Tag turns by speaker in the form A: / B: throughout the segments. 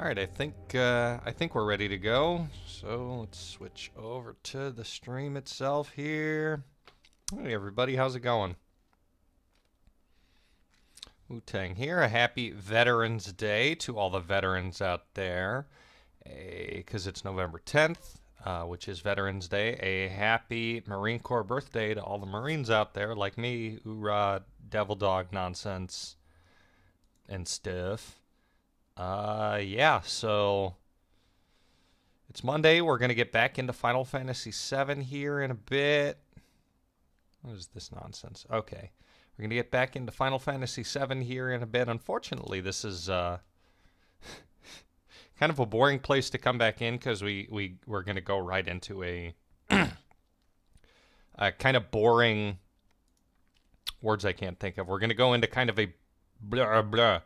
A: All right, I think uh, I think we're ready to go. So let's switch over to the stream itself here. Hey everybody, how's it going? Wu Tang here. A happy Veterans Day to all the veterans out there, because it's November 10th, uh, which is Veterans Day. A happy Marine Corps birthday to all the Marines out there, like me, hoorah, devil dog nonsense, and stuff. Uh, yeah, so it's Monday. We're gonna get back into Final Fantasy VII here in a bit. What is this nonsense? Okay. We're going to get back into Final Fantasy VII here in a bit. Unfortunately, this is uh, kind of a boring place to come back in because we, we, we're going to go right into a, a kind of boring words I can't think of. We're going to go into kind of a blah, blah.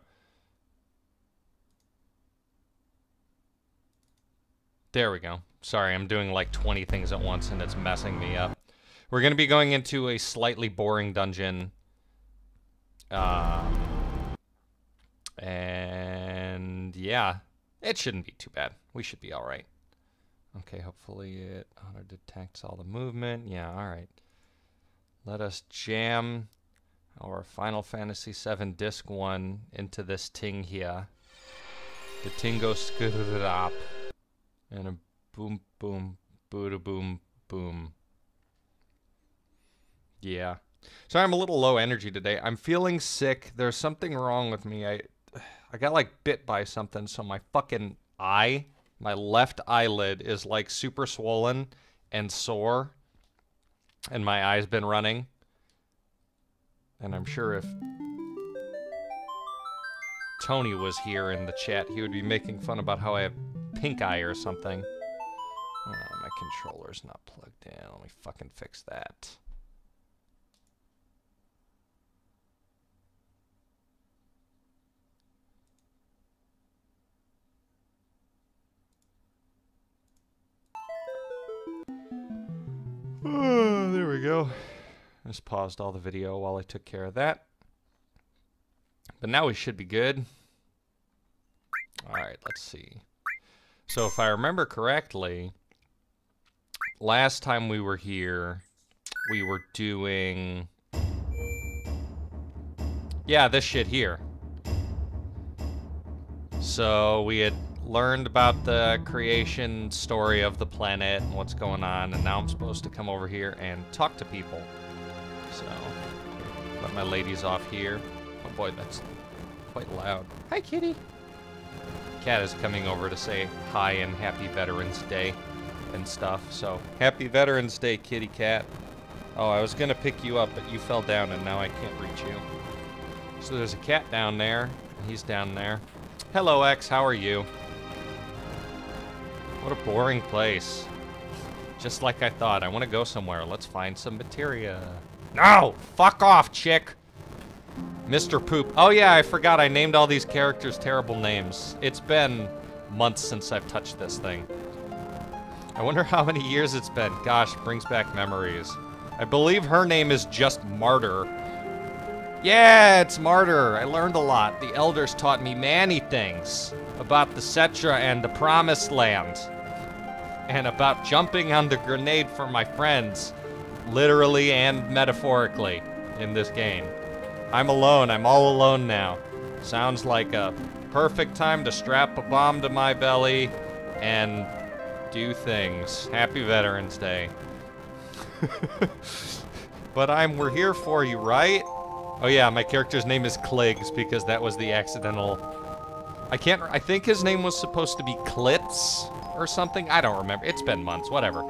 A: There we go. Sorry, I'm doing like 20 things at once and it's messing me up. We're going to be going into a slightly boring dungeon um, and yeah, it shouldn't be too bad. We should be all right. Okay, hopefully it auto detects all the movement. Yeah, all right. Let us jam our Final Fantasy VII Disc 1 into this ting here. The ting tingo up. And a boom, boom, booda boom, boom. Yeah. So I'm a little low energy today. I'm feeling sick. There's something wrong with me. I I got like bit by something, so my fucking eye, my left eyelid is like super swollen and sore. And my eye's been running. And I'm sure if Tony was here in the chat, he would be making fun about how I have pink eye or something. Oh, my controller's not plugged in. Let me fucking fix that. Oh, there we go. Just paused all the video while I took care of that. But now we should be good. Alright, let's see. So if I remember correctly, last time we were here, we were doing... Yeah, this shit here. So we had learned about the creation story of the planet and what's going on, and now I'm supposed to come over here and talk to people. So, let my ladies off here. Oh boy, that's quite loud. Hi, kitty. Cat is coming over to say hi and happy Veterans Day and stuff. So, happy Veterans Day, kitty cat. Oh, I was gonna pick you up, but you fell down and now I can't reach you. So there's a cat down there. He's down there. Hello, X. How are you? What a boring place. Just like I thought. I want to go somewhere. Let's find some materia. No! Fuck off, chick! Mr. Poop. Oh yeah, I forgot I named all these characters terrible names. It's been months since I've touched this thing. I wonder how many years it's been. Gosh, brings back memories. I believe her name is just Martyr. Yeah, it's Martyr. I learned a lot. The elders taught me many things about the Cetra and the Promised Land and about jumping on the grenade for my friends, literally and metaphorically, in this game. I'm alone. I'm all alone now. Sounds like a perfect time to strap a bomb to my belly and do things. Happy Veterans Day. but I'm we're here for you, right? Oh yeah, my character's name is Kligs because that was the accidental I can't I think his name was supposed to be Klitz or something? I don't remember. It's been months, whatever.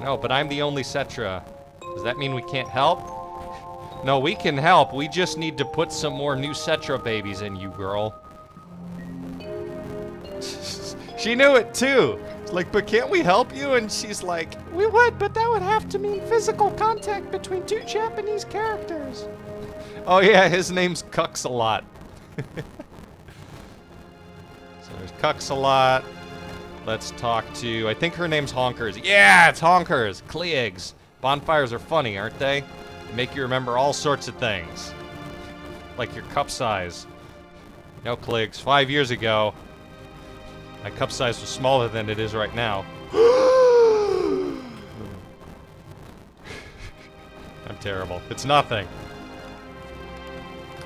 A: No, but I'm the only Cetra. Does that mean we can't help? No, we can help. We just need to put some more new Cetra babies in you, girl. she knew it too. It's like, but can't we help you? And she's like, we would, but that would have to mean physical contact between two Japanese characters. Oh yeah, his name's Cucks a lot. so there's Cucks a lot. Let's talk to, I think her name's Honkers. Yeah, it's Honkers. Kleegs. Bonfires are funny, aren't they? Make you remember all sorts of things. Like your cup size. No, Kligs. Five years ago, my cup size was smaller than it is right now. I'm terrible. It's nothing.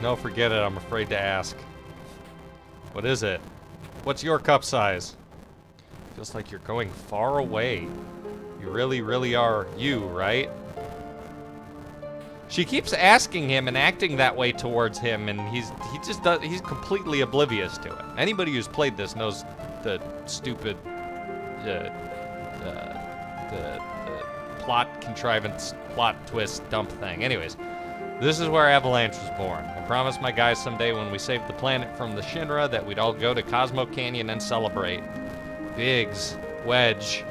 A: No, forget it. I'm afraid to ask. What is it? What's your cup size? Feels like you're going far away. You really, really are you, right? She keeps asking him and acting that way towards him, and he's he just does he's completely oblivious to it. Anybody who's played this knows the stupid, uh, uh, the, the plot contrivance, plot twist, dump thing. Anyways, this is where Avalanche was born. I promised my guys someday when we saved the planet from the Shinra that we'd all go to Cosmo Canyon and celebrate. Biggs, Wedge,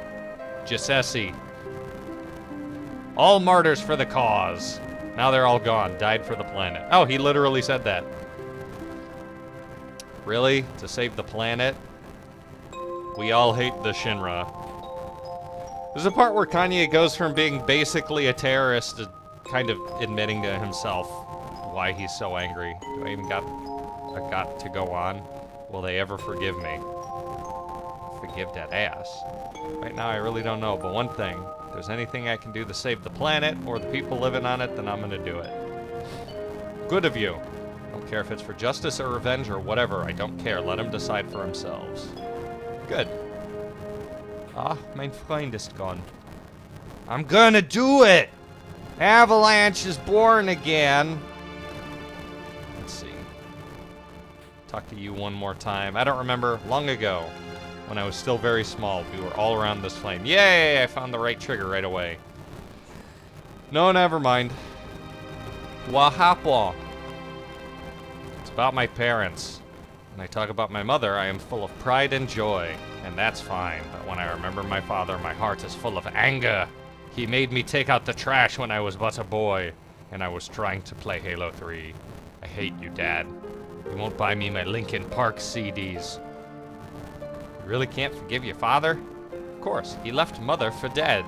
A: Jessie. All martyrs for the cause. Now they're all gone. Died for the planet. Oh, he literally said that. Really? To save the planet? We all hate the Shinra. There's a part where Kanye goes from being basically a terrorist to kind of admitting to himself why he's so angry. Do I even got I got to go on? Will they ever forgive me? Forgive that ass. Right now, I really don't know, but one thing, there's anything I can do to save the planet or the people living on it, then I'm gonna do it. Good of you. I don't care if it's for justice or revenge or whatever, I don't care. Let them decide for themselves. Good. Ah, mein Freund ist gone. I'm gonna do it! Avalanche is born again. Let's see. Talk to you one more time. I don't remember. Long ago, when I was still very small, we were all around this flame. Yay! I found the right trigger right away. No, never mind. Wahapwa. It's about my parents. When I talk about my mother, I am full of pride and joy, and that's fine. But when I remember my father, my heart is full of anger. He made me take out the trash when I was but a boy, and I was trying to play Halo 3. I hate you, Dad. You won't buy me my Linkin Park CDs. Really can't forgive your father? Of course, he left Mother for dead.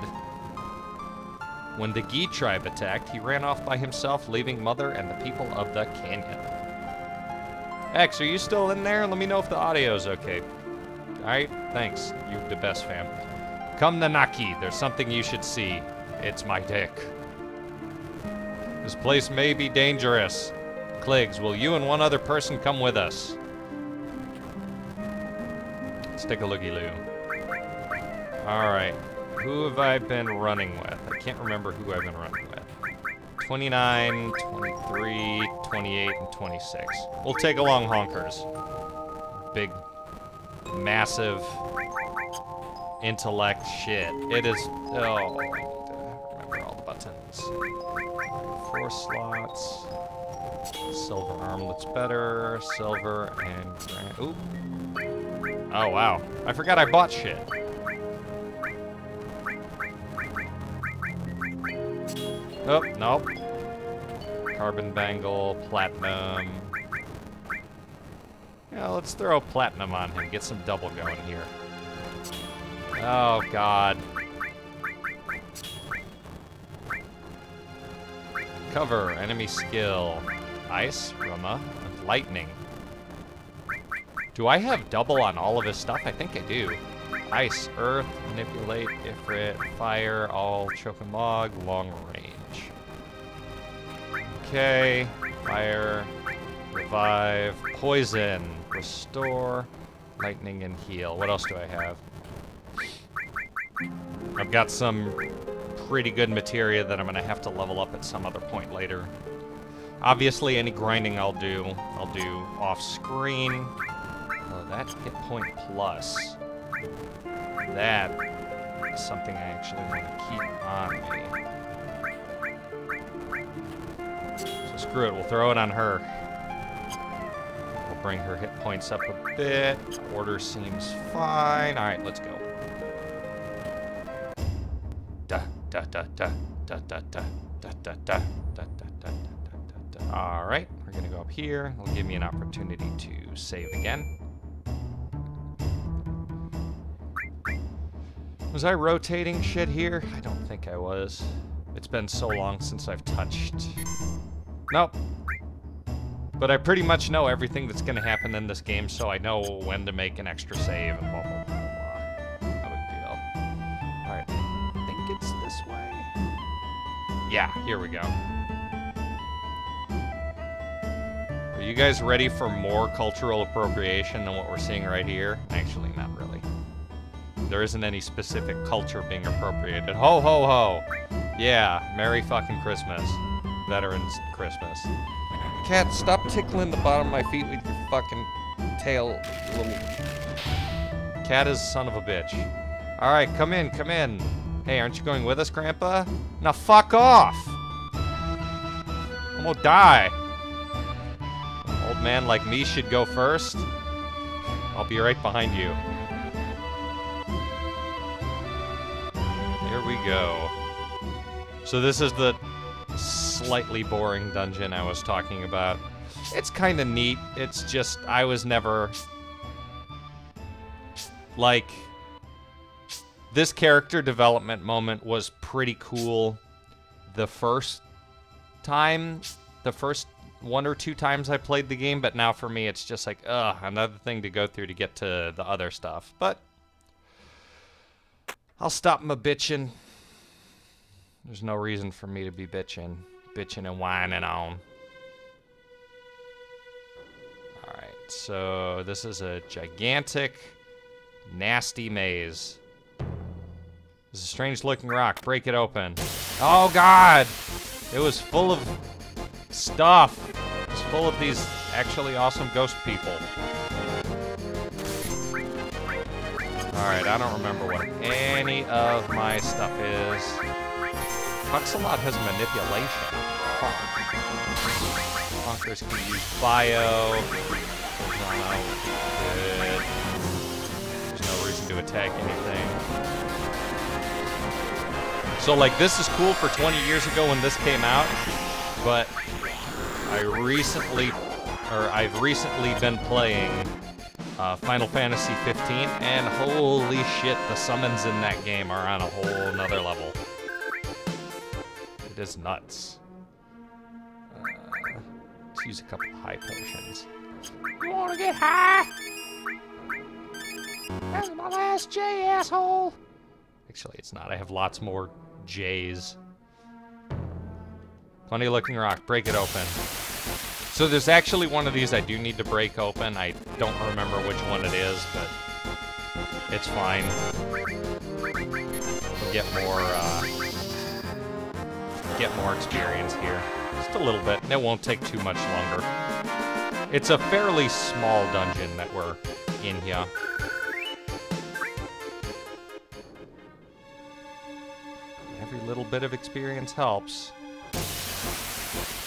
A: When the Gi tribe attacked, he ran off by himself, leaving Mother and the people of the canyon. X, are you still in there? Let me know if the audio's okay. Alright, thanks. You the best, fam. Come Nanaki, there's something you should see. It's my dick. This place may be dangerous. Kligs, will you and one other person come with us? Let's take a looky-loo. Alright. Who have I been running with? I can't remember who I've been running with. 29, 23, 28, and 26. We'll take along honkers. Big, massive intellect shit. It is, oh, I remember all the buttons. Four slots. Silver armlet's better. Silver and. Oh, wow. I forgot I bought shit. Oh, nope. Carbon bangle, platinum. Yeah, let's throw platinum on him. Get some double going here. Oh, God. Cover, enemy skill. Ice, Ruma, lightning. Do I have double on all of his stuff? I think I do. Ice, Earth, Manipulate, Ifrit, Fire, all Choco/Mog, Long Range. Okay, Fire, Revive, Poison, Restore, Lightning, and Heal. What else do I have? I've got some pretty good materia that I'm going to have to level up at some other point later. Obviously, any grinding I'll do, I'll do off-screen. Oh, that hit point plus. That is something I actually want to keep on me. So screw it, we'll throw it on her. We'll bring her hit points up a bit. Order seems fine. Alright, let's go. Da da da da da da da da da da da da da da, da. Alright, we're gonna go up here. It'll give me an opportunity to save again. Was I rotating shit here? I don't think I was. It's been so long since I've touched... Nope. But I pretty much know everything that's gonna happen in this game, so I know when to make an extra save and blah, blah, blah, blah. No. Alright, I think it's this way. Yeah, here we go. Are you guys ready for more cultural appropriation than what we're seeing right here? Actually, not really. There isn't any specific culture being appropriated. Ho, ho, ho! Yeah, Merry fucking Christmas. Veterans Christmas. Cat, stop tickling the bottom of my feet with your fucking tail, little... Cat is a son of a bitch. Alright, come in, come in. Hey, aren't you going with us, Grandpa? Now fuck off! I'm gonna die. An old man like me should go first. I'll be right behind you. Here we go. So this is the slightly boring dungeon I was talking about. It's kind of neat. It's just, I was never... Like, this character development moment was pretty cool the first time, the first one or two times I played the game, but now for me it's just like, ugh, another thing to go through to get to the other stuff. But I'll stop my bitching. There's no reason for me to be bitching, bitching and whining on. Alright, so this is a gigantic, nasty maze. This is a strange looking rock. Break it open. Oh god! It was full of stuff. It was full of these actually awesome ghost people. Alright, I don't remember what any of my stuff is. Huxalot has manipulation. Honkers can use bio. There's no reason to attack anything. So, like, this is cool for 20 years ago when this came out, but I recently, or I've recently been playing uh, Final Fantasy 15, and holy shit, the summons in that game are on a whole nother level. It is nuts. Uh, let's use a couple high potions. You wanna get high? That's my last J, asshole! Actually, it's not. I have lots more J's. Funny looking rock. Break it open. So there's actually one of these I do need to break open. I don't remember which one it is, but it's fine. Get more, uh, get more experience here. Just a little bit. and It won't take too much longer. It's a fairly small dungeon that we're in here. Every little bit of experience helps.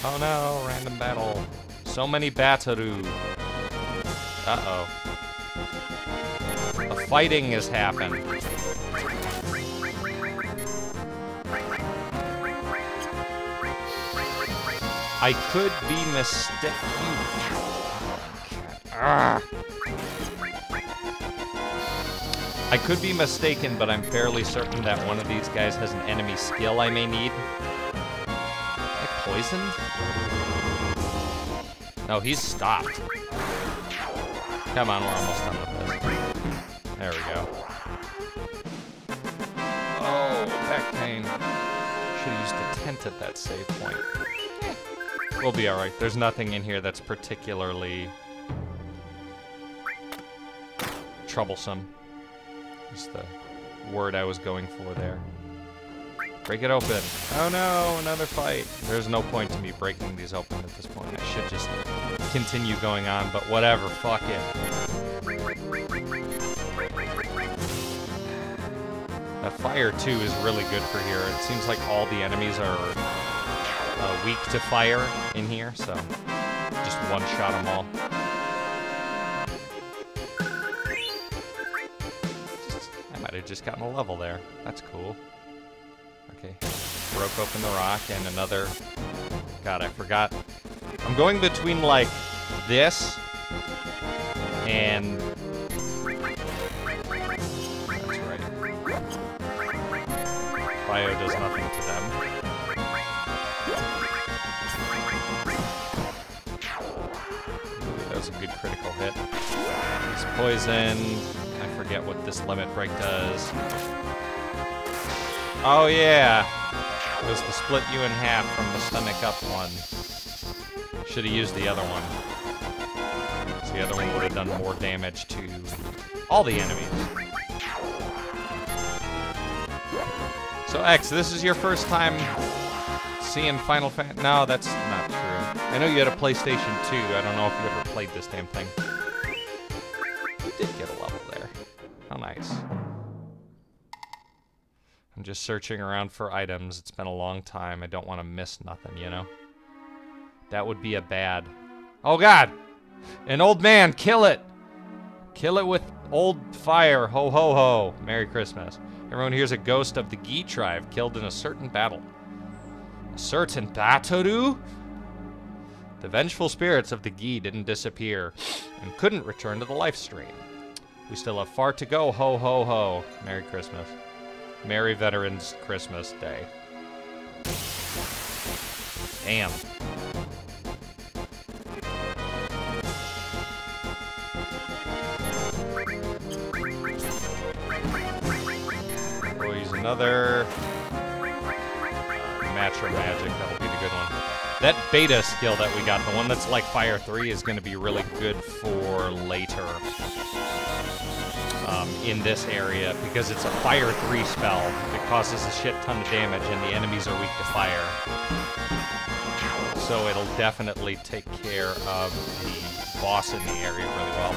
A: Oh no, random battle. So many Bataru. Uh-oh. The fighting has happened. I could be mistaken. Ah. I could be mistaken, but I'm fairly certain that one of these guys has an enemy skill I may need. No, he's stopped. Come on, we're almost done with this. There we go. Oh, back pain. Should have used a tent at that save point. We'll be alright. There's nothing in here that's particularly troublesome. Is the word I was going for there. Break it open. Oh no, another fight. There's no point to me breaking these open at this point. I should just continue going on, but whatever, fuck it. The fire, too, is really good for here. It seems like all the enemies are uh, weak to fire in here, so just one-shot them all. I might have just gotten a level there. That's cool. Okay, broke open the rock and another... God, I forgot. I'm going between, like, this and... That's right. Bio does nothing to them. was a good critical hit. He's poisoned. I forget what this limit break does. Oh yeah! It was the split you in half from the stomach up one. Should have used the other one. The other one would have done more damage to all the enemies. So X, this is your first time seeing Final Fantasy. No, that's not true. I know you had a PlayStation 2. I don't know if you ever played this damn thing. You did get a level there. How nice. I'm just searching around for items. It's been a long time. I don't want to miss nothing, you know? That would be a bad... Oh, God! An old man! Kill it! Kill it with old fire. Ho, ho, ho. Merry Christmas. Everyone here's a ghost of the Gi tribe killed in a certain battle. A certain battle? The vengeful spirits of the Gi didn't disappear and couldn't return to the life stream. We still have far to go. Ho, ho, ho. Merry Christmas. Merry Veterans Christmas Day. Damn. Use another uh, match or magic. That'll be the good one. That beta skill that we got, the one that's like Fire 3, is going to be really good for later um, in this area because it's a Fire 3 spell. It causes a shit ton of damage and the enemies are weak to fire. So it'll definitely take care of the boss in the area really well.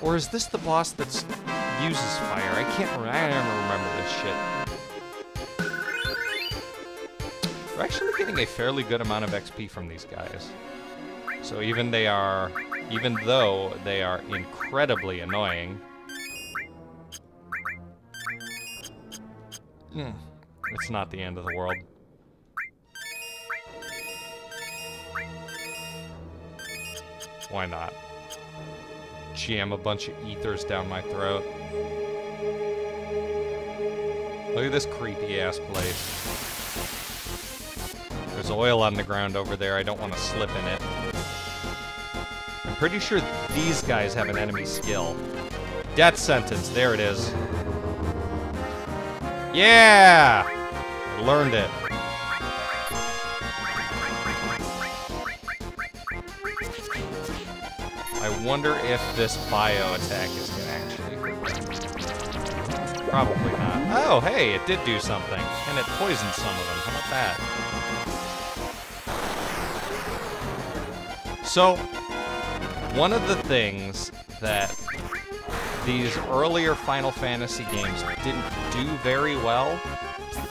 A: Or is this the boss that uses fire? I can't remember. I never remember this shit. We're actually getting a fairly good amount of XP from these guys. So even they are, even though they are incredibly annoying, hmm, it's not the end of the world. Why not? Jam a bunch of ethers down my throat. Look at this creepy ass place. There's oil on the ground over there. I don't want to slip in it. Pretty sure these guys have an enemy skill. Death sentence. There it is. Yeah! Learned it. I wonder if this bio attack is gonna actually Probably not. Oh, hey, it did do something. And it poisoned some of them. How about that? So, one of the things that these earlier Final Fantasy games didn't do very well,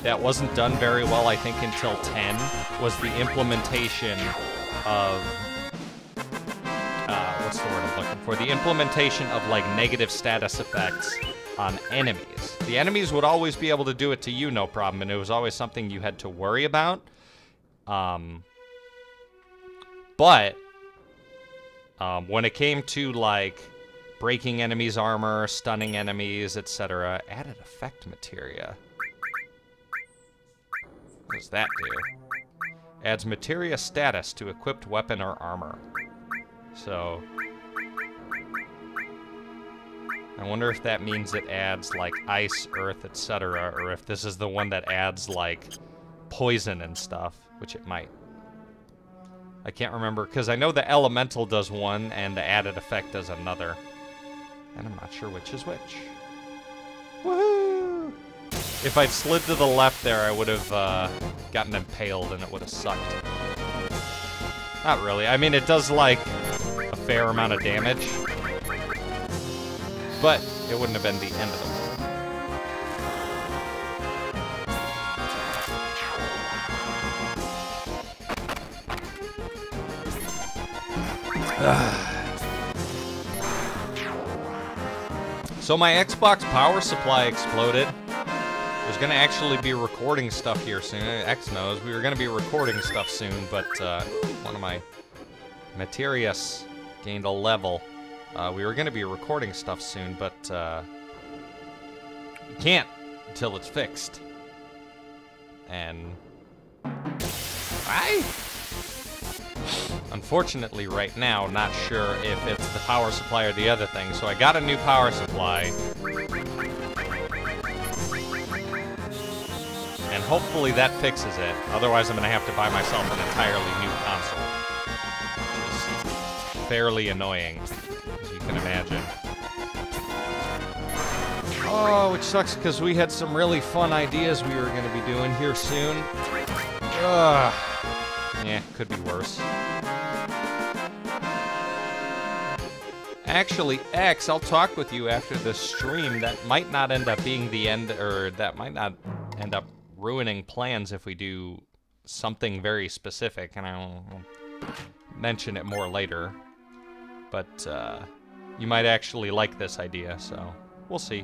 A: that wasn't done very well, I think, until 10, was the implementation of uh, what's the word I'm looking for? The implementation of like negative status effects on enemies. The enemies would always be able to do it to you, no problem, and it was always something you had to worry about. Um, but um, when it came to like breaking enemies' armor, stunning enemies, etc., added effect materia. What does that do? Adds materia status to equipped weapon or armor. So... I wonder if that means it adds, like, ice, earth, etc., or if this is the one that adds, like, poison and stuff, which it might. I can't remember, because I know the elemental does one, and the added effect does another. And I'm not sure which is which. Woohoo! If I'd slid to the left there, I would have uh, gotten impaled, and it would have sucked. Not really. I mean, it does, like, a fair amount of damage. But it wouldn't have been the end of the world. so my Xbox power supply exploded. There's gonna actually be recording stuff here soon. X knows we were gonna be recording stuff soon, but uh, one of my Materius gained a level. Uh, we were to be recording stuff soon, but uh, can't until it's fixed. And I, Unfortunately, right now, not sure if it's the power supply or the other thing, so I got a new power supply. And hopefully that fixes it. Otherwise, I'm going to have to buy myself an entirely new console. Fairly annoying, as you can imagine. Oh, which sucks because we had some really fun ideas we were going to be doing here soon. Ugh. Yeah, could be worse. Actually, X, I'll talk with you after the stream. That might not end up being the end, or that might not end up ruining plans if we do something very specific, and I'll mention it more later. But uh, you might actually like this idea, so we'll see.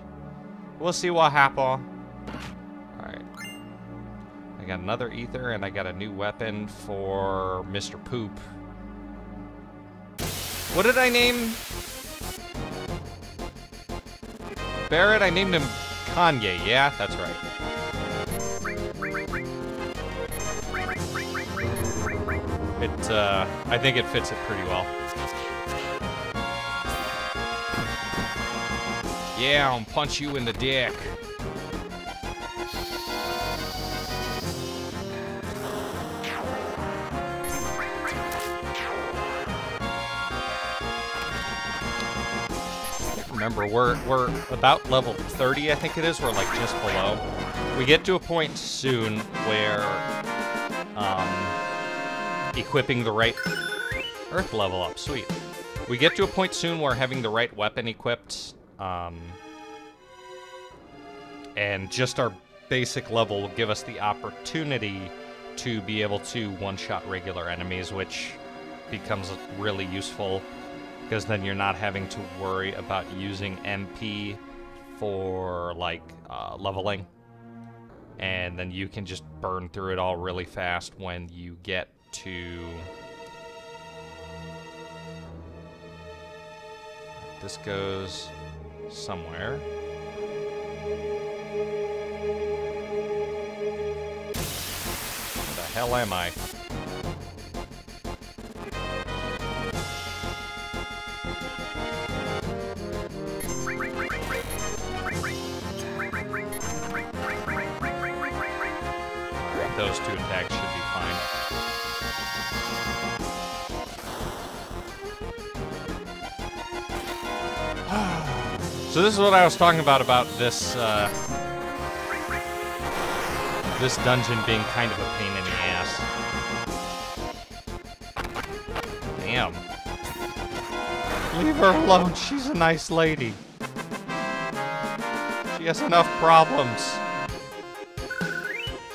A: We'll see what happens. I got another ether, and I got a new weapon for Mr. Poop. What did I name Barrett, I named him Kanye. Yeah, that's right. It, uh, I think it fits it pretty well. Yeah, I'll punch you in the dick. Remember. We're we're about level 30, I think it is. We're like just below. We get to a point soon where um, equipping the right Earth level up. Sweet. We get to a point soon where having the right weapon equipped um, and just our basic level will give us the opportunity to be able to one-shot regular enemies, which becomes really useful because then you're not having to worry about using MP for like uh, leveling. And then you can just burn through it all really fast when you get to... This goes somewhere. Where the hell am I? So this is what I was talking about, about this, uh, this dungeon being kind of a pain in the ass. Damn. Leave her alone, she's a nice lady. She has enough problems.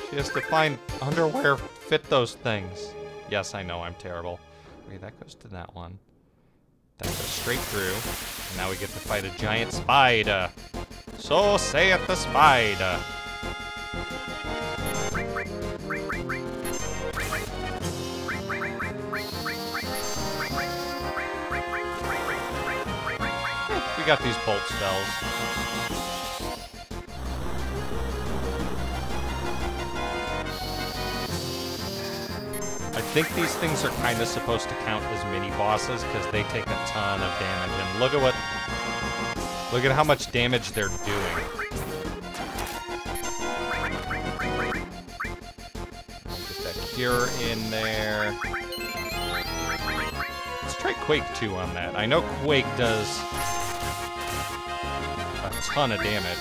A: She has to find underwear fit those things. Yes, I know, I'm terrible. That goes to that one. That goes straight through. And now we get to fight a giant spider. So saith the spider. We got these bolt spells. Think these things are kind of supposed to count as mini bosses because they take a ton of damage. And look at what, look at how much damage they're doing. Get that cure in there. Let's try Quake 2 on that. I know Quake does a ton of damage.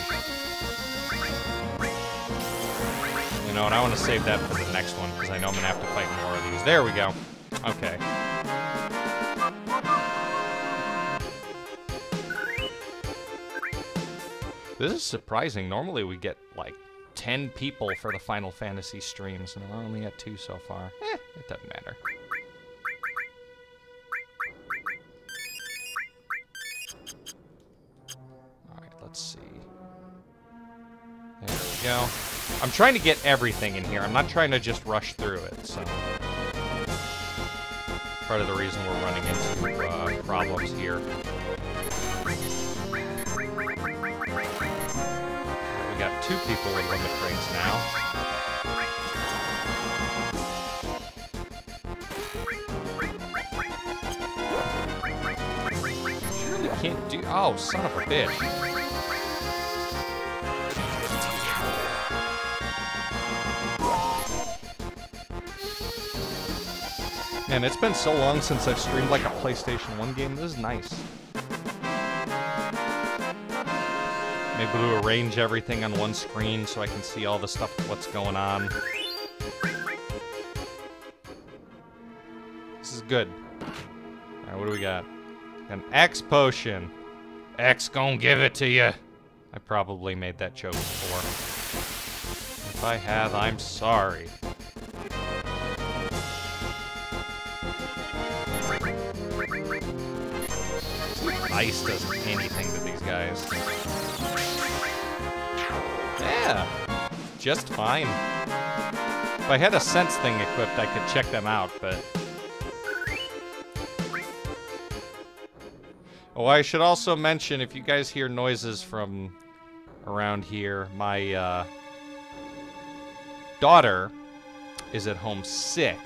A: You know, and I want to save that for the next one, because I know I'm going to have to fight There we go. Okay. This is surprising. Normally we get, like, 10 people for the Final Fantasy streams, and we're only at two so far. Eh, it doesn't matter. Alright, let's see. There we go. I'm trying to get everything in here. I'm not trying to just rush through it, so part of the reason we're running into uh, problems here. We got two people with limit breaks now. can't do- oh, son of a bitch. Man, it's been so long since I've streamed like a PlayStation 1 game. This is nice. Maybe to arrange everything on one screen so I can see all the stuff, what's going on. This is good. Alright, what do we got? An X potion. X gon' give it to you. I probably made that joke before. If I have, I'm sorry. Ice does anything to these guys. Yeah, just fine. If I had a sense thing equipped, I could check them out, but... Oh, I should also mention, if you guys hear noises from around here, my, uh, daughter is at home sick.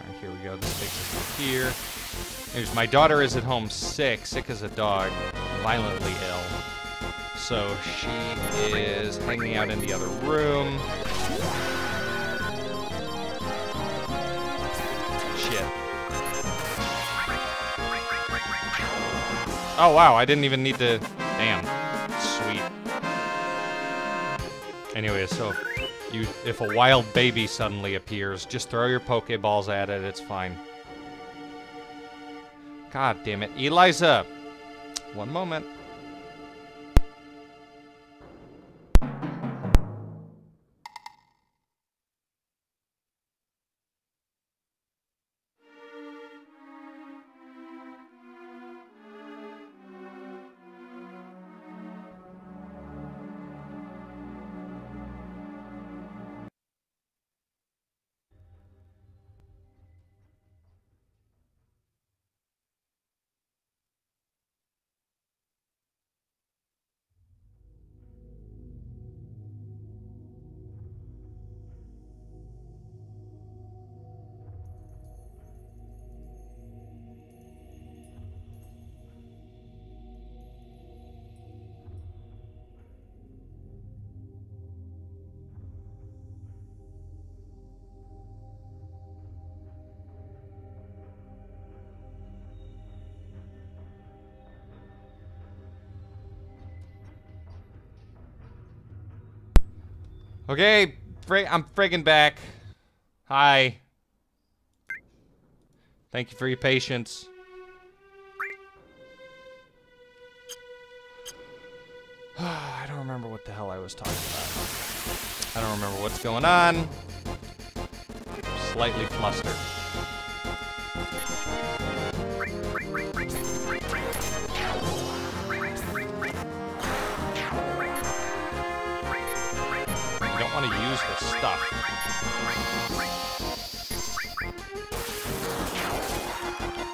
A: Alright, here we go. This takes us here. My daughter is at home sick, sick as a dog, violently ill. So she is hanging out in the other room. Shit. Oh wow, I didn't even need to... Damn. Sweet. Anyway, so you, if a wild baby suddenly appears, just throw your Pokeballs at it, it's fine. God damn it. Eliza! One moment. Okay, I'm friggin' back. Hi. Thank you for your patience. I don't remember what the hell I was talking about. I don't remember what's going on. Slightly flustered. Stuff.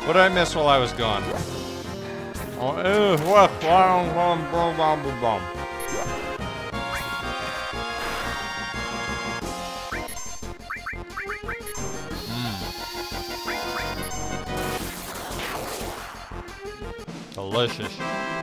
A: What did I miss while I was gone? Oh, ew, what? Mm. Delicious.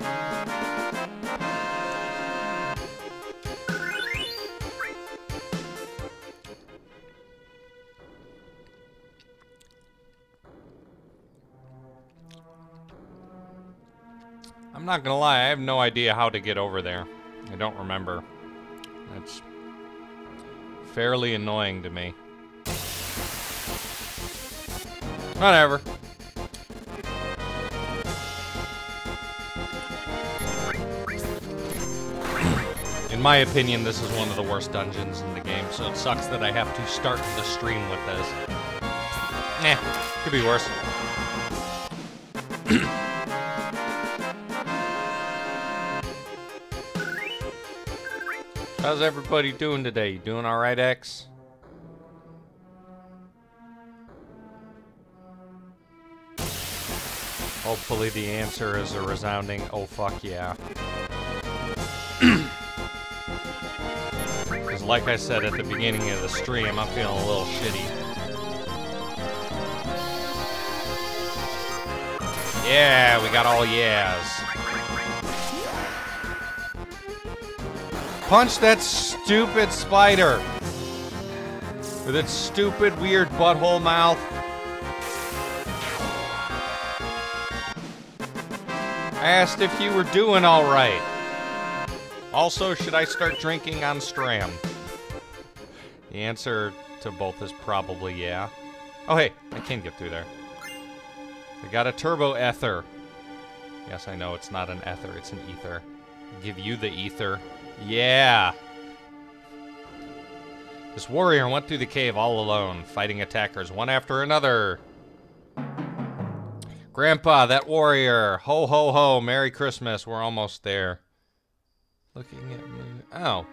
A: Not gonna lie, I have no idea how to get over there. I don't remember. That's fairly annoying to me. Whatever. In my opinion, this is one of the worst dungeons in the game, so it sucks that I have to start the stream with this. Eh, could be worse. How's everybody doing today? You doing alright, X? Hopefully the answer is a resounding, oh fuck yeah. Because like I said at the beginning of the stream, I'm feeling a little shitty. Yeah, we got all yes. Punch that stupid spider. With its stupid, weird butthole mouth. I asked if you were doing all right. Also, should I start drinking on Stram? The answer to both is probably yeah. Oh, hey, I can get through there. I got a turbo ether. Yes, I know it's not an ether, it's an ether. Give you the ether. Yeah. This warrior went through the cave all alone, fighting attackers one after another. Grandpa, that warrior. Ho, ho, ho. Merry Christmas. We're almost there. Looking at me. Oh.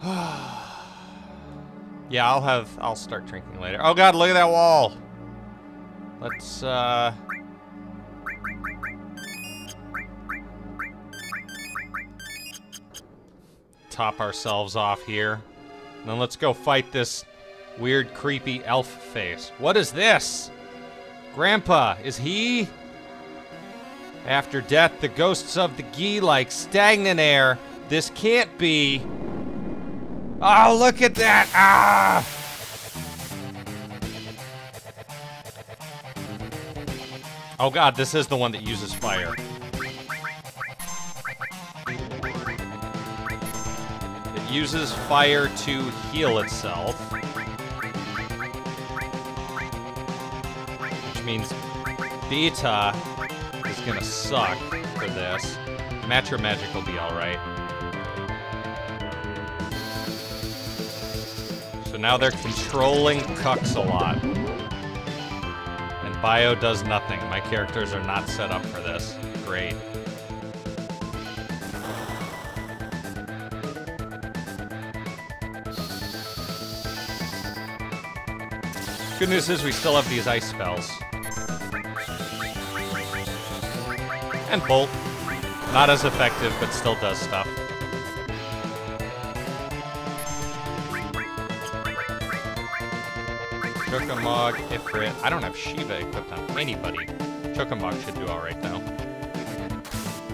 A: yeah, I'll have, I'll start drinking later. Oh god, look at that wall. Let's, uh... Top ourselves off here. And then let's go fight this weird, creepy elf face. What is this? Grandpa, is he? After death, the ghosts of the Gi like stagnant air. This can't be. Oh, look at that! Ah! Oh god, this is the one that uses fire. Uses fire to heal itself. Which means Beta is gonna suck for this. Matra Magic will be alright. So now they're controlling Cucks a lot. And Bio does nothing. My characters are not set up for this. Great. Good news is we still have these ice spells. And Bolt. Not as effective, but still does stuff. Choco/Mog, Ifrit. I don't have Shiva equipped on anybody. Choco/Mog should do alright, though.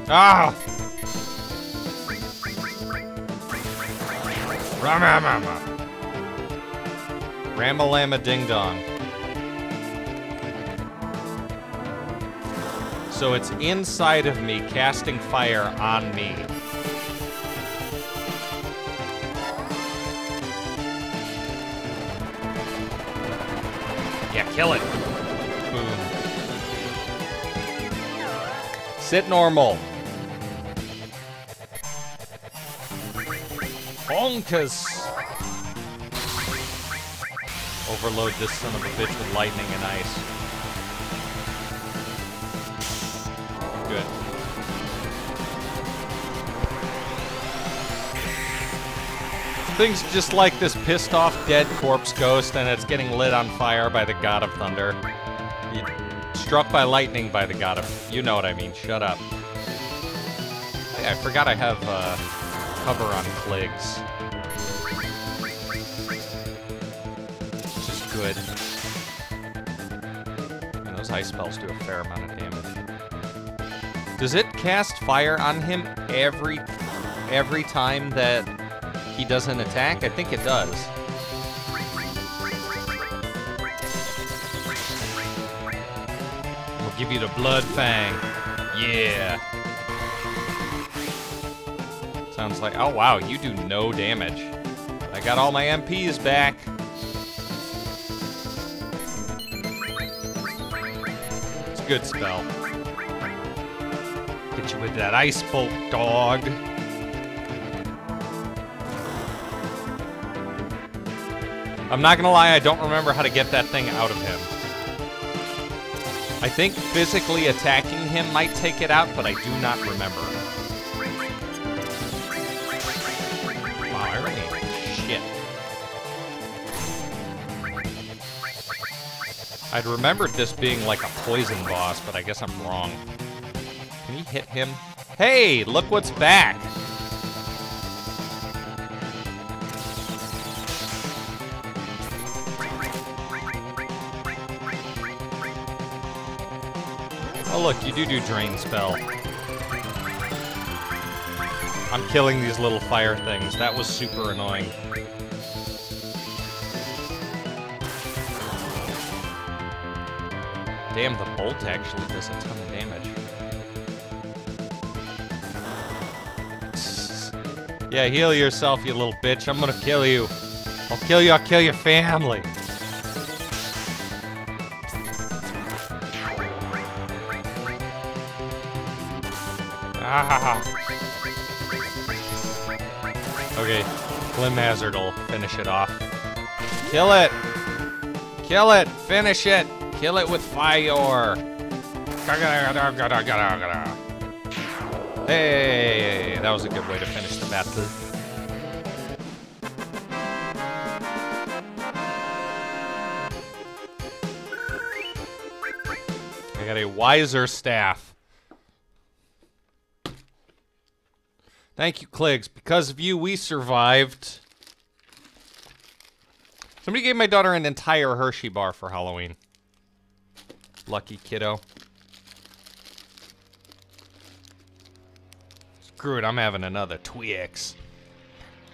A: Ah! Ramamama. Ramalama Ding Dong. So it's inside of me, casting fire on me. Yeah, kill it. Boom. Sit normal. Bonkers. Overload this son of a bitch with lightning and ice. Good. Things just like this pissed off dead corpse ghost and it's getting lit on fire by the god of thunder. Struck by lightning by the god of... You know what I mean, shut up. I forgot I have uh, cover on Kligs. Spells do a fair amount of damage. Does it cast fire on him every every time that he does an attack? I think it does. We'll give you the blood fang. Yeah. Sounds like, oh wow, you do no damage. I got all my MPs back. Good spell. Get you with that ice bolt, dog. I'm not gonna lie, I don't remember how to get that thing out of him. I think physically attacking him might take it out, but I do not remember. I'd remembered this being like a poison boss, but I guess I'm wrong. Can we hit him? Hey, look what's back! Oh look, you do do Drain Spell. I'm killing these little fire things. That was super annoying. Damn, the bolt actually does a ton of damage. yeah, heal yourself, you little bitch. I'm gonna kill you. I'll kill you, I'll kill your family. Ah. Okay, Climhazzard will finish it off. Kill it! Kill it! Finish it! Kill it with fire! Hey, that was a good way to finish the battle. I got a wiser staff. Thank you, Kligs. Because of you, we survived. Somebody gave my daughter an entire Hershey bar for Halloween. Lucky kiddo. Screw it, I'm having another Twix.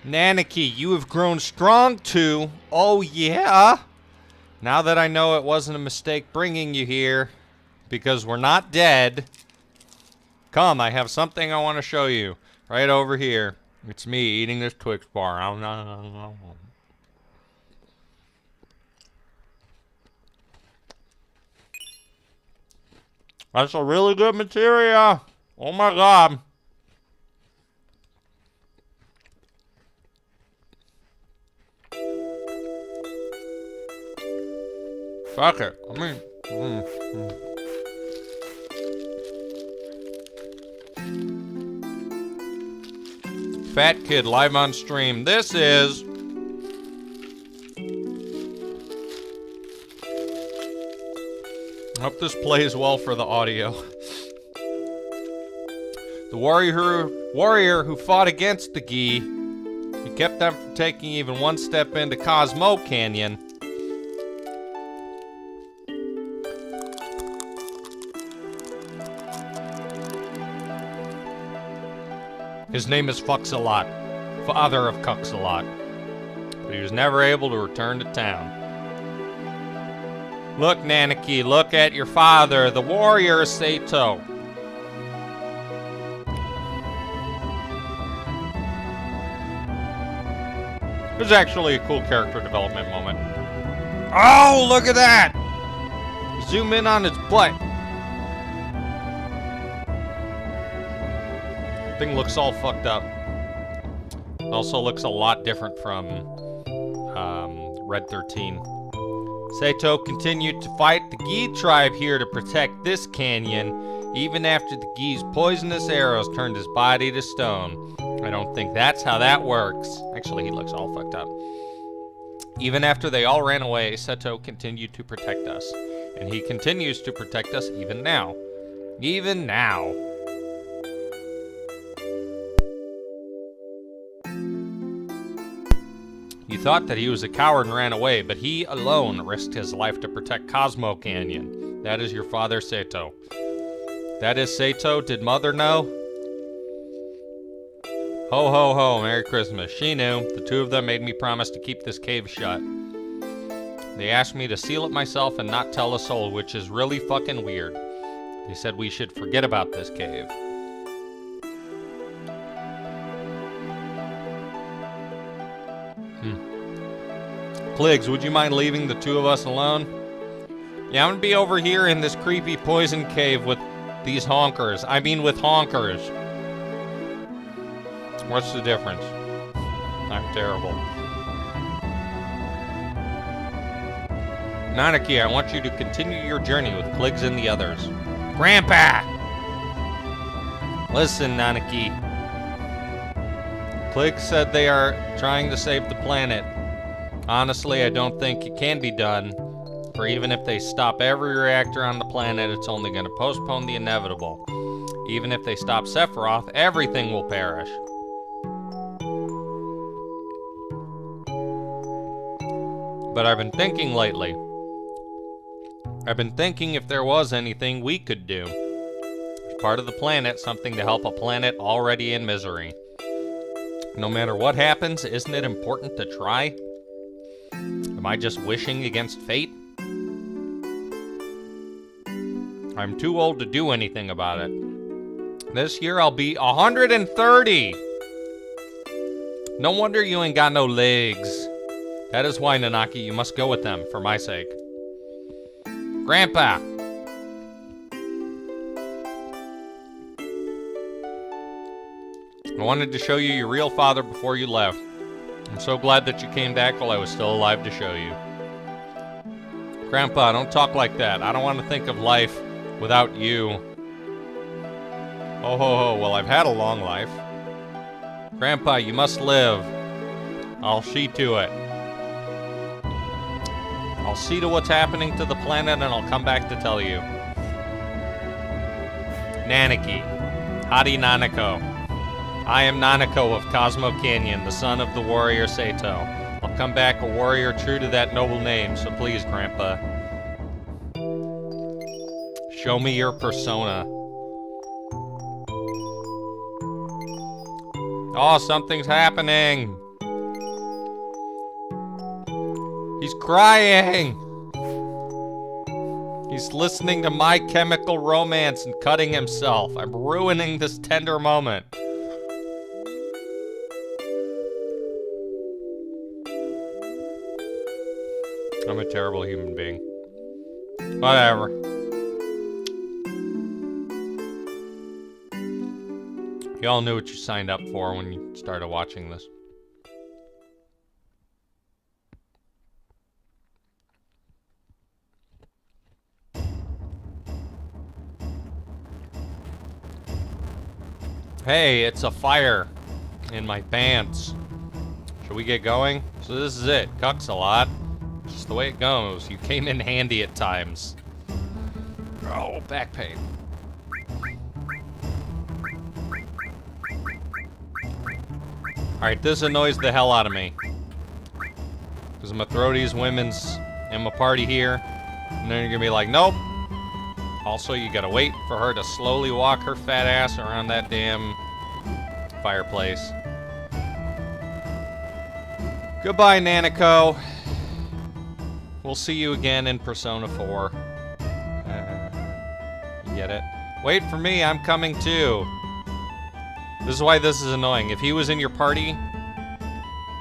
A: Nanaki, you have grown strong too. Oh, yeah? Now that I know it wasn't a mistake bringing you here, because we're not dead, come, I have something I want to show you. Right over here. It's me eating this Twix bar. That's a really good material. Oh my god. Fuck it. I mean, mm, mm. Fat Kid live on stream. This is... I hope this plays well for the audio. The warrior, warrior who fought against the Gi, he kept them from taking even one step into Cosmo Canyon. His name is Fuxalot, father of Cuxalot, but he was never able to return to town. Look, Nanaki, look at your father, the warrior Sato. It was actually a cool character development moment. Oh, look at that! Zoom in on his butt. Thing looks all fucked up. Also looks a lot different from um, Red 13. Sato continued to fight the Gi tribe here to protect this canyon, even after the Gi's poisonous arrows turned his body to stone. I don't think that's how that works. Actually, he looks all fucked up. Even after they all ran away, Seto continued to protect us. And he continues to protect us even now. Even now. Thought that he was a coward and ran away, but he alone risked his life to protect Cosmo Canyon. That is your father, Sato. That is Sato. Did mother know? Ho ho ho, Merry Christmas. She knew. The two of them made me promise to keep this cave shut. They asked me to seal it myself and not tell a soul, which is really fucking weird. They said we should forget about this cave. Kligs, would you mind leaving the two of us alone? Yeah, I'm gonna be over here in this creepy poison cave with these honkers. I mean with honkers. What's the difference? I'm terrible. Nanaki, I want you to continue your journey with Kligs and the others. Grandpa! Listen, Nanaki. Klig said they are trying to save the planet. Honestly, I don't think it can be done, for even if they stop every reactor on the planet, it's only going to postpone the inevitable. Even if they stop Sephiroth, everything will perish. But I've been thinking lately. I've been thinking if there was anything we could do. As part of the planet, something to help a planet already in misery. No matter what happens, isn't it important to try? Am I just wishing against fate? I'm too old to do anything about it. This year I'll be 130! No wonder you ain't got no legs. That is why, Nanaki, you must go with them, for my sake. Grandpa! I wanted to show you your real father before you left. I'm so glad that you came back while I was still alive to show you. Grandpa, don't talk like that. I don't want to think of life without you. Oh ho ho, well I've had a long life. Grandpa, you must live. I'll see to it. I'll see to what's happening to the planet and I'll come back to tell you. Nanaki. Hadi Nanako. I am Nanako of Cosmo Canyon, the son of the warrior Sato. I'll come back a warrior true to that noble name, so please, Grandpa. Show me your persona. Oh, something's happening! He's crying! He's listening to My Chemical Romance and cutting himself. I'm ruining this tender moment. I'm a terrible human being. Whatever. You all knew what you signed up for when you started watching this. Hey, it's a fire in my pants. Should we get going? So this is it. Cucks a lot. Just the way it goes. You came in handy at times. Oh, back pain. Alright, this annoys the hell out of me. Because I'm gonna throw these women's in my party here. And then you're gonna be like, nope. Also, you gotta wait for her to slowly walk her fat ass around that damn fireplace. Goodbye, Nanako. We'll see you again in Persona 4. Uh, get it? Wait for me, I'm coming too. This is why this is annoying. If he was in your party,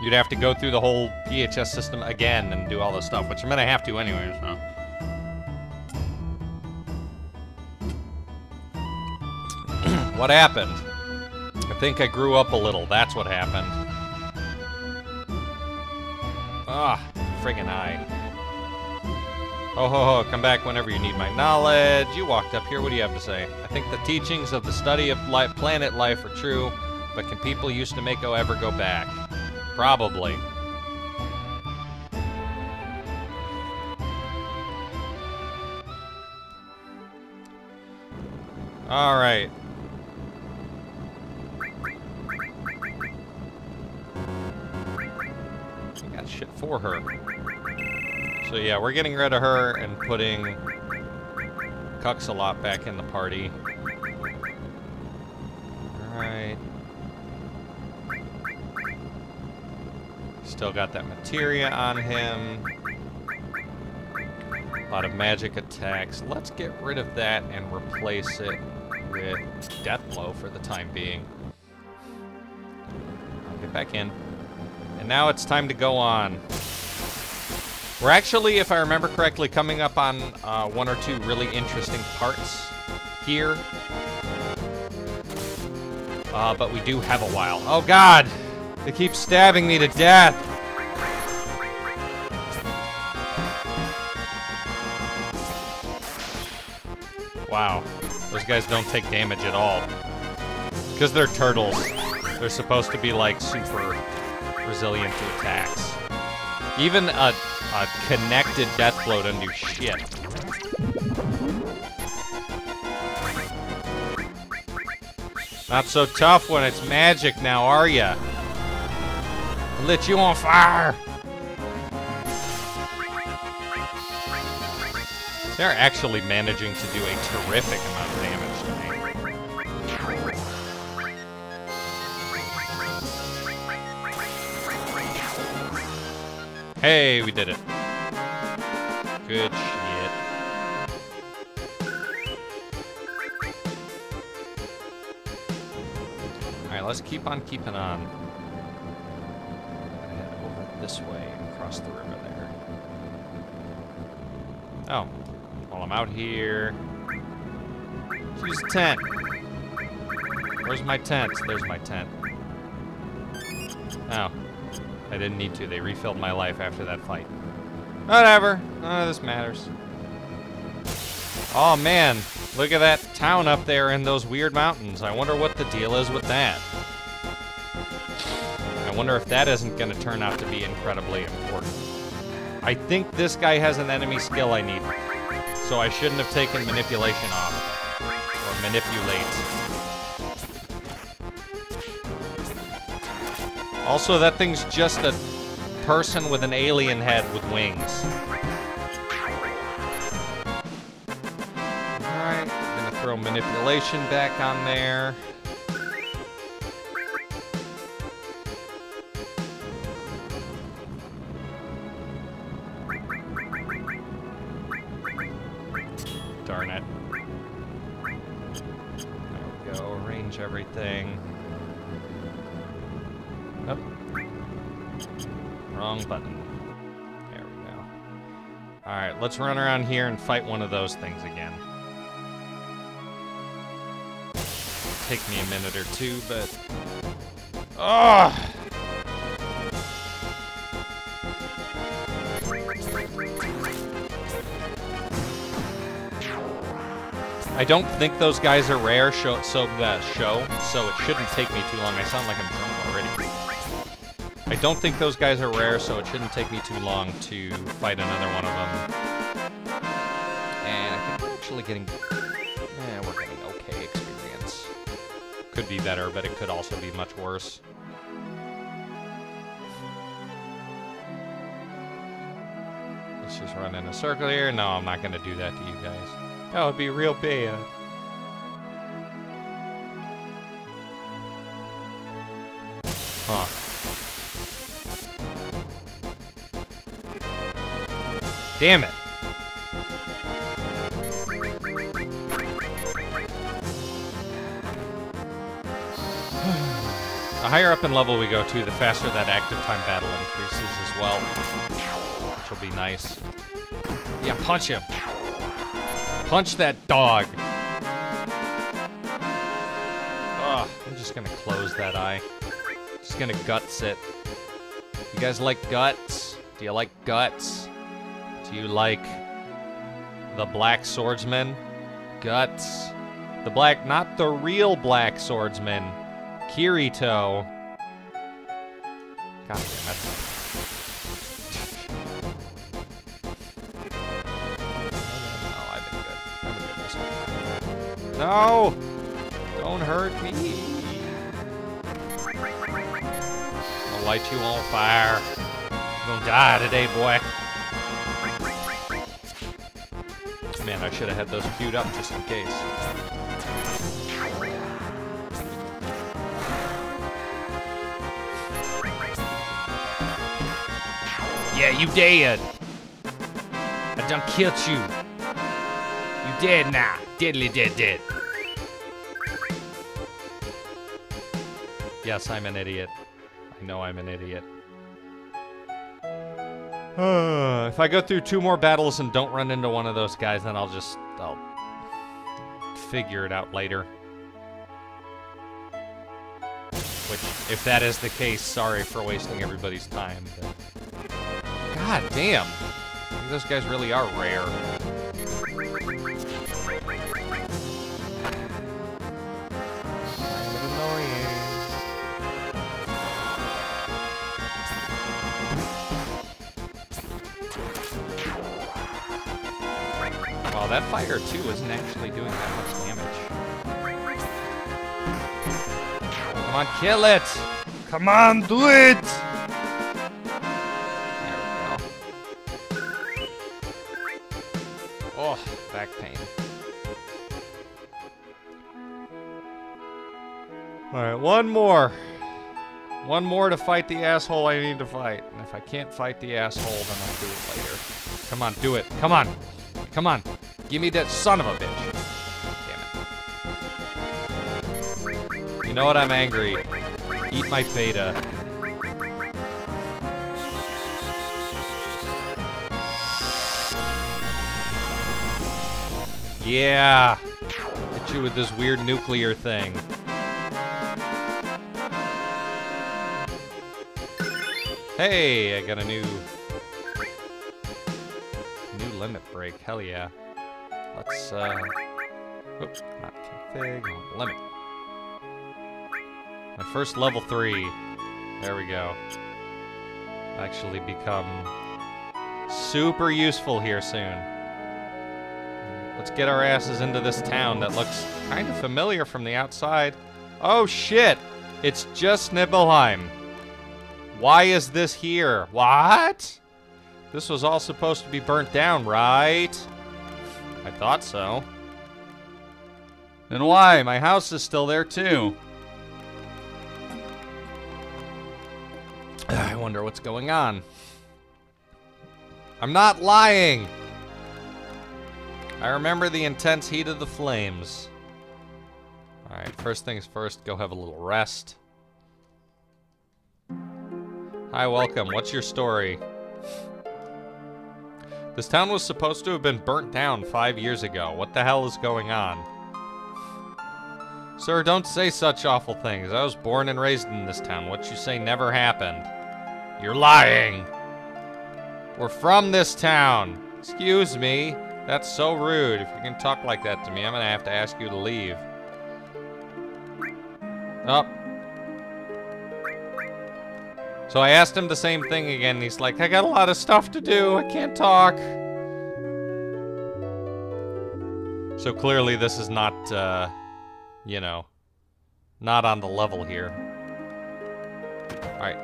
A: you'd have to go through the whole PHS system again and do all this stuff, which I'm gonna have to anyway, so. what happened? I think I grew up a little. That's what happened. Ah, friggin' eye. Ho ho ho, come back whenever you need my knowledge. You walked up here, what do you have to say? I think the teachings of the study of life, planet life are true, but can people used to Mako ever go back? Probably. Alright. I got shit for her. So yeah, we're getting rid of her and putting Cuxalot back in the party. Alright. Still got that materia on him. A lot of magic attacks. Let's get rid of that and replace it with Deathblow for the time being. I'll get back in. And now it's time to go on. We're actually, if I remember correctly, coming up on uh, one or two really interesting parts here. Uh, but we do have a while. Oh god! They keep stabbing me to death! Wow. Those guys don't take damage at all. Because they're turtles. They're supposed to be, like, super resilient to attacks. Even a a connected death blow doesn't do shit. Not so tough when it's magic now, are ya? lit you on fire! They're actually managing to do a terrific amount of damage Hey, we did it. Good shit. Alright, let's keep on keeping on. Head over this way, across the river there. Oh. While I'm out here. Use tent. Where's my tent? There's my tent. I didn't need to. They refilled my life after that fight. Whatever. None of this matters. Oh, man. Look at that town up there in those weird mountains. I wonder what the deal is with that. I wonder if that isn't going to turn out to be incredibly important. I think this guy has an enemy skill I need. So I shouldn't have taken manipulation off. Or manipulate. Also, that thing's just a person with an alien head with wings. Alright, I'm gonna throw manipulation back on there. Let's run around here and fight one of those things again. Take me a minute or two, but... Ugh! I don't think those guys are rare, show, so that show, so it shouldn't take me too long. I sound like I'm drunk already. I don't think those guys are rare, so it shouldn't take me too long to fight another one of them. Actually getting... Eh, we're getting okay experience. Could be better, but it could also be much worse. Let's just run in a circle here. No, I'm not going to do that to you guys. That would be real bad. Huh. Damn it. Higher up in level we go to, the faster that active time battle increases as well. Which will be nice. Yeah, punch him. Punch that dog. Ugh, I'm just gonna close that eye. Just gonna guts it. You guys like guts? Do you like guts? Do you like the black swordsman? Guts. The black, not the real black swordsman. Kirito. God damn. No! Don't hurt me! I'll light you on fire. You're gonna die today, boy. Man, I should have had those queued up just in case. Yeah, you dead. I done killed you. You dead now. Deadly dead dead. Yes, I'm an idiot. I know I'm an idiot. if I go through two more battles and don't run into one of those guys, then I'll just, I'll figure it out later. Which, if that is the case, sorry for wasting everybody's time. But... God damn. Those guys really are rare. Wow, that fire too isn't actually doing that much damage. Come on, kill it! Come on, do it! One more. One more to fight the asshole I need to fight. And if I can't fight the asshole, then I'll do it later. Come on, do it. Come on. Come on. Give me that son of a bitch. Damn it. You know what? I'm angry. Eat my beta. Yeah. Hit you with this weird nuclear thing. Hey, I got a new new limit break. Hell yeah. Let's uh oops, not config, limit. My first level 3. There we go. Actually become super useful here soon. Let's get our asses into this town that looks kind of familiar from the outside. Oh shit! It's just Nibelheim. Why is this here? What? This was all supposed to be burnt down, right? I thought so. Then why? My house is still there too. I wonder what's going on. I'm not lying! I remember the intense heat of the flames. Alright, first things first, go have a little rest. Hi, welcome. What's your story? This town was supposed to have been burnt down five years ago. What the hell is going on? Sir, don't say such awful things. I was born and raised in this town. What you say never happened. You're lying! We're from this town! Excuse me. That's so rude. If you can talk like that to me, I'm gonna have to ask you to leave. Up. Oh. So I asked him the same thing again, he's like, I got a lot of stuff to do, I can't talk. So clearly this is not, uh, you know, not on the level here. Alright.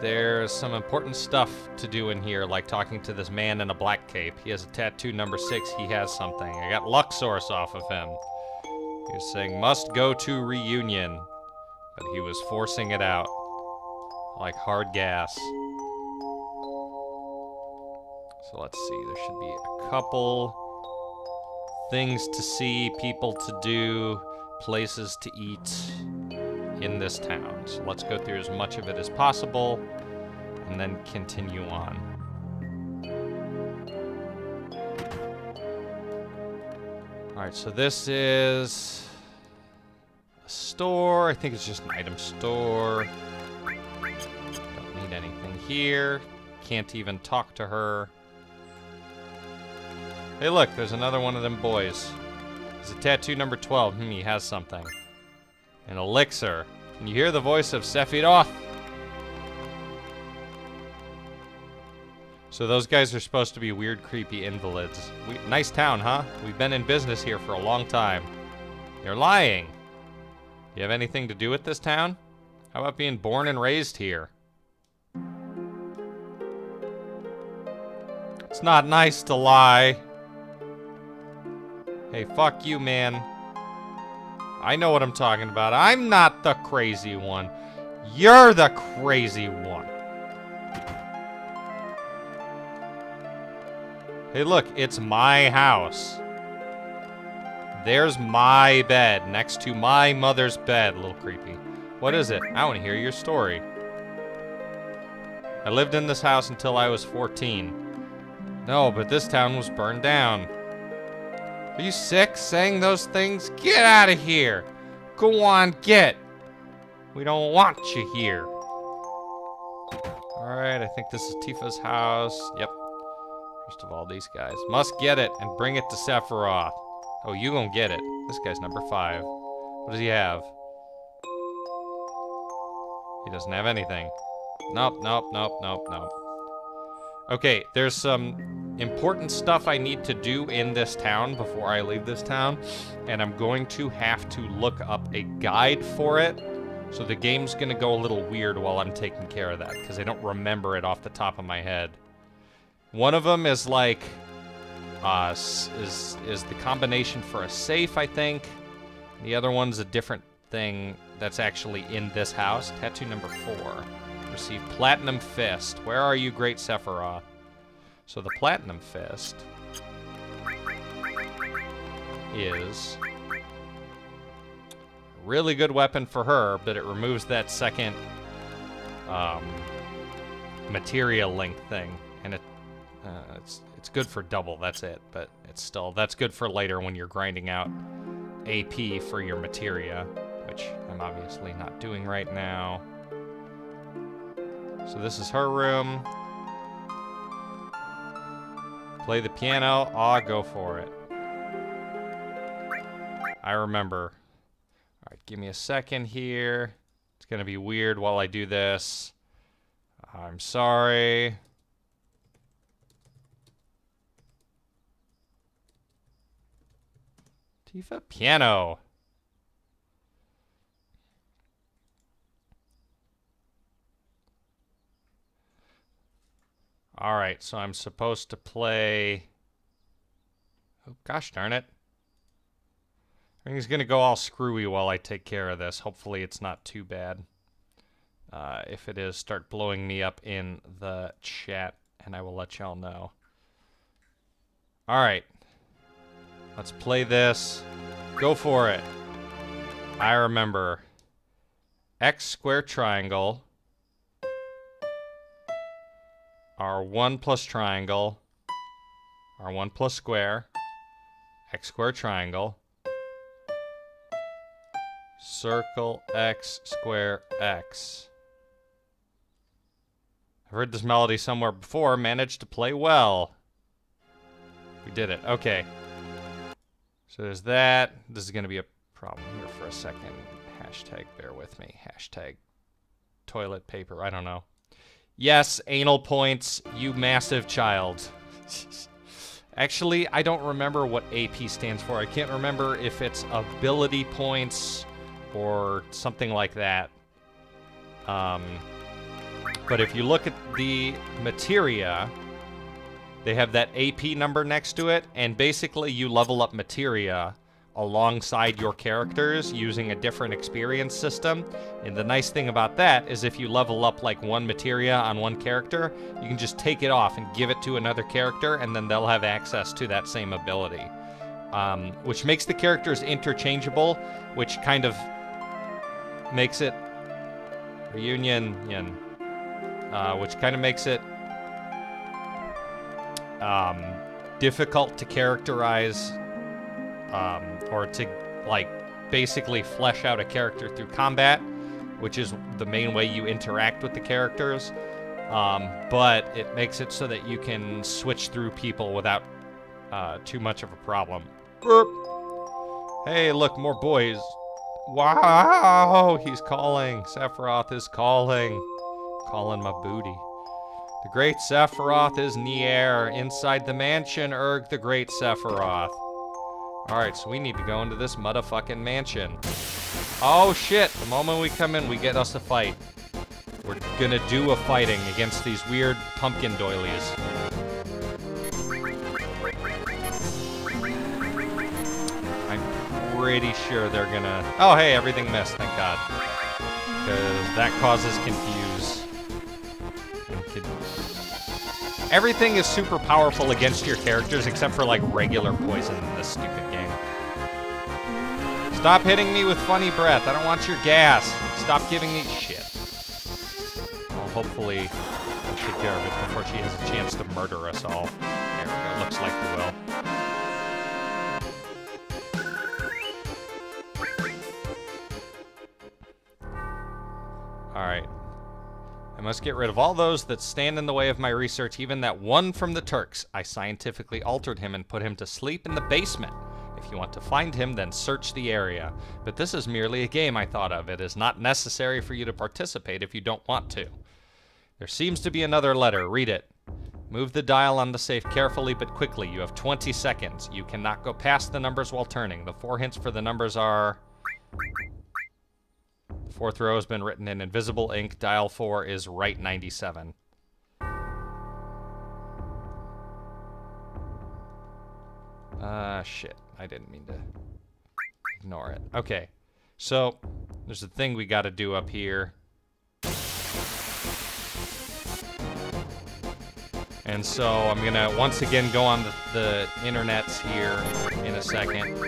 A: There's some important stuff to do in here, like talking to this man in a black cape. He has a tattoo number six, he has something. I got Luck Source off of him. He was saying, must go to reunion. But he was forcing it out like hard gas. So let's see, there should be a couple things to see, people to do, places to eat in this town. So let's go through as much of it as possible and then continue on. Alright, so this is a store. I think it's just an item store here. Can't even talk to her. Hey, look, there's another one of them boys. He's a tattoo number 12. Hmm, he has something. An elixir. Can you hear the voice of Sephiroth? So those guys are supposed to be weird, creepy invalids. We, nice town, huh? We've been in business here for a long time. You're lying. Do you have anything to do with this town? How about being born and raised here? It's not nice to lie. Hey, fuck you, man. I know what I'm talking about. I'm not the crazy one. You're the crazy one. Hey, look, it's my house. There's my bed next to my mother's bed. A little creepy. What is it? I want to hear your story. I lived in this house until I was 14. No, but this town was burned down. Are you sick saying those things? Get out of here! Go on, get! We don't want you here. Alright, I think this is Tifa's house. Yep. First of all, these guys. Must get it and bring it to Sephiroth. Oh, you gonna get it. This guy's number five. What does he have? He doesn't have anything. Nope, nope, nope, nope, nope. Okay, there's some important stuff I need to do in this town before I leave this town, and I'm going to have to look up a guide for it. So the game's gonna go a little weird while I'm taking care of that, because I don't remember it off the top of my head. One of them is like, uh, is, is the combination for a safe, I think. The other one's a different thing that's actually in this house. Tattoo number four. Receive Platinum Fist. Where are you, Great Sephiroth? So the Platinum Fist is really good weapon for her, but it removes that second um, materia link thing, and it uh, it's it's good for double. That's it, but it's still that's good for later when you're grinding out AP for your materia, which I'm obviously not doing right now. So this is her room. Play the piano. Ah, go for it. I remember. All right, give me a second here. It's going to be weird while I do this. I'm sorry. Tifa piano. All right, so I'm supposed to play. Oh, gosh darn it. Everything's going to go all screwy while I take care of this. Hopefully, it's not too bad. Uh, if it is, start blowing me up in the chat, and I will let y'all know. All right. Let's play this. Go for it. I remember. X square triangle. R1 plus triangle. R1 plus square. X square triangle. Circle X square X. I've heard this melody somewhere before, managed to play well. We did it. Okay. So there's that. This is going to be a problem here for a second. Hashtag bear with me. Hashtag toilet paper. I don't know. Yes, anal points, you massive child. Actually, I don't remember what AP stands for. I can't remember if it's ability points or something like that. Um, but if you look at the materia, they have that AP number next to it, and basically you level up materia alongside your characters using a different experience system. And the nice thing about that is if you level up like one materia on one character, you can just take it off and give it to another character, and then they'll have access to that same ability. Um, which makes the characters interchangeable, which kind of makes it reunion, uh, which kind of makes it um, difficult to characterize um, or to like basically flesh out a character through combat, which is the main way you interact with the characters. Um, but it makes it so that you can switch through people without uh, too much of a problem. Hey, look, more boys. Wow, he's calling. Sephiroth is calling. Calling my booty. The great Sephiroth is in the air. Inside the mansion, Erg the great Sephiroth. Alright, so we need to go into this motherfucking mansion. Oh shit, the moment we come in, we get us a fight. We're gonna do a fighting against these weird pumpkin doilies. I'm pretty sure they're gonna... Oh hey, everything missed, thank god. Because that causes confuse. Everything is super powerful against your characters except for like regular poison in this stupid game. Stop hitting me with funny breath. I don't want your gas. Stop giving me shit. Well, hopefully we'll take care of it before she has a chance to murder us all. There we go. Looks like we will. Must get rid of all those that stand in the way of my research, even that one from the Turks. I scientifically altered him and put him to sleep in the basement. If you want to find him, then search the area. But this is merely a game I thought of. It is not necessary for you to participate if you don't want to. There seems to be another letter. Read it. Move the dial on the safe carefully but quickly. You have 20 seconds. You cannot go past the numbers while turning. The four hints for the numbers are Fourth row has been written in invisible ink. Dial 4 is right 97. Uh, shit. I didn't mean to ignore it. Okay. So, There's a thing we got to do up here. And so I'm going to once again go on the, the internets here in a second.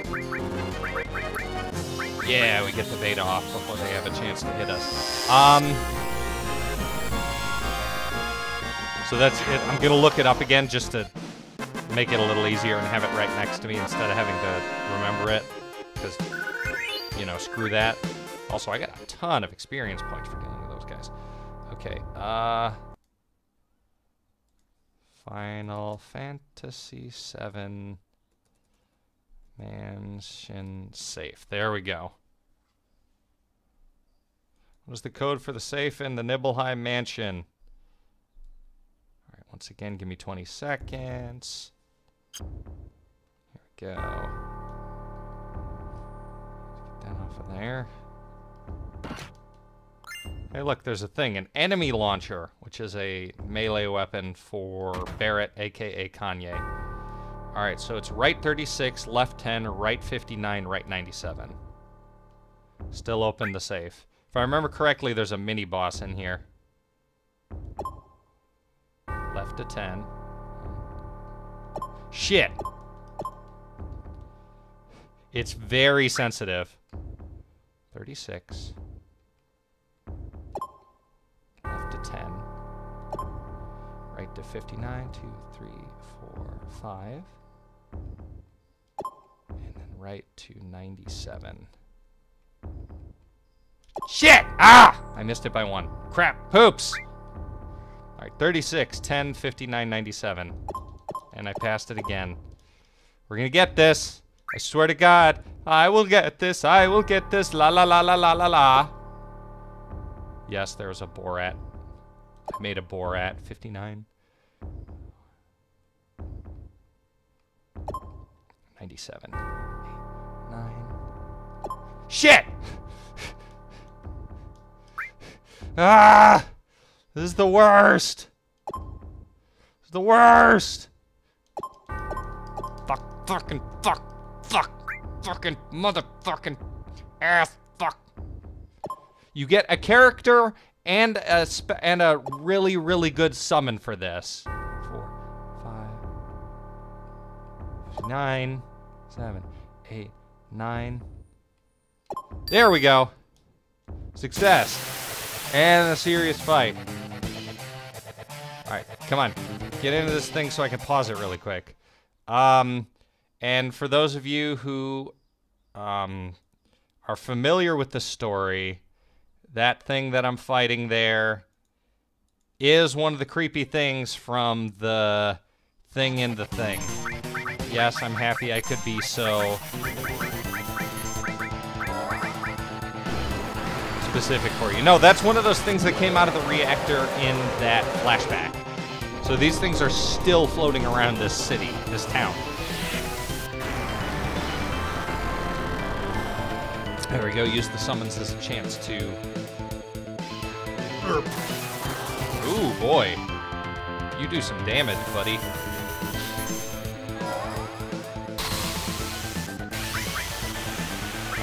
A: Yeah, we get the beta off before they have a chance to hit us. Um, so that's it. I'm going to look it up again just to make it a little easier and have it right next to me instead of having to remember it. Because, you know, screw that. Also, I got a ton of experience points for dealing with those guys. Okay, uh... Final Fantasy VII Mansion Safe. There we go. What is the code for the safe in the Nibelheim Mansion? All right, once again, give me 20 seconds. Here we go. Get that off of there. Hey, look, there's a thing. An enemy launcher, which is a melee weapon for Barret, a.k.a. Kanye. All right, so it's right 36, left 10, right 59, right 97. Still open the safe. If I remember correctly, there's a mini-boss in here. Left to 10. Shit! It's very sensitive. 36. Left to 10. Right to 59, 2, 3, 4, 5. And then right to 97. Shit! Ah! I missed it by one. Crap. Poops! Alright, 36, 10, 59, 97. And I passed it again. We're gonna get this. I swear to God. I will get this. I will get this. La la la la la la la. Yes, there's a Borat. I made a Borat. 59. 97. 8, 9. Shit! ah! This is the worst! This is the worst! Fuck, fucking, fuck, fuck, fucking, motherfucking, ass, fuck. You get a character and a and a really, really good summon for this. Four, five, nine, seven, eight, nine. There we go. Success. And a serious fight. Alright, come on. Get into this thing so I can pause it really quick. Um, and for those of you who um, are familiar with the story, that thing that I'm fighting there is one of the creepy things from the thing in the thing. Yes, I'm happy I could be so specific for you. No, that's one of those things that came out of the reactor in that flashback. So these things are still floating around this city, this town. There we go, use the summons as a chance to... Ooh, boy. You do some damage, buddy.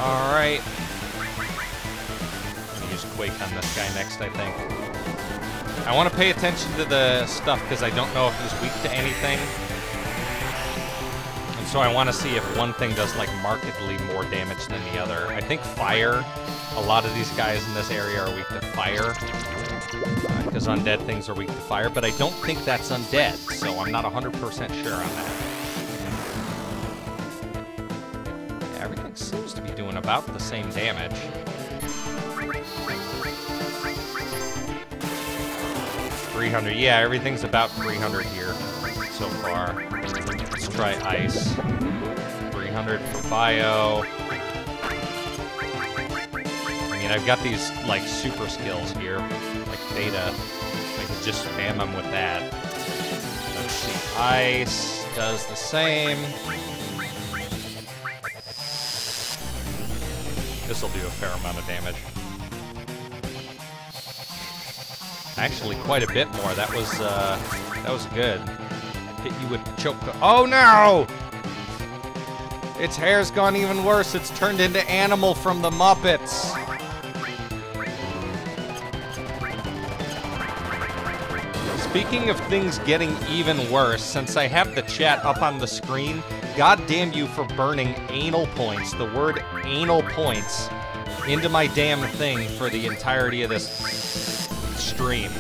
A: Alright. Use Quake on this guy next, I think. I want to pay attention to the stuff because I don't know if he's weak to anything. And so I want to see if one thing does like markedly more damage than the other. I think fire, a lot of these guys in this area are weak to fire. Because uh, undead things are weak to fire, but I don't think that's undead, so I'm not 100% sure on that. Doing about the same damage. Three hundred, yeah, everything's about 300 here so far. Let's try ice. 300 for bio. I mean, I've got these, like, super skills here, like beta. I could just spam them with that. Let's see, ice does the same. This'll do a fair amount of damage. Actually, quite a bit more. That was, uh, that was good. I hit you with choke. Oh, no! Its hair's gone even worse. It's turned into Animal from the Muppets. Speaking of things getting even worse, since I have the chat up on the screen, god damn you for burning anal points, the word anal points, into my damn thing for the entirety of this stream.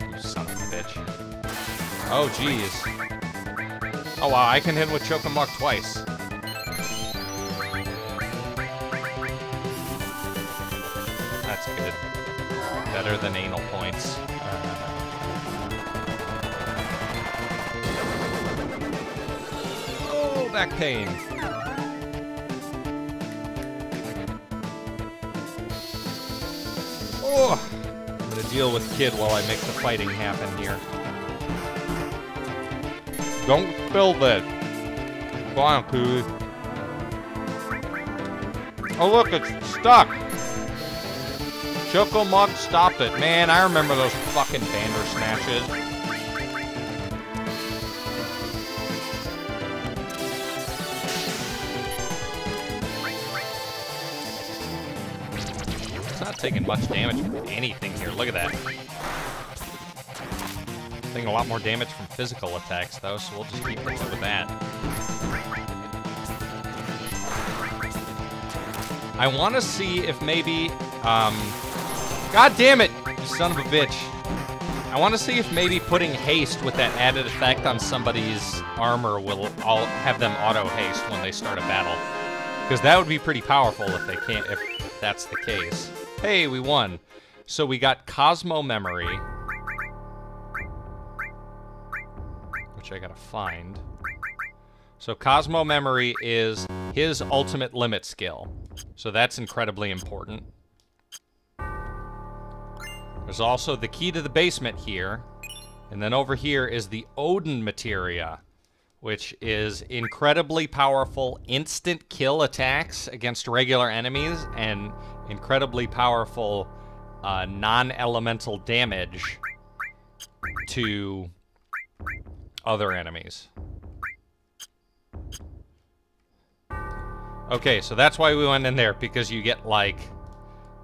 A: You son of a bitch. Oh, jeez. Oh, wow, I can hit him with Cho'Gamak twice. That's good. Better than anal points. Back. Oh, I'm gonna deal with Kid while I make the fighting happen here. Don't. Go on, Kuz. Oh, look, it's stuck. Cho'Gamak stopped it. Man, I remember those fucking Bandersnatches. Taking much damage from anything here. Look at that. Taking a lot more damage from physical attacks, though, so we'll just keep hitting with that. I want to see if maybe, um, God damn it, you son of a bitch. I want to see if maybe putting haste with that added effect on somebody's armor will all have them auto haste when they start a battle. Because that would be pretty powerful if they can't, if that's the case. Hey, we won. So we got Cosmo Memory. Which I gotta find. So Cosmo Memory is his ultimate limit skill. So that's incredibly important. There's also the key to the basement here. And then over here is the Odin Materia, which is incredibly powerful instant kill attacks against regular enemies and incredibly powerful uh, non-elemental damage to other enemies. Okay, so that's why we went in there, because you get, like,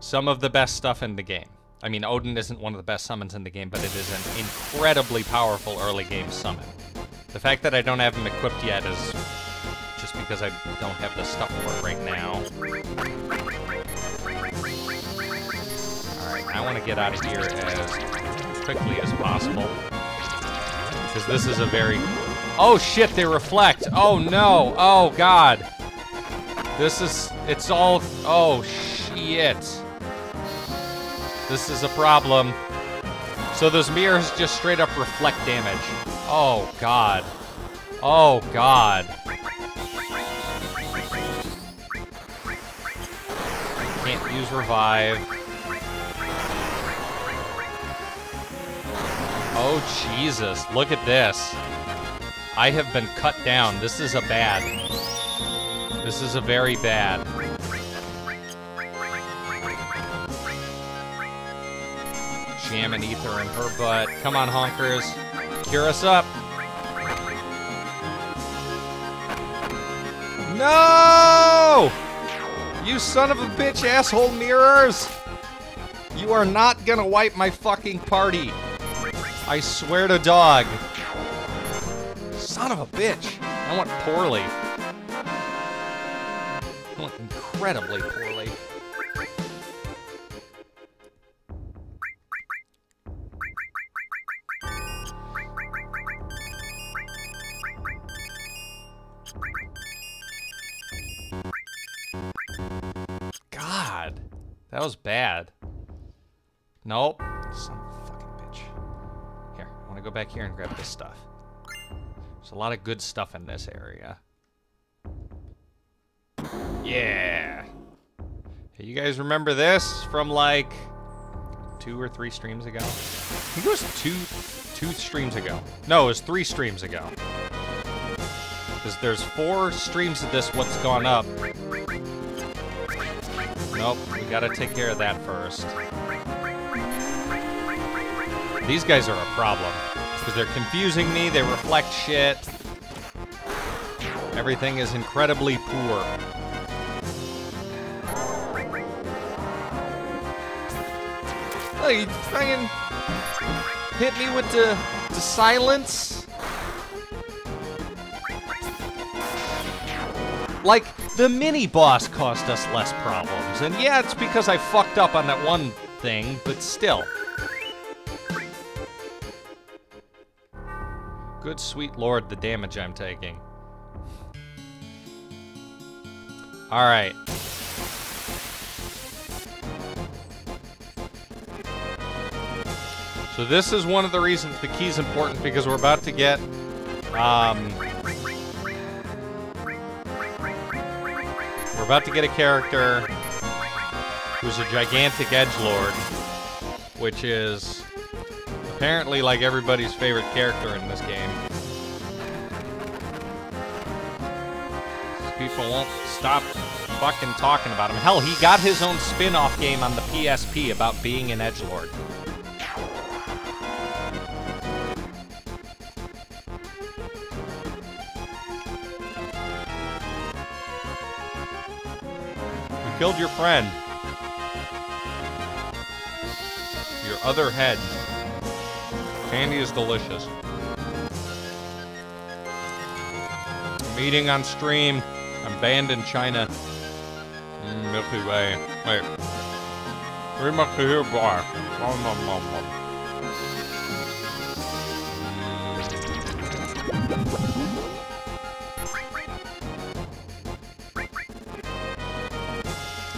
A: some of the best stuff in the game. I mean, Odin isn't one of the best summons in the game, but it is an incredibly powerful early game summon. The fact that I don't have him equipped yet is just because I don't have the stuff for it right now. Alright, I want to get out of here as quickly as possible. Because this is a very... Oh shit, they reflect! Oh no! Oh god! This is... It's all... Oh shit! This is a problem. So those mirrors just straight up reflect damage. Oh, God. Oh, God. Can't use revive. Oh, Jesus. Look at this. I have been cut down. This is a bad. This is a very bad. jamming ether in her butt. Come on, honkers. Cure us up. No! You son of a bitch, asshole mirrors! You are not gonna wipe my fucking party. I swear to dog. Son of a bitch. I went poorly. I went incredibly poorly. Nope. Son of a fucking bitch. Here, I want to go back here and grab this stuff. There's a lot of good stuff in this area. Yeah. Hey, you guys remember this from like two or three streams ago? I think it was two, two streams ago. No, it was three streams ago. Because there's four streams of this what's gone up. Nope, we gotta take care of that first. These guys are a problem. Because they're confusing me, they reflect shit. Everything is incredibly poor. You fucking hit me with the, the silence? Like, the mini boss caused us less problems. And yeah, it's because I fucked up on that one thing, but still. Good sweet lord, the damage I'm taking. Alright. So this is one of the reasons the key's important because we're about to get um, we're about to get a character who's a gigantic edge lord, which is apparently like everybody's favorite character in this game. People won't stop fucking talking about him. Hell, he got his own spin-off game on the PSP about being an edge lord. You killed your friend. Your other head. Candy is delicious. Meeting on stream. I'm banned in China. Mm, Milky Way. Wait. Much to hear bar. Nom, nom, nom, nom.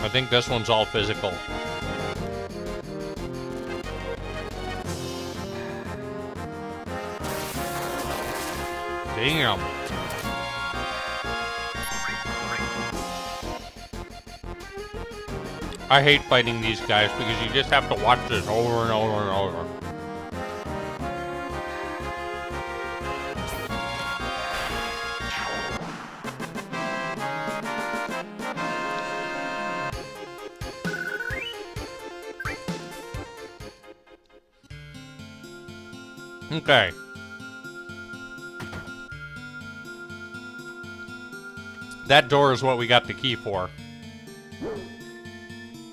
A: I think this one's all physical. Damn. I hate fighting these guys because you just have to watch this over and over and over. Okay. That door is what we got the key for.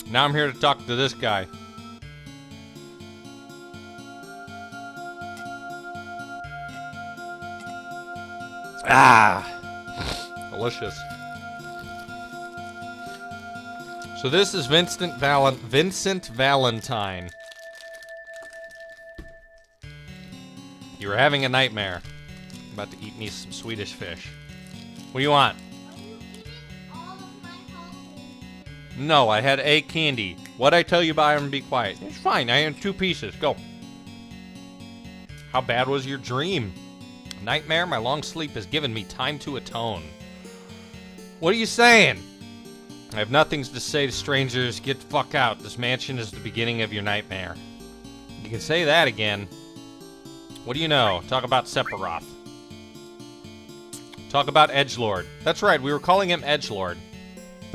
A: Now I'm here to talk to this guy. Ah! Delicious. So this is Vincent Valen Vincent Valentine. You were having a nightmare. I'm about to eat me some Swedish fish. What do you want? No, I had a candy. What I tell you about him, be quiet. It's fine. I had two pieces. Go. How bad was your dream? Nightmare, my long sleep has given me time to atone. What are you saying? I have nothing to say to strangers. Get the fuck out. This mansion is the beginning of your nightmare. You can say that again. What do you know? Talk about Sephiroth. Talk about Edgelord. That's right, we were calling him Edgelord.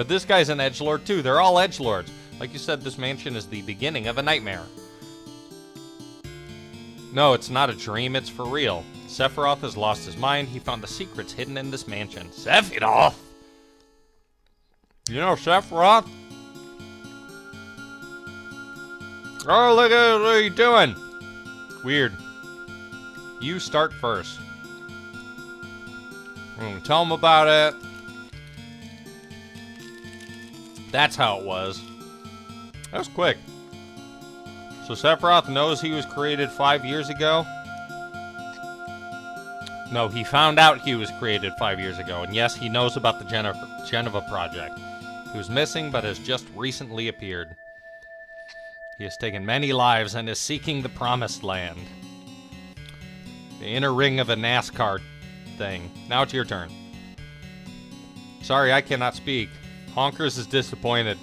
A: But this guy's an Edgelord too. They're all Edgelords. Like you said, this mansion is the beginning of a nightmare. No, it's not a dream, it's for real. Sephiroth has lost his mind. He found the secrets hidden in this mansion. Sephiroth! You know Sephiroth? Oh, look at what are you doing? Weird. You start first. Gonna tell him about it. That's how it was. That was quick. So Sephiroth knows he was created five years ago? No, he found out he was created five years ago. And yes, he knows about the Jenova, Jenova Project. He was missing, but has just recently appeared. He has taken many lives and is seeking the Promised Land. The inner ring of a NASCAR thing. Now it's your turn. Sorry, I cannot speak. Honkers is disappointed.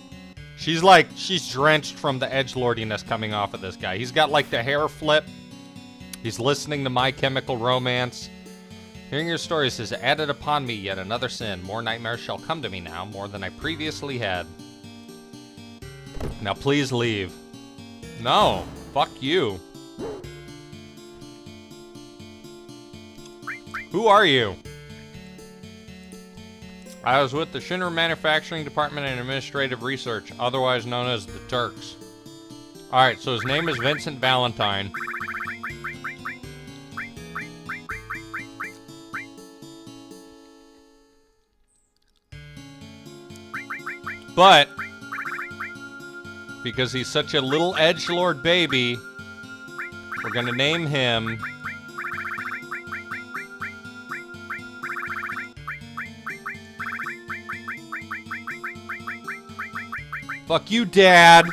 A: She's like, she's drenched from the edge lordiness coming off of this guy. He's got like the hair flip. He's listening to My Chemical Romance. Hearing your stories has added upon me yet another sin. More nightmares shall come to me now, more than I previously had. Now please leave. No, fuck you. Who are you? I was with the Shinra Manufacturing Department and Administrative Research, otherwise known as the Turks. Alright, so his name is Vincent Valentine. But, because he's such a little edge lord baby, we're gonna name him Fuck you, Dad!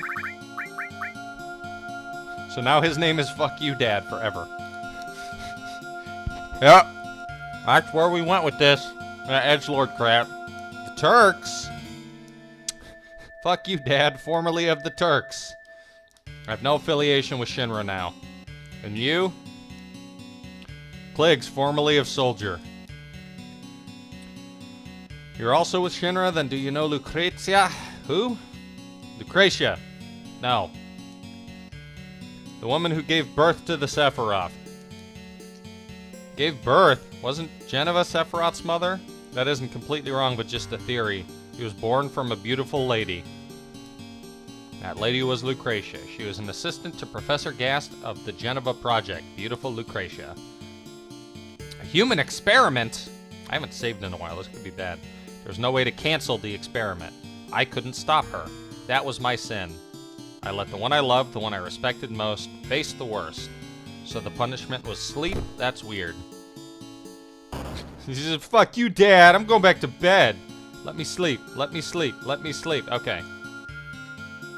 A: So now his name is Fuck You, Dad, forever. yep. That's where we went with this. That Lord crap. The Turks? Fuck you, Dad, formerly of the Turks. I have no affiliation with Shinra now. And you? Kligs, formerly of Soldier. You're also with Shinra, then do you know Lucrecia? Who? Lucrecia. No. The woman who gave birth to the Sephiroth. Gave birth? Wasn't Jenova Sephiroth's mother? That isn't completely wrong, but just a theory. He was born from a beautiful lady. That lady was Lucrecia. She was an assistant to Professor Gast of the Jenova Project. Beautiful Lucrecia. A human experiment? I haven't saved in a while. This could be bad. There's no way to cancel the experiment. I couldn't stop her. That was my sin. I let the one I loved, the one I respected most, face the worst. So the punishment was sleep? That's weird. He says, fuck you, Dad. I'm going back to bed. Let me sleep. Let me sleep. Let me sleep. Okay.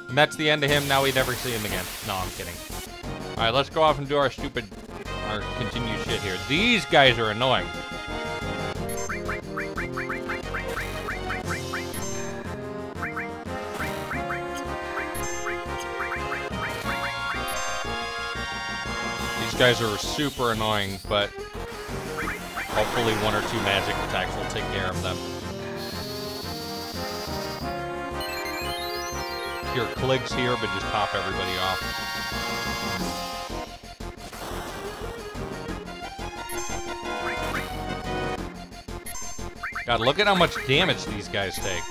A: And that's the end of him. Now we never see him again. No, I'm kidding. All right, let's go off and do our stupid, our continued shit here. These guys are annoying. Guys are super annoying, but hopefully one or two magic attacks will take care of them. Your Kligs here, but just pop everybody off. God, look at how much damage these guys take.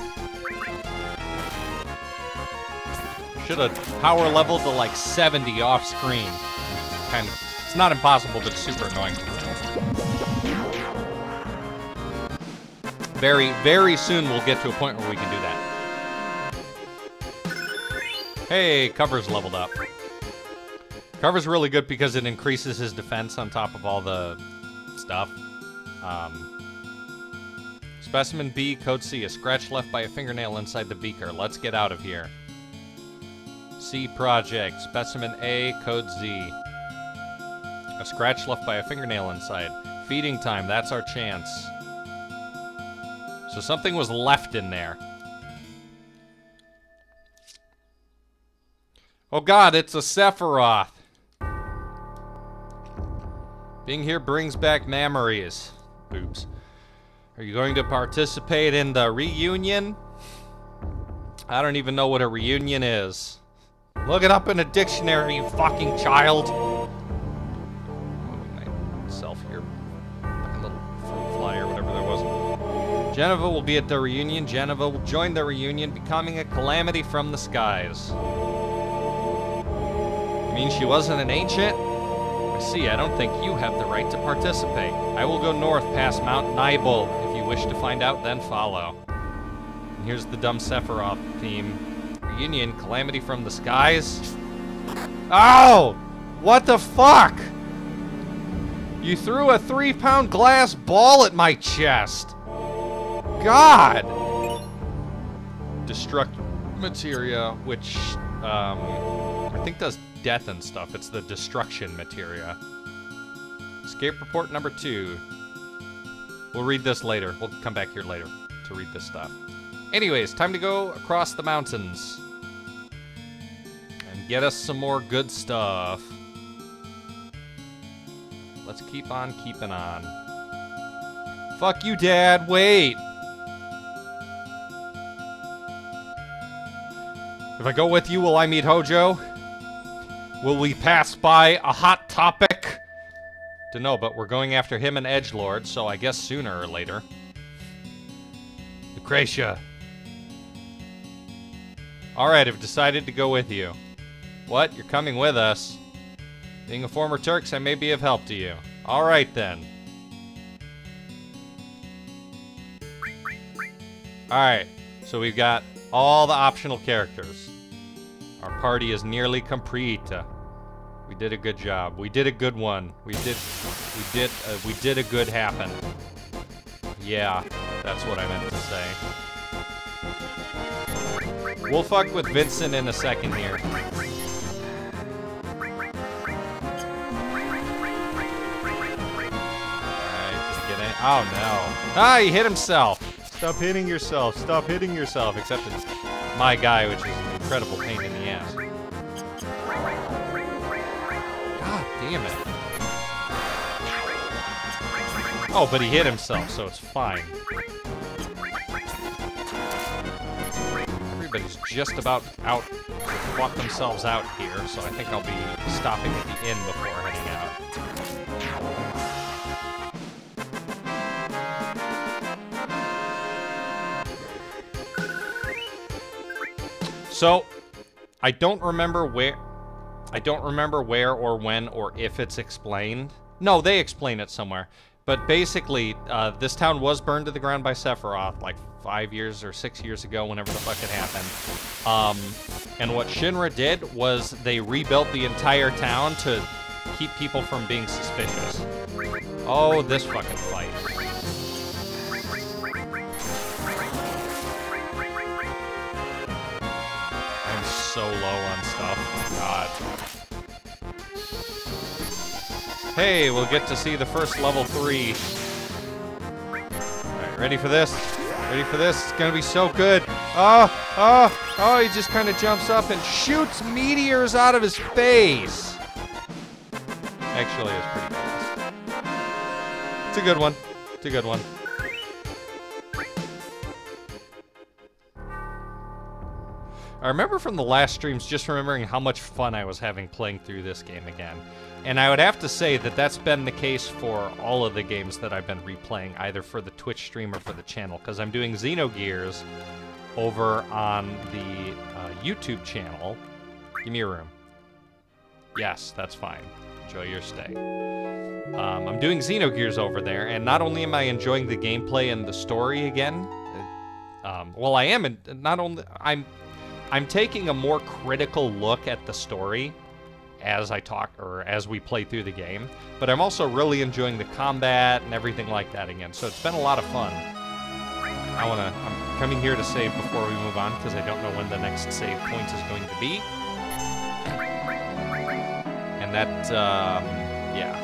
A: Should have power leveled to like 70 off screen. Kind of it's not impossible, but super annoying. Very, very soon we'll get to a point where we can do that. Hey, cover's leveled up. Cover's really good because it increases his defense on top of all the stuff. Um, specimen B, code C, a scratch left by a fingernail inside the beaker. Let's get out of here. C project, specimen A, code Z. Scratch left by a fingernail inside. Feeding time, that's our chance. So something was left in there. Oh god, it's a Sephiroth. Being here brings back memories. Oops. Are you going to participate in the reunion? I don't even know what a reunion is. Look it up in a dictionary, you fucking child. Jenova will be at the reunion. Jenova will join the reunion, becoming a calamity from the skies. You mean she wasn't an ancient? I see, I don't think you have the right to participate. I will go north past Mount Nibel. If you wish to find out, then follow. And here's the dumb Sephiroth theme. Reunion, calamity from the skies. Oh! What the fuck? You threw a three pound glass ball at my chest. God! Destruct materia, which um, I think does death and stuff. It's the destruction materia. Escape report number two. We'll read this later. We'll come back here later to read this stuff. Anyways, time to go across the mountains. And get us some more good stuff. Let's keep on keeping on. Fuck you, Dad. Wait. If I go with you, will I meet Hojo? Will we pass by a hot topic? Dunno, but we're going after him and Edge Lord, so I guess sooner or later. Lucrecia. Alright, I've decided to go with you. What? You're coming with us? Being a former Turks, I may be of help to you. All right then. All right, so we've got all the optional characters. Our party is nearly complete. We did a good job. We did a good one. We did, we did, uh, we did a good happen. Yeah, that's what I meant to say. We'll fuck with Vincent in a second here. Oh no. Ah, he hit himself. Stop hitting yourself. Stop hitting yourself. Except it's my guy, which is an incredible pain in damn it. Oh, but he hit himself, so it's fine. Everybody's just about out, fought themselves out here, so I think I'll be stopping at the inn before heading out. So, I don't remember where... I don't remember where or when or if it's explained. No, they explain it somewhere. But basically, uh, this town was burned to the ground by Sephiroth like five years or six years ago, whenever the fuck it happened. Um, and what Shinra did was they rebuilt the entire town to keep people from being suspicious. Oh, this fucking fight. I'm so low on stuff. Hey, we'll get to see the first level three. Alright, ready for this? Ready for this? It's gonna be so good. Oh, oh, oh, he just kind of jumps up and shoots meteors out of his face. Actually, it's pretty fast. It's a good one. It's a good one. I remember from the last streams just remembering how much fun I was having playing through this game again. And I would have to say that that's been the case for all of the games that I've been replaying, either for the Twitch stream or for the channel, because I'm doing Xenogears over on the uh, YouTube channel. Give me a room. Yes, that's fine. Enjoy your stay. Um, I'm doing Xenogears over there, and not only am I enjoying the gameplay and the story again, uh, um, well, I am. and not only I'm, I'm taking a more critical look at the story as I talk or as we play through the game, but I'm also really enjoying the combat and everything like that again. So it's been a lot of fun. I wanna. I'm coming here to save before we move on because I don't know when the next save point is going to be. And that, um, yeah.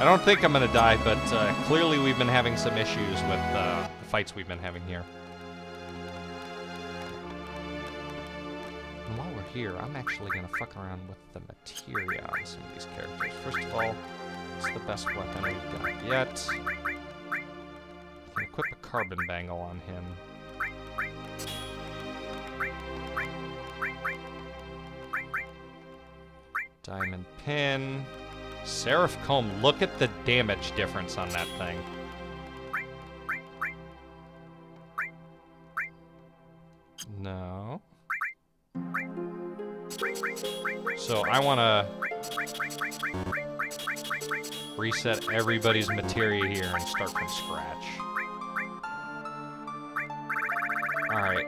A: I don't think I'm gonna die, but uh, clearly we've been having some issues with uh, the fights we've been having here. And while we're here, I'm actually gonna fuck around with the materia on some of these characters. First of all, it's the best weapon we've got yet. I can equip a carbon bangle on him. Diamond pin. Seraph Comb, look at the damage difference on that thing. No. So I want to reset everybody's materia here and start from scratch. Alright.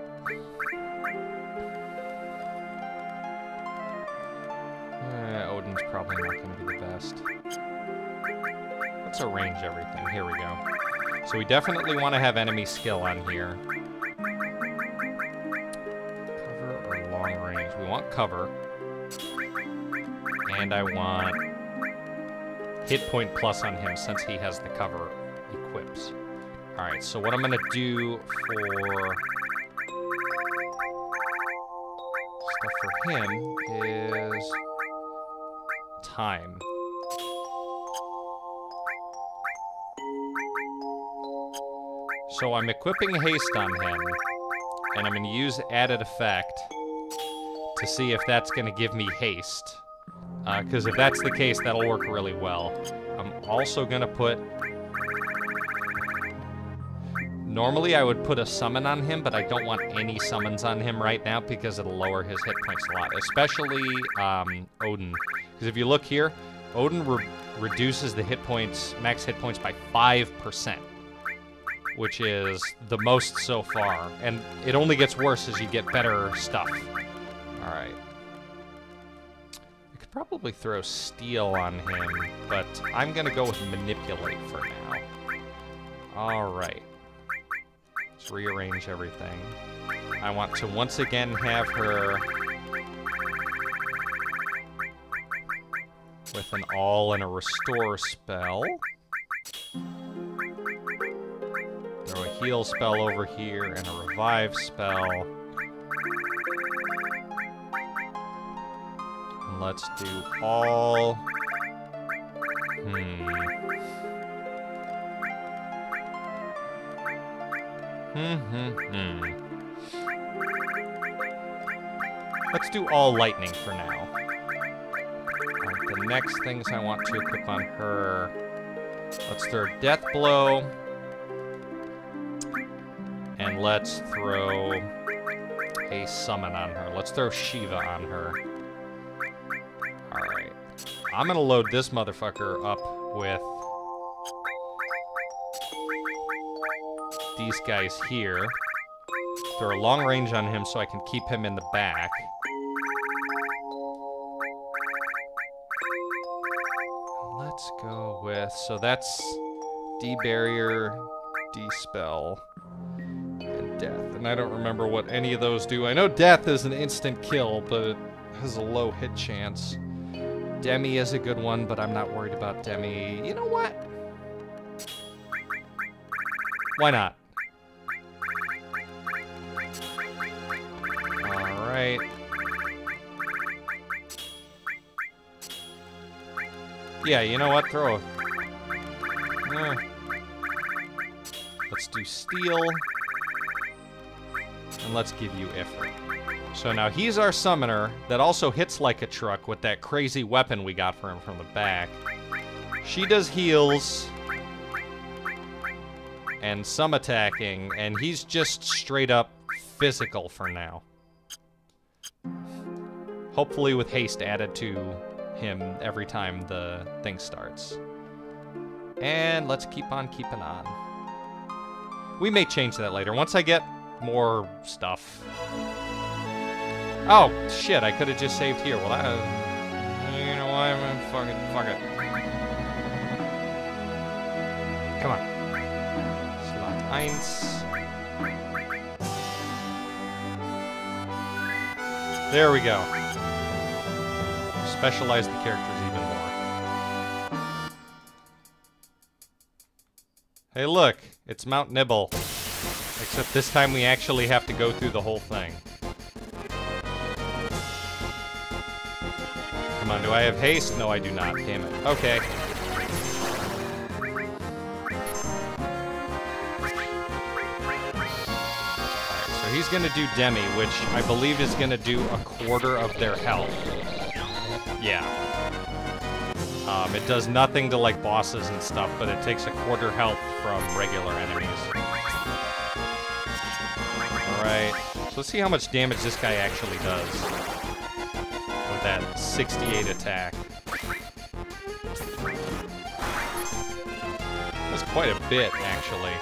A: Uh, Odin's probably not going to be the best. Let's arrange everything. Here we go. So we definitely want to have enemy skill on here. Long range? We want cover. And I want hit point plus on him since he has the cover equips. Alright, so what I'm going to do for stuff for him is time. So I'm equipping haste on him, and I'm going to use added effect to see if that's going to give me haste. Because uh, if that's the case, that'll work really well. I'm also going to put... Normally I would put a summon on him, but I don't want any summons on him right now because it'll lower his hit points a lot, especially um, Odin. Because if you look here, Odin re reduces the hit points, max hit points by 5%, which is the most so far. And it only gets worse as you get better stuff. All right. I could probably throw Steal on him, but I'm to go with Manipulate for now. All right. Let's rearrange everything. I want to once again have her with an all and a restore spell. Throw a heal spell over here and a revive spell. Let's do all... Hmm. Hmm, hmm, hmm. Let's do all lightning for now. the next things I want to equip on her... Let's throw Death Blow. And let's throw a summon on her. Let's throw Shiva on her. I'm gonna load this motherfucker up with these guys here. Throw a long range on him so I can keep him in the back. Let's go with... So that's D-Barrier, D-Spell, and Death. And I don't remember what any of those do. I know Death is an instant kill, but it has a low hit chance. Demi is a good one, but I'm not worried about Demi. You know what? Why not? Alright. Yeah, you know what? Throw. Let's do steal. And let's give you Ifrit. So now he's our summoner that also hits like a truck with that crazy weapon we got for him from the back. She does heals and some attacking, and he's just straight up physical for now. Hopefully with haste added to him every time the thing starts. And let's keep on keeping on. We may change that later, once I get more stuff. Oh, shit, I could have just saved here. Well, that... Uh, you know what? Fuck it, fuck it. Come on. Slot eins. There we go. Specialize the characters even more. Hey look, it's Mount Nibel. Except this time we actually have to go through the whole thing. Come on, do I have haste? No, I do not. Damn it. Okay. so he's gonna do Demi, which I believe is gonna do a quarter of their health. Yeah. Um, it does nothing to, like, bosses and stuff, but it takes a quarter health from regular enemies. Alright. So let's see how much damage this guy actually does that 68 attack. That's quite a bit, actually.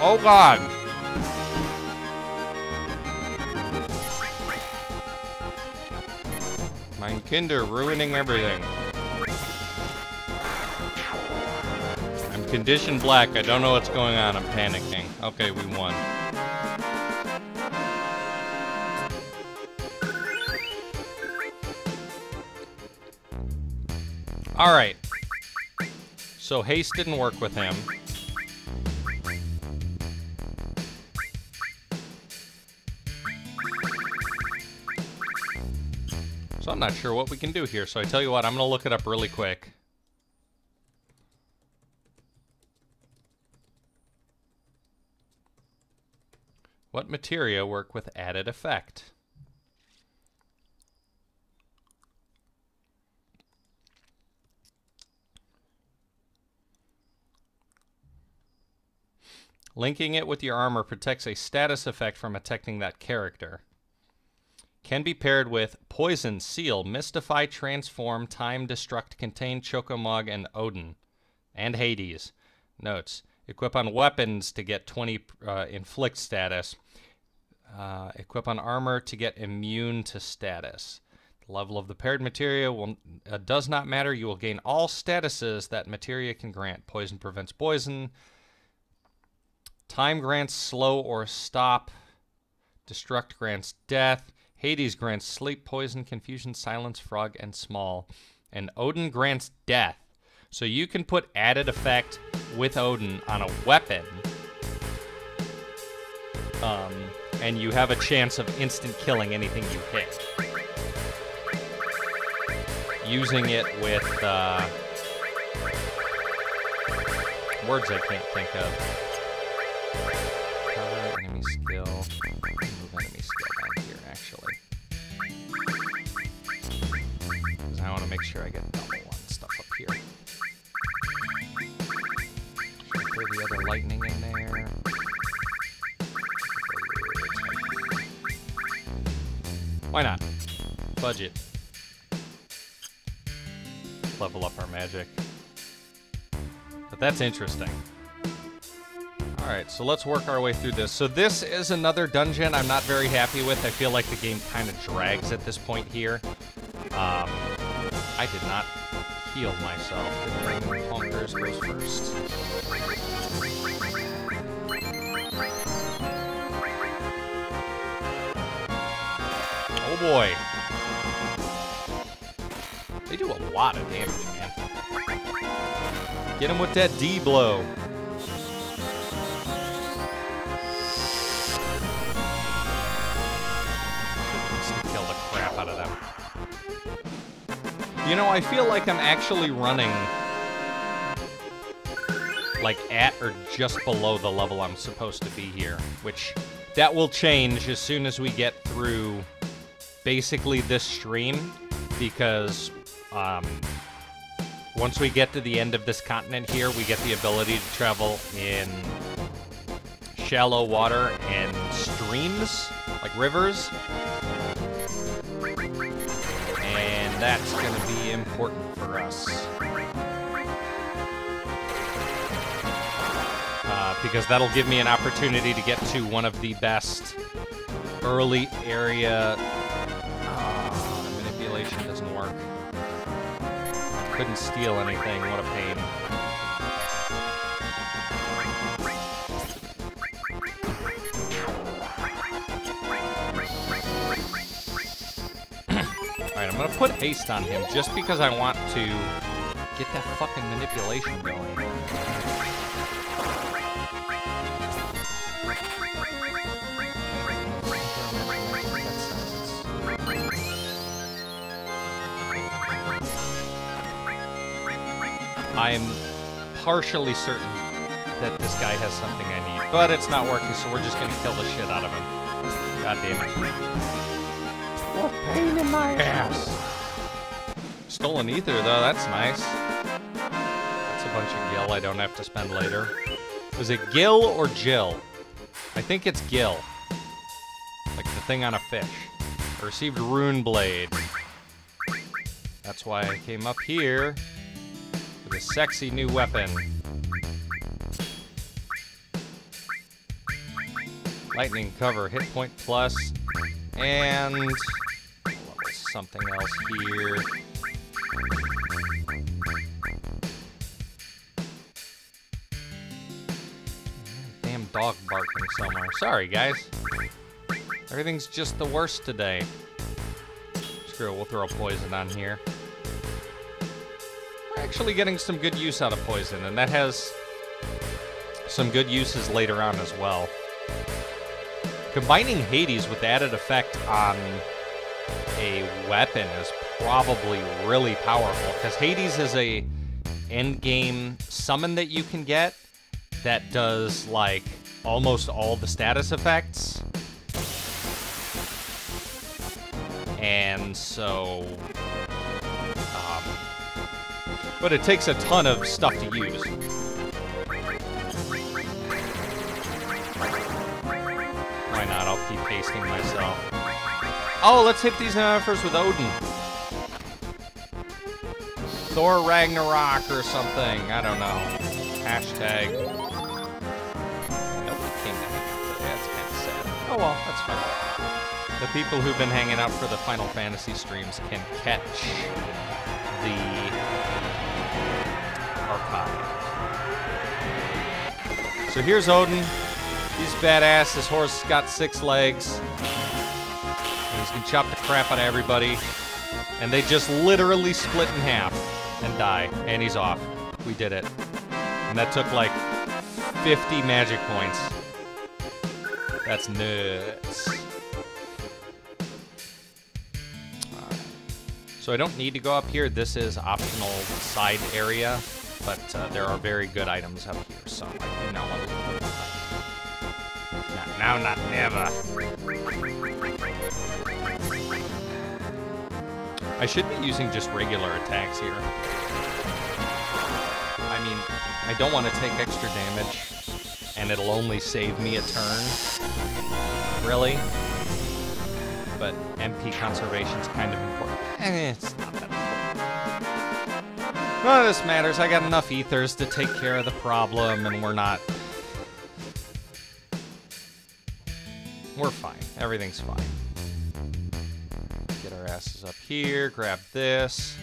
A: Oh god! Mein Kinder ruining everything. I'm conditioned black. I don't know what's going on. I'm panicking. Okay, we won. Alright. So haste didn't work with him. I'm not sure what we can do here. So I tell you what, I'm going to look it up really quick. What materia work with added effect? Linking it with your armor protects a status effect from attacking that character. Can be paired with Poison, Seal, Mystify, Transform, Time, Destruct, Contain, Choco/Mog, and Odin. And Hades. Notes. Equip on weapons to get 20 uh, inflict status. Uh, equip on armor to get immune to status. The level of the paired materia will, uh, does not matter. You will gain all statuses that materia can grant. Poison prevents poison. Time grants slow or stop. Destruct grants death. Hades grants sleep, poison, confusion, silence, frog, and small. And Odin grants death. So you can put added effect with Odin on a weapon. Um, and you have a chance of instant killing anything you hit. Using it with uh, words I can't think of. To make sure I get double on stuff up here. Throw the other lightning in there. Why not? Budget. Level up our magic. But that's interesting. Alright, so let's work our way through this. So this is another dungeon I'm not very happy with. I feel like the game kind of drags at this point here. Um, I did not heal myself. Honkers goes first. Oh boy. They do a lot of damage, man. Get him with that D blow. You know, I feel like I'm actually running like at or just below the level I'm supposed to be here, which that will change as soon as we get through basically this stream because um, once we get to the end of this continent here, we get the ability to travel in shallow water and streams, like rivers. That's going to be important for us. Uh, because that'll give me an opportunity to get to one of the best early area... Uh, manipulation doesn't work. Couldn't steal anything, what a pain. I'm gonna put haste on him just because I want to get that fucking manipulation going. I'm partially certain that this guy has something I need, but it's not working, so we're just gonna kill the shit out of him. God damn it. Pain in my ass. Stolen ether, though, that's nice. That's a bunch of gil I don't have to spend later. Was it Gil or Jill? I think it's Gil. Like the thing on a fish. I received Rune Blade. That's why I came up here with a sexy new weapon. Lightning cover, hit point plus, and something else here. Damn dog barking somewhere. Sorry, guys. Everything's just the worst today. Screw it, we'll throw poison on here. We're actually getting some good use out of poison, and that has some good uses later on as well. Combining Hades with added effect on a weapon is probably really powerful because Hades is a end game summon that you can get that does like almost all the status effects. And so, um, but it takes a ton of stuff to use. Why not? I'll keep pasting myself. Oh, let's hit these uh, numbers with Odin. Thor Ragnarok or something. I don't know. Hashtag. Nobody came to hang out today. That's kind of sad. Oh well, that's fine. The people who've been hanging out for the Final Fantasy streams can catch the archive. So here's Odin. He's badass. His horse got six legs. And he's chop the crap out of everybody. And they just literally split in half and die. And he's off. We did it. And that took like 50 magic points. That's nuts. So I don't need to go up here. This is optional side area. But uh, there are very good items up here. So I do not want to them. Not now, not never. I should be using just regular attacks here. I mean, I don't want to take extra damage, and it'll only save me a turn. Really? But MP conservation's kind of important. Eh, it's not that important. None of this matters. I got enough ethers to take care of the problem, and we're not... We're fine. Everything's fine asses up here, grab this.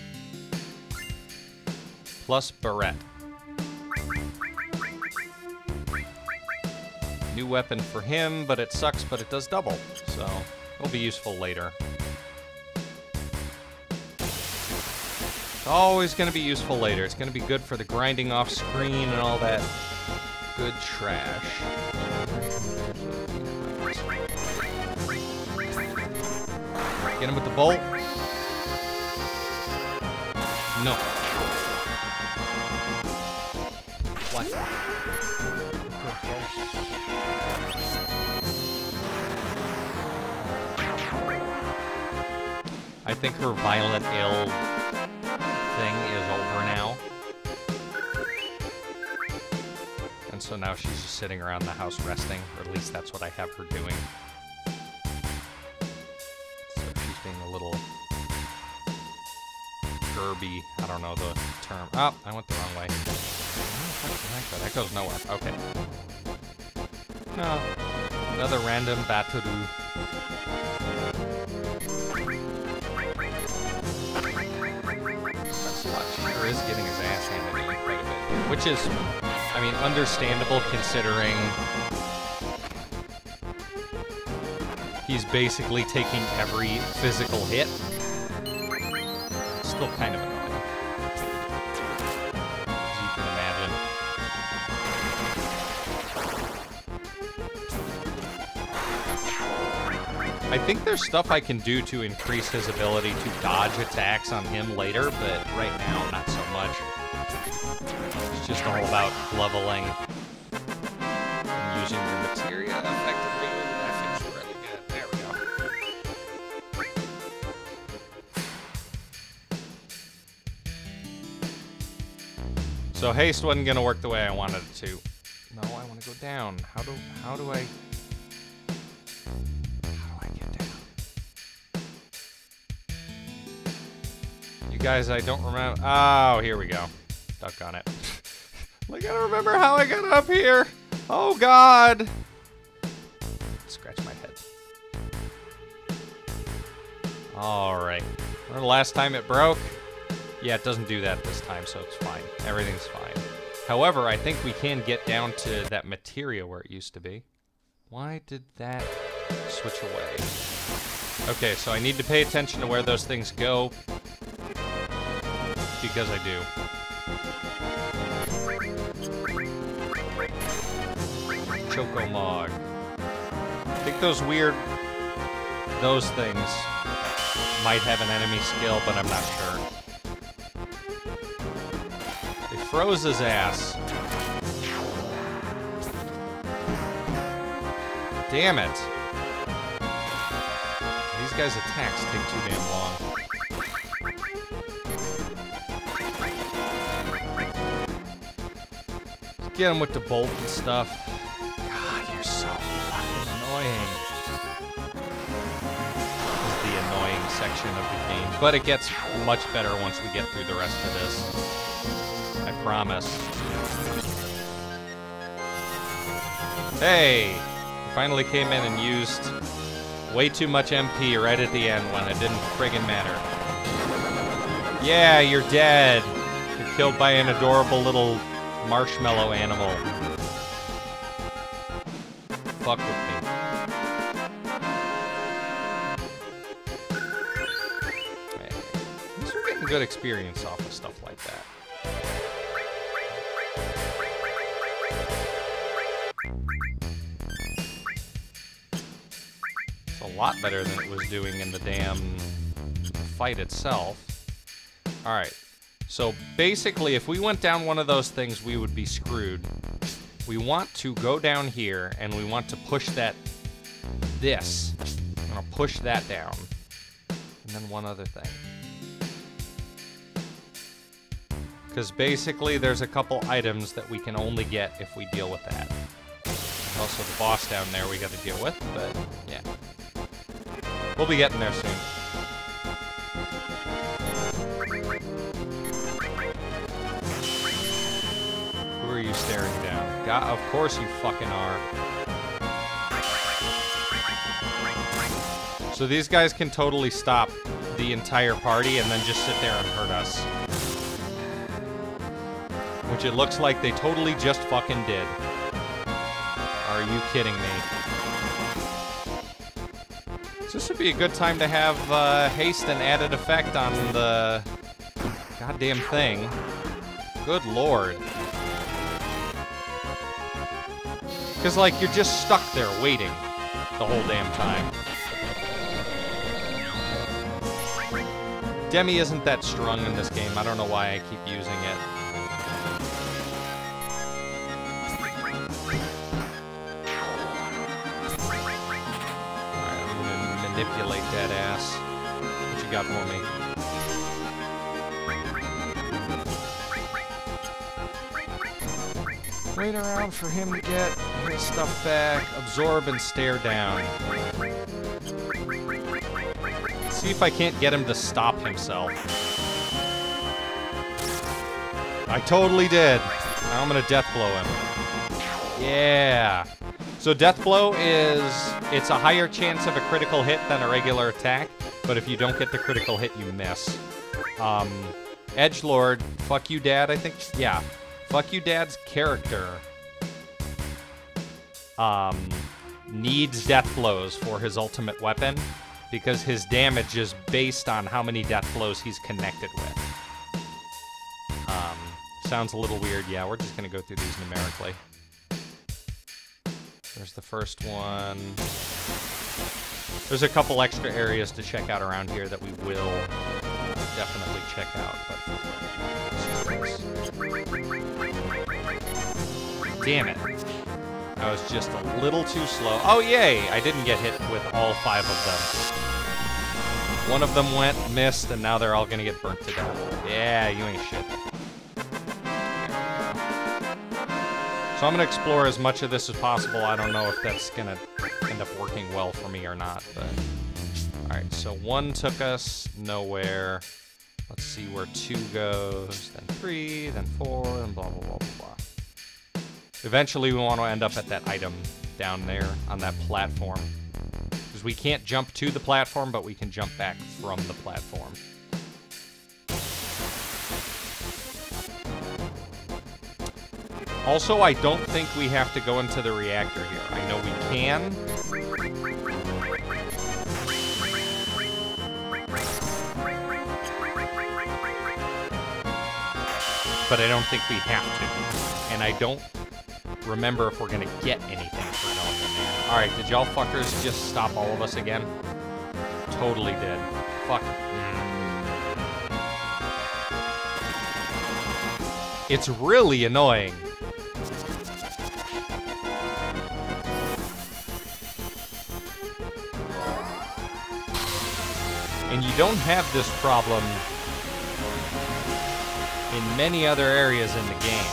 A: Plus Barret. New weapon for him, but it sucks, but it does double. So, it'll be useful later. It's always going to be useful later. It's going to be good for the grinding off screen and all that good trash. Get him with the bolt. No. What? I think her violent ill thing is over now. And so now she's just sitting around the house resting, or at least that's what I have her doing. Kirby. I don't know the term. Oh, I went the wrong way. That? goes nowhere. Okay. No. Another random Batoru. Sure is getting his ass handed to him quite a bit. Which is, I mean, understandable considering he's basically taking every physical hit still kind of annoying. As you can imagine. I think there's stuff I can do to increase his ability to dodge attacks on him later, but right now, not so much. It's just all about leveling haste wasn't gonna work the way I wanted it to. No, I want to go down. How do how do I how do I get down? You guys, I don't remember. Oh, here we go. Stuck on it. I gotta remember how I got up here. Oh God. Scratch my head. All right. Remember the last time it broke? Yeah, it doesn't do that this time, so it's fine. Everything's fine. However, I think we can get down to that materia where it used to be. Why did that switch away? Okay, so I need to pay attention to where those things go. Because I do. Choco/Mog. I think those weird... Those things might have an enemy skill, but I'm not sure. Froze his ass. Damn it. These guys' attacks take too damn long. Get him with the bolt and stuff. God, you're so fucking annoying. This is the annoying section of the game. But it gets much better once we get through the rest of this. Promise. Hey! I finally came in and used way too much MP right at the end when it didn't friggin' matter. Yeah, you're dead. You're killed by an adorable little marshmallow animal. Fuck with me. Hey, we're getting good experience off of stuff like that. Lot better than it was doing in the damn fight itself. Alright, so basically, if we went down one of those things, we would be screwed. We want to go down here, and we want to push that, this. I'm gonna push that down. And then one other thing. Because basically, there's a couple items that we can only get if we deal with that. Also the boss down there we gotta deal with, but. We'll be getting there soon. Who are you staring down? God, of course you fucking are. So these guys can totally stop the entire party and then just sit there and hurt us. Which it looks like they totally just fucking did. Are you kidding me? This would be a good time to have uh, haste and added effect on the goddamn thing. Good lord. Because, like, you're just stuck there waiting the whole damn time. Demi isn't that strong in this game. I don't know why I keep using it. Manipulate that ass. What you got for me? Wait around for him to get his stuff back, absorb and stare down. See if I can't get him to stop himself. I totally did. Now I'm gonna death blow him. Yeah. So death blow is it's a higher chance of a critical hit than a regular attack, but if you don't get the critical hit, you miss. Um, Edge Lord, fuck you, Dad. I think yeah. Fuck you, Dad's character um, needs death blows for his ultimate weapon because his damage is based on how many death blows he's connected with. Um, sounds a little weird. Yeah, we're just gonna go through these numerically. There's the first one. There's a couple extra areas to check out around here that we will definitely check out. But damn it. I was just a little too slow. Oh, yay! I didn't get hit with all five of them. One of them went, missed, and now they're all gonna get burnt to death. Yeah, you ain't shit. So I'm gonna explore as much of this as possible. I don't know if that's gonna end up working well for me or not, but... Alright, so one took us nowhere. Let's see where two goes, then three, then four, and blah, blah, blah, blah, blah. Eventually, we want to end up at that item down there on that platform. Because we can't jump to the platform, but we can jump back from the platform. Also, I don't think we have to go into the reactor here. I know we can. But I don't think we have to. And I don't remember if we're gonna get anything for in there. Alright, did y'all fuckers just stop all of us again? Totally did. fuck. It's really annoying. And you don't have this problem in many other areas in the game.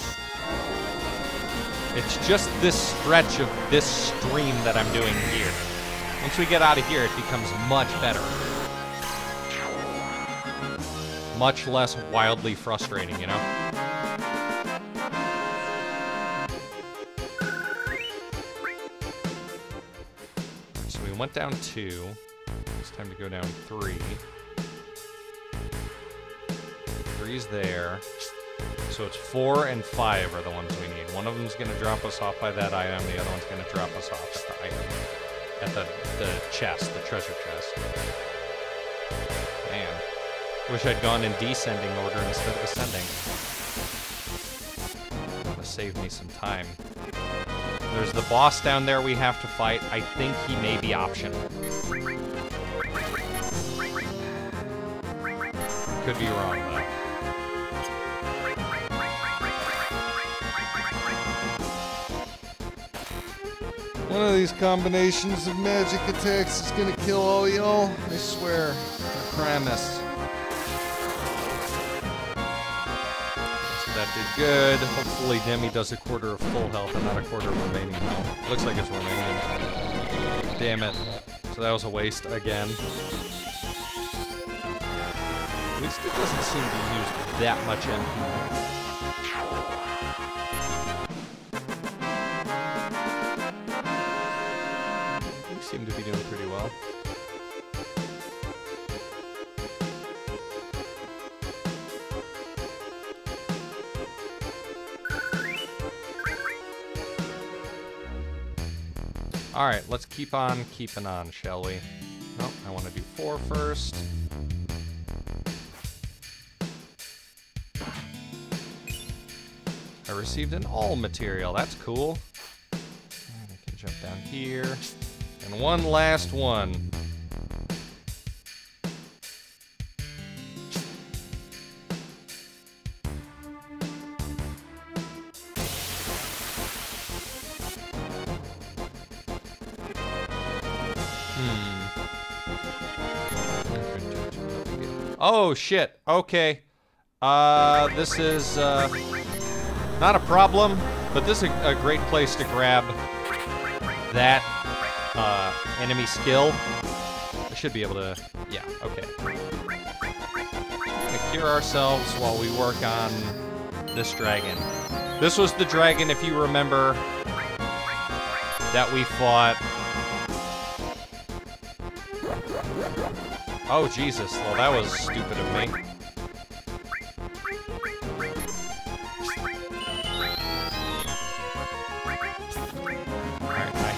A: It's just this stretch of this stream that I'm doing here. Once we get out of here, it becomes much better. Much less wildly frustrating, you know? So we went down two. It's time to go down three. Three's there. So it's four and five are the ones we need. One of them's gonna drop us off by that item, the other one's gonna drop us off at the item. At the, the chest, the treasure chest. Man. Wish I'd gone in descending order instead of ascending. Have saved me some time. There's the boss down there we have to fight. I think he may be optional. Could be wrong, though.
B: One of these combinations of magic attacks is gonna kill all y'all. I swear. I promise.
A: So that did good. Hopefully Demi does a quarter of full health and not a quarter of remaining health. Looks like it's remaining. Damn it. So that was a waste again. Least it doesn't seem to use that much. We seem to be doing pretty well. All right, let's keep on keeping on, shall we? No, I want to do four first. Received an all materia. That's cool. And I can jump down here. And one last one. Hmm. Oh shit. Okay. Uh, this is uh, not a problem, but this is a, great place to grab that uh, enemy skill. I should be able to. Yeah. Okay. Cure ourselves while we work on this dragon. This was the dragon, if you remember, that we fought. Oh, Jesus. Well, that was stupid of me.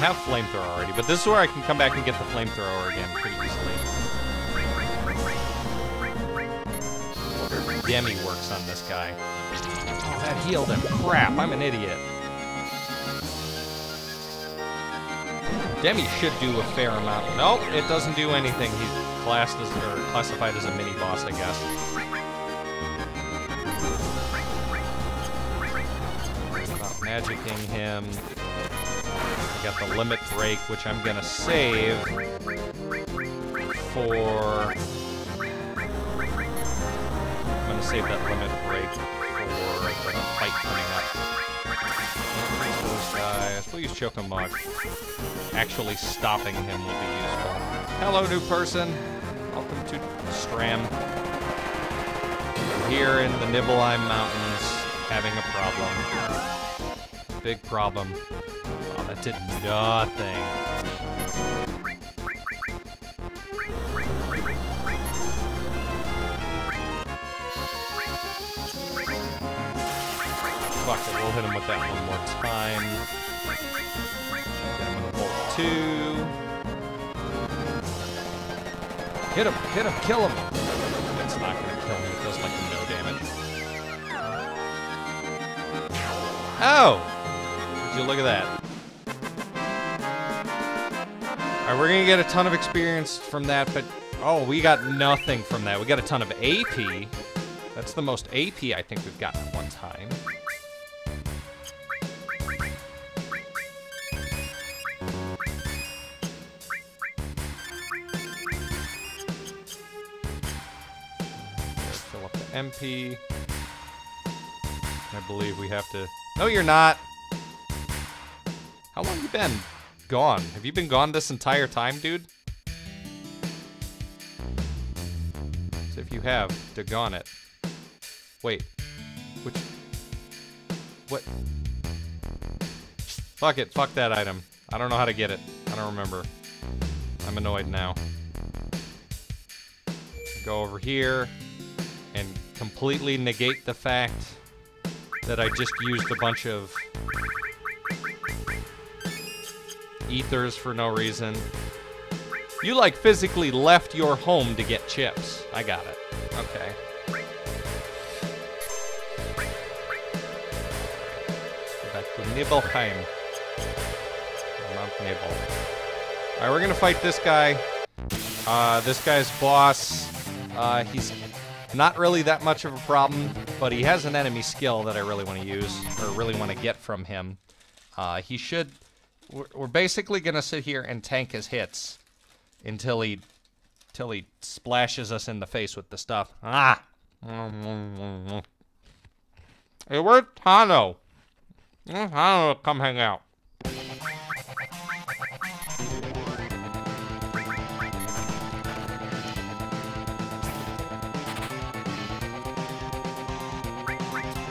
A: Have flamethrower already, but this is where I can come back and get the flamethrower again pretty easily. Demi works on this guy. Oh, that healed him. Crap, I'm an idiot. Demi should do a fair amount. Nope, it doesn't do anything. He's classed as or classified as a mini boss, I guess. Magicking him. Got the limit break, which I'm gonna save for. I'm gonna save that limit break for the fight coming up. Those guys. We'll use Choco/Mog. Actually stopping him will be useful. Hello, new person. Welcome to Stram. Here in the Nibelheim Mountains, having a problem. Big problem. Did nothing. Fuck it, we'll hit him with that one more time. Get him with a bolt two. Hit him, hit him, kill him. It's not gonna kill me, it does like no damage. Oh! Would you look at that? Alright, we're gonna get a ton of experience from that, but Oh, we got nothing from that. We got a ton of AP. That's the most AP I think we've gotten at one time. Fill up the MP. I believe we have to... No, you're not! How long you been gone? Have you been gone this entire time, dude? So if you have, doggone it. Wait. Which... What? Fuck it. Fuck that item. I don't know how to get it. I don't remember. I'm annoyed now. Go over here and completely negate the fact that I just used a bunch of ethers for no reason. You, like, physically left your home to get chips. I got it. Okay. Back to Nibelheim. Mount Nibel. Alright, we're gonna fight this guy. Uh, this guy's boss. Uh, he's not really that much of a problem, but he has an enemy skill that I really want to use, or really want to get from him. Uh, he should... We're, we're basically going to sit here and tank his hits until he... Until he splashes us in the face with the stuff. Ah! Hey, where's Tano? Tano, come hang out.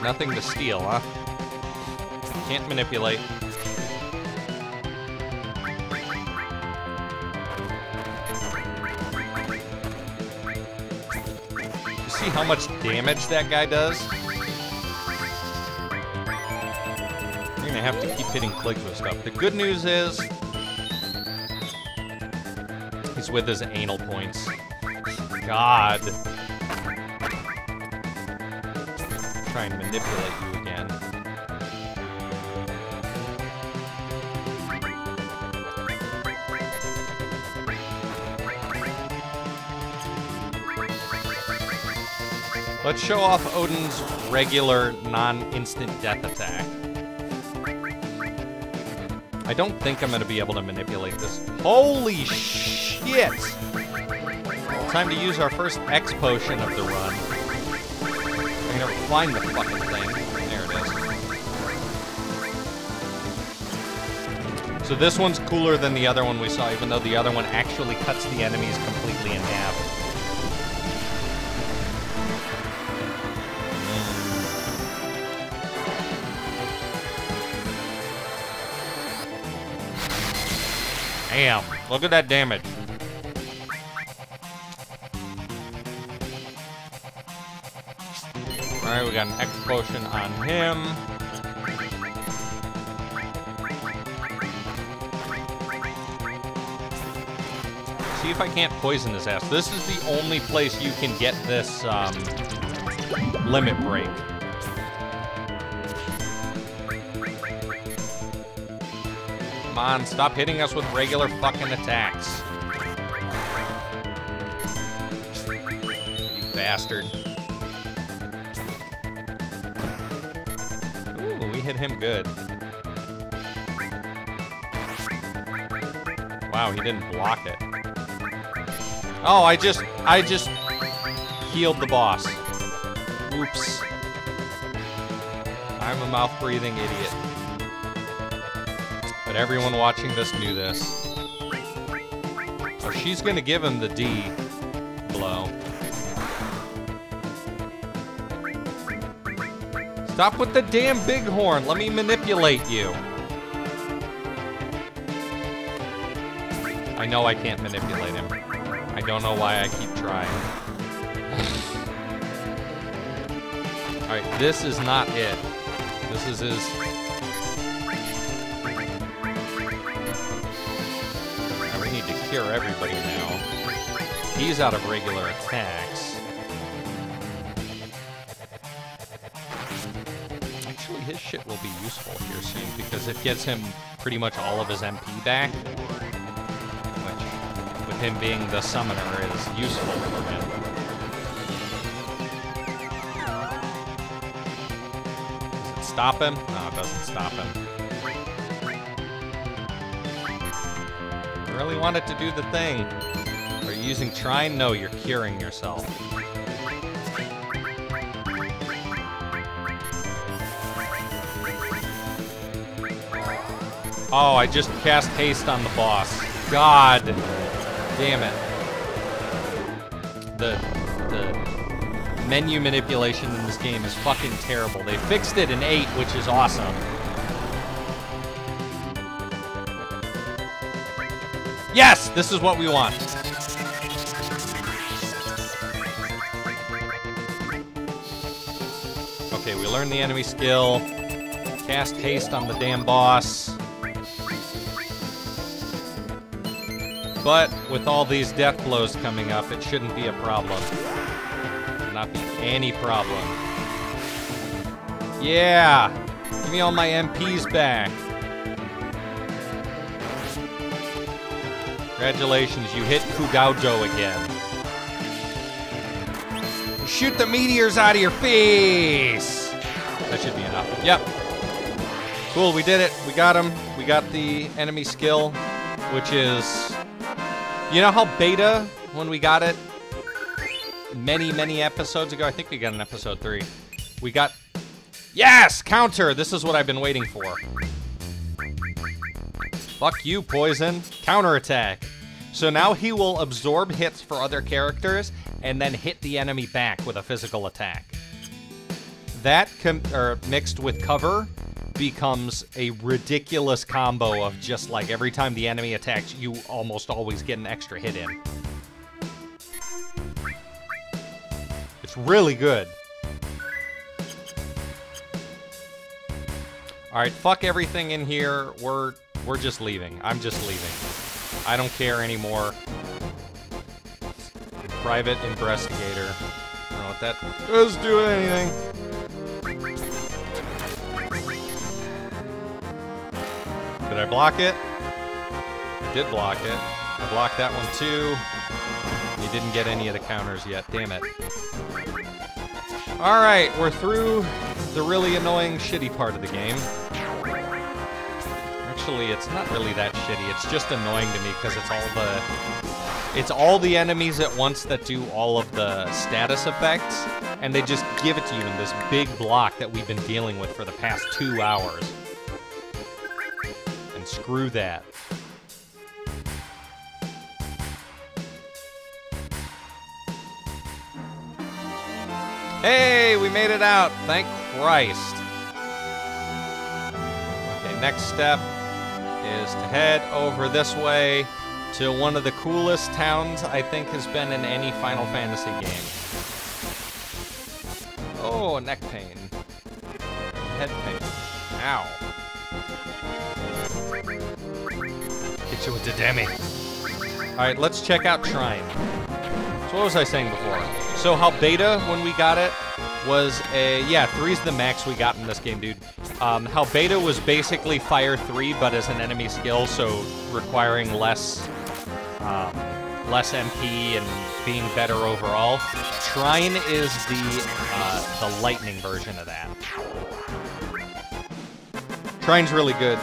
A: Nothing to steal, huh? Can't manipulate. See how much damage that guy does? You're gonna have to keep hitting clicks with stuff. The good news is... He's with his anal points. God. try and manipulate you Let's show off Odin's regular non-instant death attack. I don't think I'm to be able to manipulate this. Holy shit! Time to use our first X potion of the run. I can never find the fucking thing. There it is. So this one's cooler than the other one we saw, even though the other one actually cuts the enemies completely in half. Damn, look at that damage. Alright, we got an X potion on him. See if I can't poison his ass. This is the only place you can get this um, limit break. On, stop hitting us with regular fucking attacks. You bastard. Ooh, we hit him good. Wow, he didn't block it. Oh, I just, I just healed the boss. Oops. I'm a mouth-breathing idiot. But everyone watching this knew this. Oh, she's gonna give him the D blow. Stop with the damn bighorn. Let me manipulate you. I know I can't manipulate him. I don't know why I keep trying. Alright, this is not it. This is his... everybody now. He's out of regular attacks. Actually, his shit will be useful here soon because it gets him pretty much all of his MP back. Which, with him being the summoner is useful for him. Does it stop him? No, it doesn't stop him. I really want it to do the thing. Are you using Trine? No, you're curing yourself. Oh, I just cast haste on the boss. God damn it. The the menu manipulation in this game is fucking terrible. They fixed it in 8, which is awesome. This is what we want. Okay, we learned the enemy skill. Cast haste on the damn boss. But with all these death blows coming up, it shouldn't be a problem. Not be any problem. Yeah! Give me all my MPs back. Congratulations, you hit Kudaujo again. Shoot the meteors out of your face! That should be enough. Yep. Cool, we did it. We got him. We got the enemy skill, which is... You know how beta, when we got it, many, many episodes ago, I think we got an episode three, we got... Yes! Counter! This is what I've been waiting for. Fuck you, Poison. Counterattack. So now he will absorb hits for other characters and then hit the enemy back with a physical attack. That or mixed with cover becomes a ridiculous combo of just like every time the enemy attacks, you almost always get an extra hit in. It's really good. All right, fuck everything in here. We're we're just leaving. I'm just leaving. I don't care anymore. Private investigator. I don't know what that does do anything. Did I block it? I did block it. I blocked that one too. You didn't get any of the counters yet. Damn it. Alright, we're through the really annoying, shitty part of the game. Actually, it's not really that shitty. It's just annoying to me because it's all the... It's all the enemies at once that do all of the status effects, and they just give it to you in this big block that we've been dealing with for the past two hours. And screw that. Hey, we made it out. Thank Christ. Okay, next step is to head over this way to one of the coolest towns I think has been in any Final Fantasy game. Oh, neck pain. Head pain. Ow. Get you with the demi. Alright, let's check out Trine. So what was I saying before? So how beta, when we got it, was a... Yeah, three's the max we got in this game, dude. Um, how beta was basically Fire 3, but as an enemy skill, so requiring less... Um, less MP and being better overall. Trine is the, uh, the lightning version of that. Trine's really good.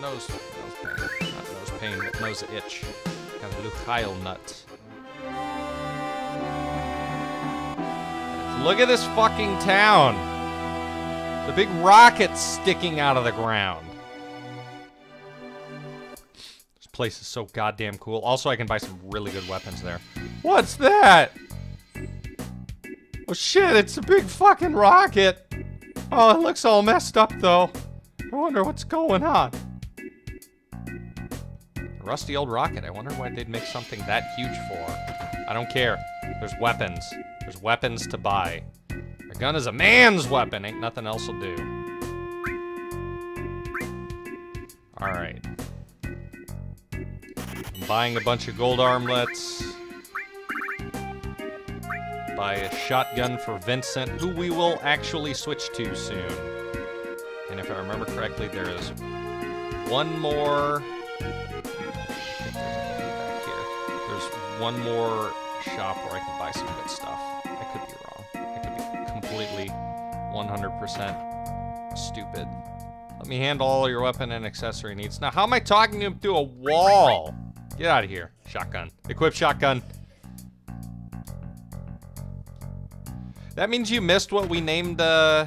A: Nose, nose pain. Not nose pain, but nose itch. Got a Luchile nut. Look at this fucking town. The big rockets sticking out of the ground. This place is so goddamn cool. Also, I can buy some really good weapons there. What's that? Oh shit, it's a big fucking rocket. Oh, it looks all messed up though. I wonder what's going on. Rusty old rocket. I wonder why they'd make something that huge for. I don't care. There's weapons. There's weapons to buy. A gun is a man's weapon. Ain't nothing else will do. Alright. I'm buying a bunch of gold armlets. Buy a shotgun for Vincent, who we will actually switch to soon. And if I remember correctly, there is one more... There's one more shop where I can buy some good stuff. 100% stupid. Let me handle all your weapon and accessory needs. Now, how am I talking to him through a wall? Get out of here. Shotgun. Equip shotgun. That means you missed what we named, uh...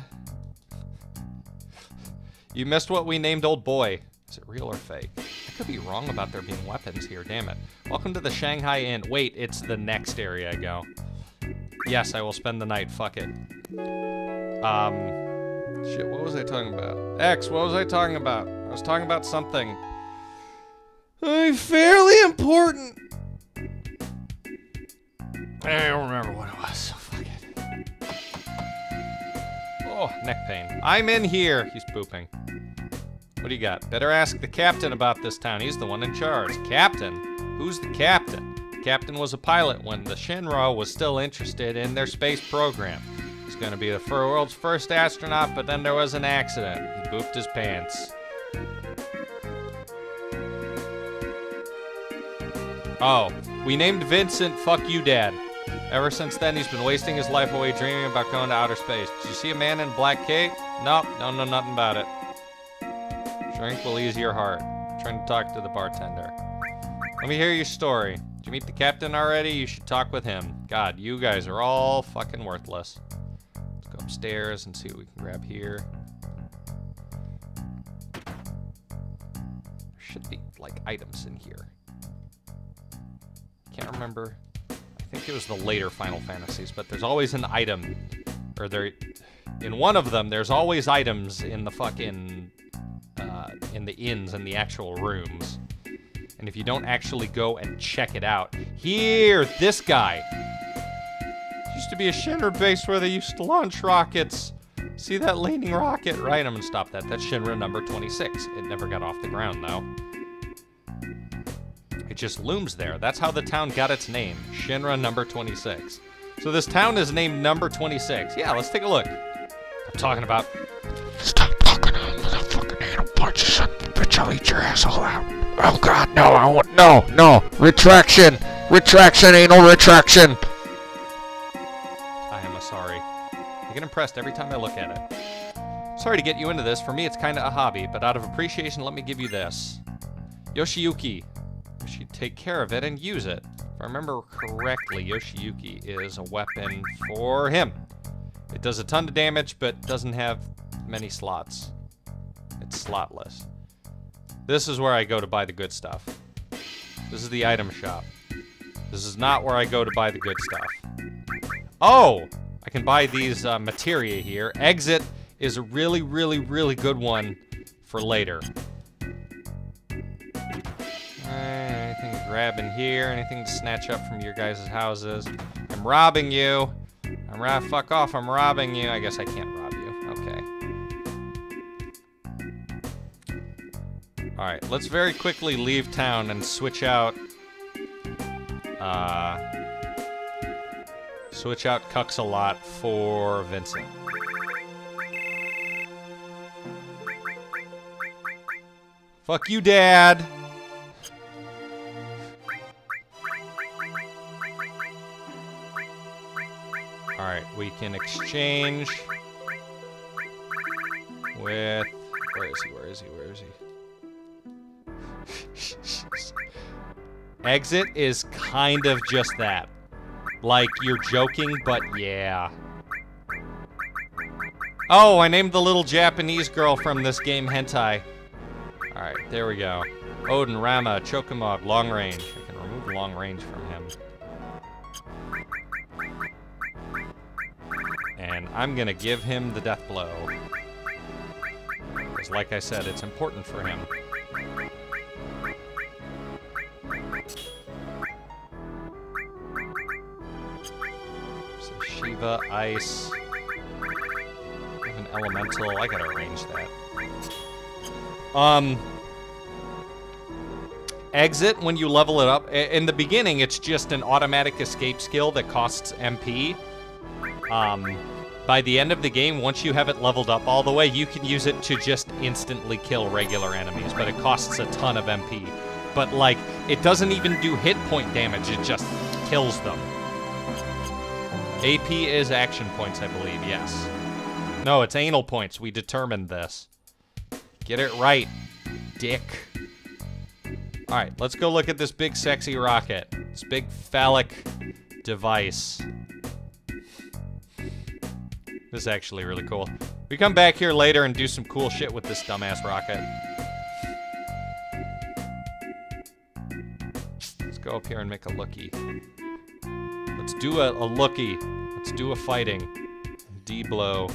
A: You missed what we named Old Boy. Is it real or fake? I could be wrong about there being weapons here, damn it. Welcome to the Shanghai Inn. Wait, it's the next area I go. Yes, I will spend the night, fuck it. Um... Shit, what was I talking about? X, what was I talking about? I was talking about something. Uh, fairly important. I don't remember what it was, so fuck it. Oh, neck pain. I'm in here. He's pooping. What do you got? Better ask the captain about this town. He's the one in charge. Captain? Who's the captain? The captain was a pilot when the Shinra was still interested in their space program. He's gonna be the world's first astronaut, but then there was an accident. He booped his pants. Oh, we named Vincent Fuck You Dad. Ever since then, he's been wasting his life away dreaming about going to outer space. Did you see a man in black cape? Nope, don't know nothing about it. Drink will ease your heart. Trying to talk to the bartender. Let me hear your story. You meet the captain already? You should talk with him. God, you guys are all fucking worthless. Let's go upstairs and see what we can grab here. Should be, like, items in here. Can't remember. I think it was the later Final Fantasies, but there's always an item. Or there... In one of them, there's always items in the fucking... Uh, in the inns and the actual rooms. And if you don't actually go and check it out... Here! This guy! Used to be a Shinra base where they used to launch rockets. See that leaning rocket? Right, I'm gonna stop that. That's Shinra number 26. It never got off the ground, though. It just looms there. That's how the town got its name. Shinra number 26. So this town is named number 26. Yeah, let's take a look. I'm talking about...
C: Stop talking to motherfucking anal punch, you son of a bitch. I'll eat your asshole out. Oh god, no, I won't. No, no. Retraction. Retraction, anal retraction.
A: I am a sorry. I get impressed every time I look at it. Sorry to get you into this. For me, it's kind of a hobby, but out of appreciation, let me give you this. Yoshiyuki. You should take care of it and use it. If I remember correctly, Yoshiyuki is a weapon for him. It does a ton of damage, but doesn't have many slots. It's slotless. This is where I go to buy the good stuff. This is the item shop. This is not where I go to buy the good stuff. Oh! I can buy these uh, materia here. Exit is a really, really, really good one for later. anything to grab in here? Anything to snatch up from your guys' houses? I'm robbing you. I'm ra- fuck off, I'm robbing you. I guess I can't Alright, let's very quickly leave town and switch out uh switch out Cucks a lot for Vincent. Fuck you, Dad! Alright, we can exchange with... Where is he? Where is he? Where is he? Exit is kind of just that. Like, you're joking, but yeah. Oh, I named the little Japanese girl from this game Hentai. Alright, there we go. Odin, Ramuh, Choco/Mog, long range. I can remove long range from him. And I'm gonna give him the death blow. Because like I said, it's important for him. Shiva, Ice. An Elemental. I gotta arrange that. Um... Exit, when you level it up, in the beginning, it's just an automatic escape skill that costs MP. Um, by the end of the game, once you have it leveled up all the way, you can use it to just instantly kill regular enemies, but it costs a ton of MP. but like it doesn't even do hit point damage. It just kills them. AP is action points, I believe. Yes. No, it's anal points. We determined this. Get it right, dick. All right, let's go look at this big sexy rocket. This big phallic device. This is actually really cool. We come back here later and do some cool shit with this dumbass rocket. Let's go up here and make a lookie. Let's do a, a lookie. Let's do a fighting. D-blow.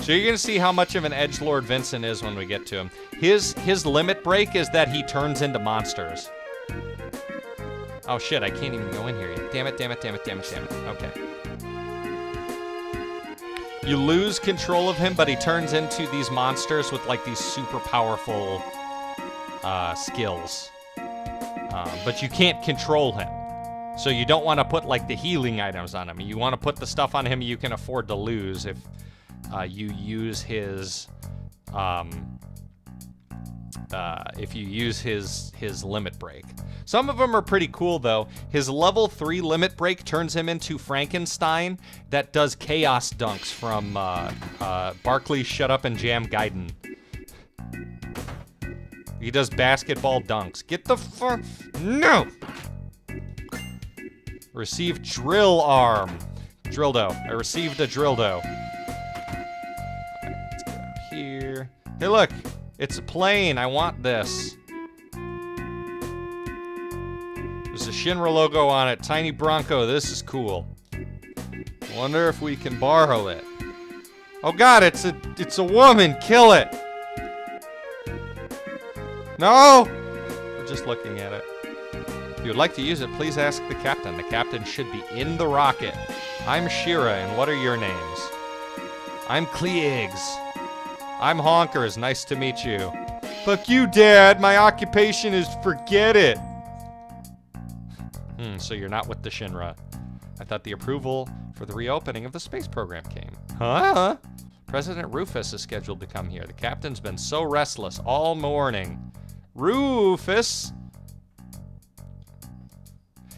A: So you're gonna see how much of an edge lord Vincent is when we get to him. His his limit break is that he turns into monsters. Oh shit, I can't even go in here yet. Damn it, damn it, damn it, damn it, damn it. Okay. You lose control of him, but he turns into these monsters with like these super powerful uh, skills. Uh, but you can't control him. So you don't want to put like the healing items on him. You want to put the stuff on him you can afford to lose if uh, you use his um, uh, if you use his his limit break. Some of them are pretty cool though. His level three limit break turns him into Frankenstein that does chaos dunks from uh, uh, Barkley Shut Up and Jam Gaiden. He does basketball dunks. Get the fuck no. Receive drill arm. Drildo. I received a drildo. Let's get out here. Hey, look. It's a plane. I want this. There's a Shinra logo on it. Tiny Bronco. This is cool. Wonder if we can borrow it. Oh god, it's a it's a woman. Kill it. No. We're just looking at it. If you would like to use it, please ask the captain. The captain should be in the rocket. I'm Shera, and what are your names? I'm Kleegs. I'm Honkers. Nice to meet you. Fuck you, Dad. My occupation is forget it. Hmm, so you're not with the Shinra. I thought the approval for the reopening of the space program came. Huh? President Rufus is scheduled to come here. The captain's been so restless all morning. Rufus!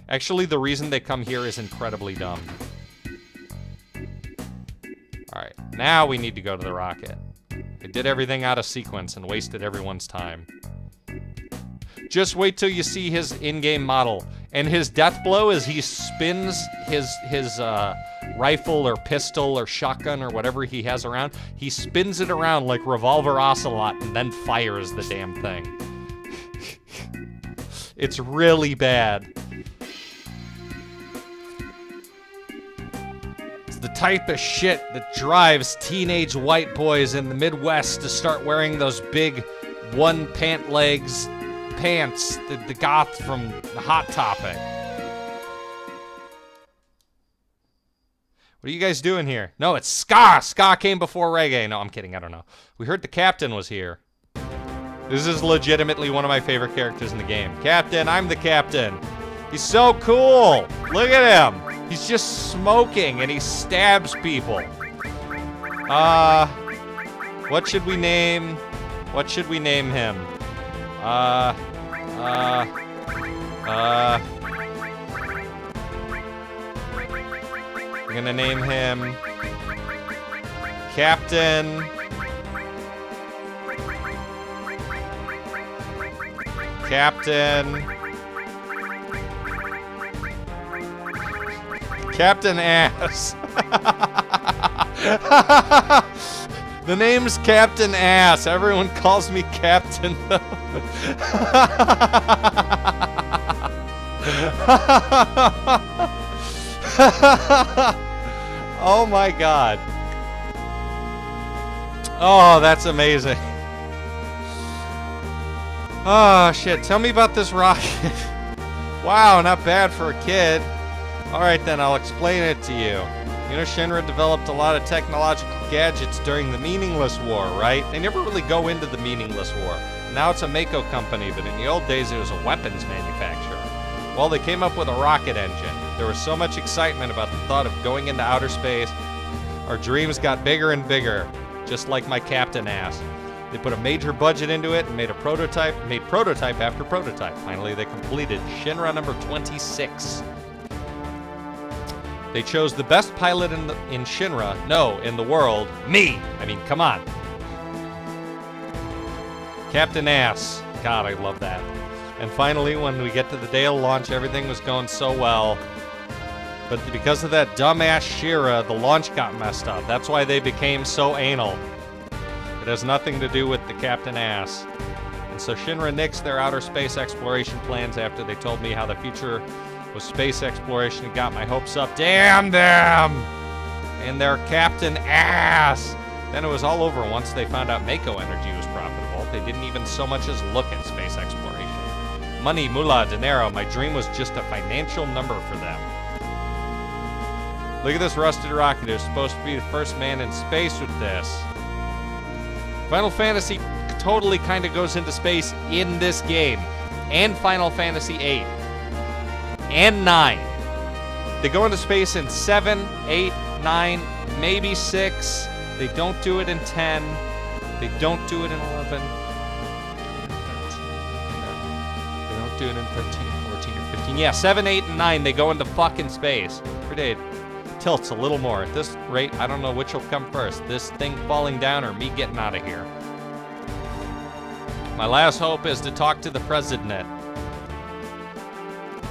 A: Actually, the reason they come here is incredibly dumb. Alright, now we need to go to the rocket. They did everything out of sequence and wasted everyone's time. Just wait till you see his in-game model. And his death blow is he spins his his uh, rifle or pistol or shotgun or whatever he has around. He spins it around like Revolver Ocelot and then fires the damn thing. it's really bad. The type of shit that drives teenage white boys in the Midwest to start wearing those big one pant legs pants, the, the goth from the Hot Topic. What are you guys doing here? No, it's ska. Ska came before reggae. No, I'm kidding. I don't know. We heard the captain was here. This is legitimately one of my favorite characters in the game. Captain, I'm the captain. He's so cool. Look at him. He's just smoking and he stabs people. Uh, what should we name? What should we name him? Uh, uh, uh. We're gonna name him Captain. Captain. Captain Ass. the name's Captain Ass. Everyone calls me Captain. oh my god. Oh, that's amazing. Oh shit, tell me about this rocket. wow, not bad for a kid. Alright then, I'll explain it to you. You know, Shinra developed a lot of technological gadgets during the Meaningless War, right? They never really go into the Meaningless War. Now it's a Mako company, but in the old days it was a weapons manufacturer. Well, they came up with a rocket engine. There was so much excitement about the thought of going into outer space. Our dreams got bigger and bigger, just like my captain asked. They put a major budget into it and made a prototype, made prototype after prototype. Finally, they completed Shinra number 26. They chose the best pilot in, the, in Shinra, no, in the world, me. I mean, come on. Captain Ass. God, I love that. And finally, when we get to the day of launch, everything was going so well. But because of that dumbass Shera, the launch got messed up. That's why they became so anal. It has nothing to do with the Captain Ass. And so Shinra nixed their outer space exploration plans after they told me how the future was space exploration and got my hopes up. Damn them! And their Captain Ass! Then it was all over once they found out Mako Energy was profitable. They didn't even so much as look at space exploration. Money, moolah, dinero, my dream was just a financial number for them. Look at this rusted rocket. Was supposed to be the first man in space with this. Final Fantasy totally kind of goes into space in this game. And Final Fantasy VIII. And 9. They go into space in 7, 8, 9, maybe 6. They don't do it in 10. They don't do it in 11. They don't do it in 13, 14, or 15. Yeah, 7, 8, and 9, they go into fucking space. Day tilts a little more. At this rate, I don't know which will come first. This thing falling down or me getting out of here. My last hope is to talk to the president.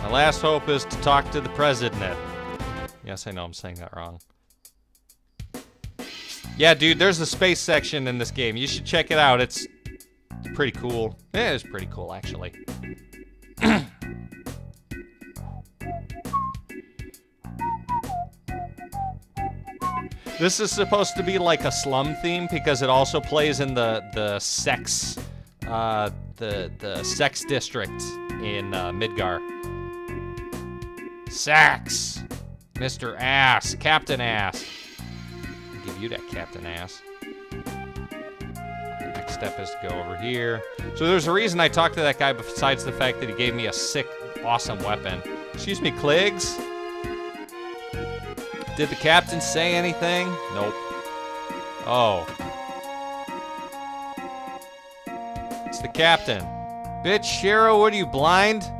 A: My last hope is to talk to the president. Yes, I know I'm saying that wrong. Yeah, dude, there's a space section in this game. You should check it out. It's pretty cool. Yeah, it's pretty cool, actually. this is supposed to be like a slum theme because it also plays in the the sex, uh, the the sex district in uh, Midgar. Sax, Mr. Ass, Captain Ass. I'll give you that Captain Ass. The next step is to go over here. So there's a reason I talked to that guy besides the fact that he gave me a sick, awesome weapon. Excuse me, Kligs? Did the captain say anything? Nope. Oh. It's the captain. Bitch, Shera, what are you, blind?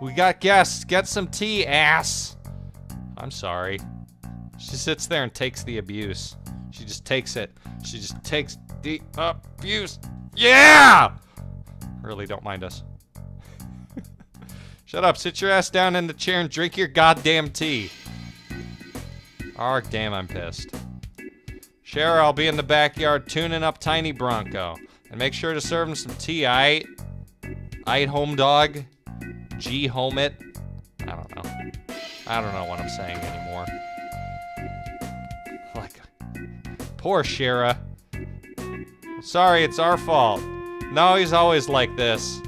A: We got guests. Get some tea, ass. I'm sorry. She sits there and takes the abuse. She just takes it. She just takes the abuse. Yeah! Really don't mind us. Shut up. Sit your ass down in the chair and drink your goddamn tea. Oh, damn, I'm pissed. Shera, I'll be in the backyard tuning up Tiny Bronco. And make sure to serve him some tea, aight? Aight, home dog? G, home it? I don't know. I don't know what I'm saying anymore. Like, poor Shera. Sorry, it's our fault. No, he's always like this.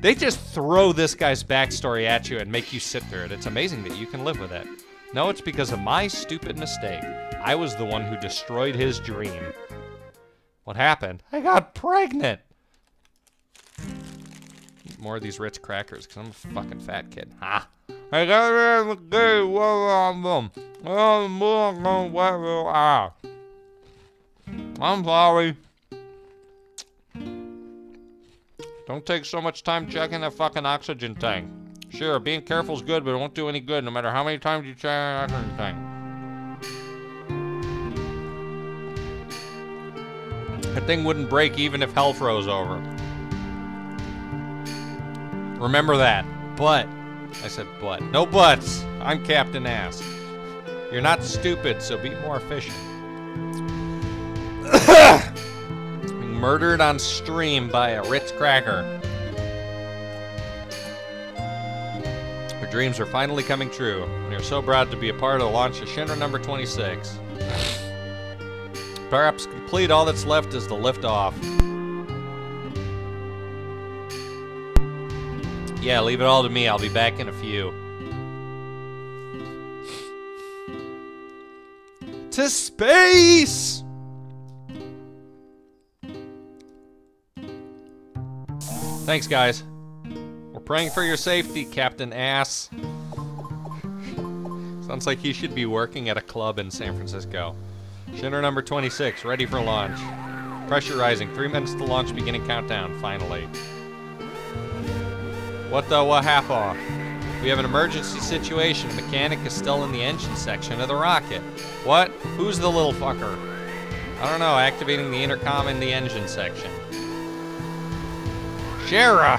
A: They just throw this guy's backstory at you and make you sit through it. It's amazing that you can live with it. No, it's because of my stupid mistake. I was the one who destroyed his dream. What happened? I got pregnant! More of these Ritz crackers, because I'm a fucking fat kid. Ha! I got it gay I'm sorry. Don't take so much time checking that fucking oxygen tank. Sure, being careful is good, but it won't do any good no matter how many times you check that oxygen tank. That thing wouldn't break even if hell froze over. Remember that. But, I said but. No buts. I'm Captain Ass. You're not stupid, so be more efficient. Murdered on stream by a Ritz cracker. Our dreams are finally coming true. We are so proud to be a part of the launch of Shinra number 26. Perhaps complete all that's left is the liftoff. Yeah, leave it all to me. I'll be back in a few. To space! Thanks, guys. We're praying for your safety, Captain Ass. Sounds like he should be working at a club in San Francisco. Shinra number 26, ready for launch. Pressure rising. Three minutes to launch. Beginning countdown. Finally. What the? What happened? We have an emergency situation. Mechanic is still in the engine section of the rocket. What? Who's the little fucker? I don't know. Activating the intercom in the engine section. Shera!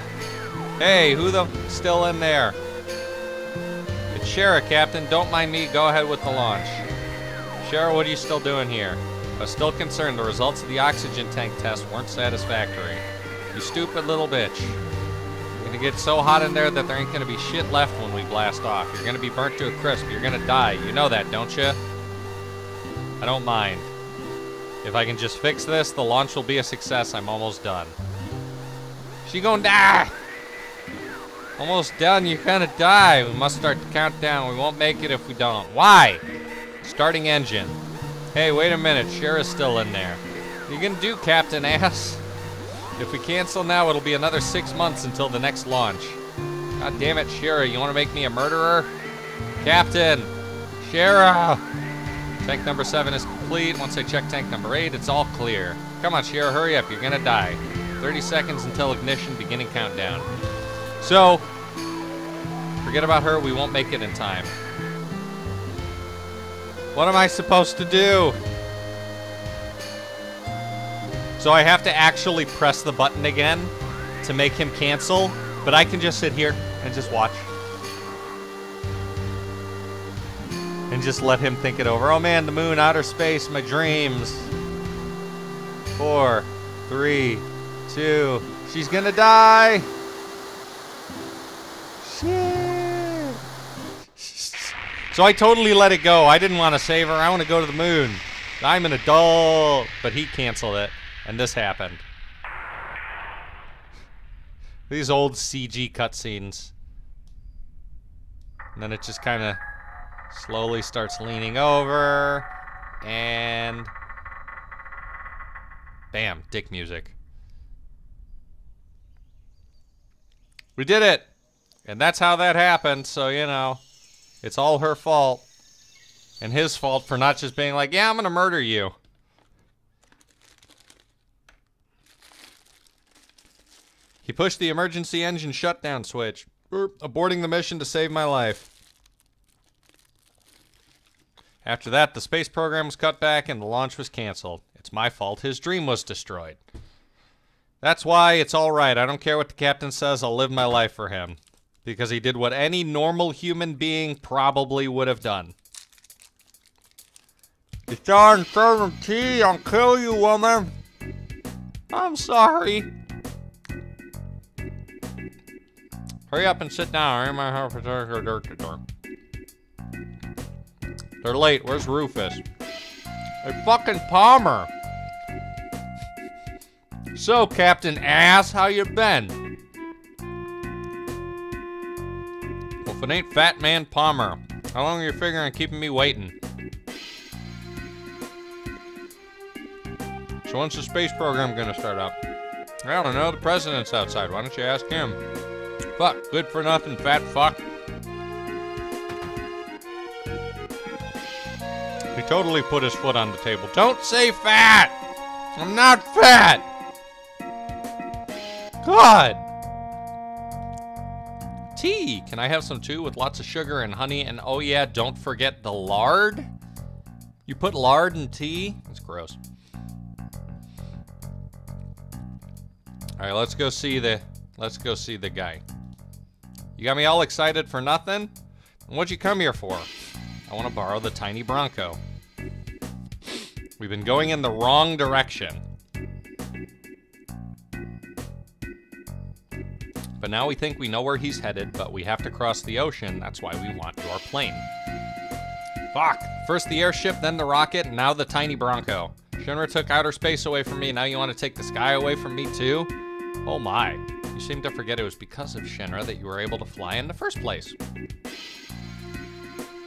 A: Hey, who the still in there? It's Shera, Captain. Don't mind me. Go ahead with the launch. Shera, what are you still doing here? I was still concerned the results of the oxygen tank test weren't satisfactory. You stupid little bitch. Gonna get so hot in there that there ain't gonna be shit left when we blast off. You're gonna be burnt to a crisp. You're gonna die. You know that, don't you? I don't mind. If I can just fix this, the launch will be a success. I'm almost done. She gonna die! Almost done, you're gonna die. We must start the countdown. We won't make it if we don't. Why? Starting engine. Hey, wait a minute. Shera's still in there. You gonna do, Captain Ass? If we cancel now, it'll be another six months until the next launch. God damn it, Shera, You wanna make me a murderer? Captain! Shera! Tank number seven is complete. Once I check tank number eight, it's all clear. Come on, Shera, hurry up. You're gonna die. 30 seconds until ignition, beginning countdown. So, forget about her. We won't make it in time. What am I supposed to do? So I have to actually press the button again to make him cancel, but I can just sit here and just watch. And just let him think it over. Oh man, the moon, outer space, my dreams. Four, three, two. She's gonna die. Shit. So I totally let it go. I didn't want to save her. I want to go to the moon. I'm an adult. But he canceled it. And this happened. These old CG cutscenes. And then it just kind of slowly starts leaning over. And... Bam. Dick music. We did it! And that's how that happened, so, you know, it's all her fault. And his fault for not just being like, yeah, I'm gonna murder you. He pushed the emergency engine shutdown switch, aborting the mission to save my life. After that, the space program was cut back and the launch was canceled. It's my fault his dream was destroyed. That's why it's alright. I don't care what the captain says, I'll live my life for him because he did what any normal human being probably would have done. It's serving tea. I'll kill you, woman. I'm sorry. Hurry up and sit down. They're late. Where's Rufus? Hey, fucking Palmer. So, Captain Ass, how you been? Well, if it ain't Fat Man Palmer. How long are you figuring on keeping me waiting? So when's the space program gonna start up? I don't know, the president's outside. Why don't you ask him? Fuck, good for nothing, fat fuck. He totally put his foot on the table. Don't say fat! I'm not fat! God! tea. Can I have some too with lots of sugar and honey? And oh yeah, don't forget the lard. You put lard in tea? That's gross. All right, let's go see the let's go see the guy. You got me all excited for nothing? What'd you come here for? I want to borrow the tiny Bronco. We've been going in the wrong direction. But now we think we know where he's headed, but we have to cross the ocean. That's why we want your plane. Fuck! First the airship, then the rocket, and now the tiny Bronco. Shinra took outer space away from me, now you want to take the sky away from me too? Oh my. You seem to forget it was because of Shinra that you were able to fly in the first place.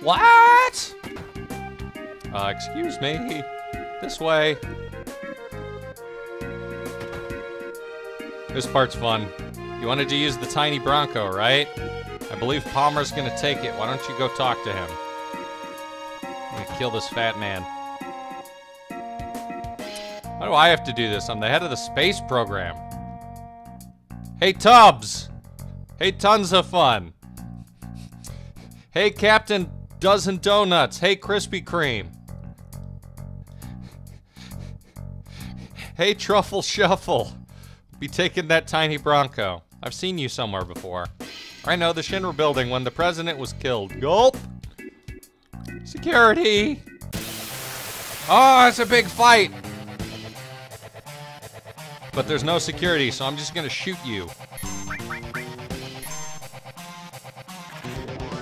A: What? Uh, excuse me. This way. This part's fun. You wanted to use the tiny Bronco, right? I believe Palmer's gonna take it. Why don't you go talk to him? I'm gonna kill this fat man. Why do I have to do this? I'm the head of the space program. Hey, Tubbs. Hey, tons of fun. Hey, Captain Dozen Donuts. Hey, Krispy Kreme. Hey, Truffle Shuffle. Be taking that tiny Bronco. I've seen you somewhere before. I know the Shinra building when the president was killed. Gulp. Security. Oh, it's a big fight. But there's no security, so I'm just gonna shoot you.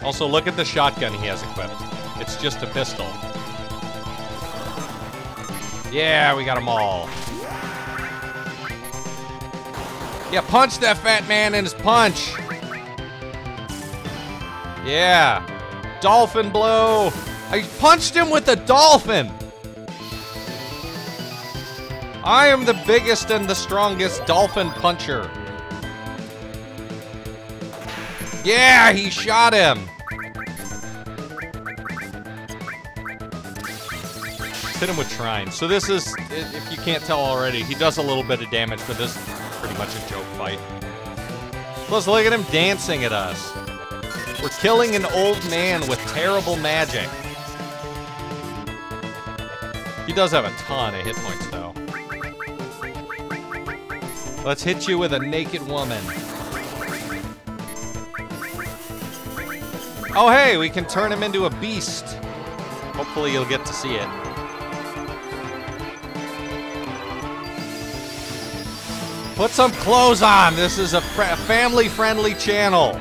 A: Also, look at the shotgun he has equipped. It's just a pistol. Yeah, we got them all. Yeah, punch that fat man in his punch. Yeah. Dolphin blow. I punched him with a dolphin. I am the biggest and the strongest dolphin puncher. Yeah, he shot him. Hit him with Trine. So this is, if you can't tell already, he does a little bit of damage, but this is pretty much a joke fight. Plus, look at him dancing at us. We're killing an old man with terrible magic. He does have a ton of hit points, though. Let's hit you with a naked woman. Oh, hey, we can turn him into a beast. Hopefully you'll get to see it. Put some clothes on. This is a family-friendly channel.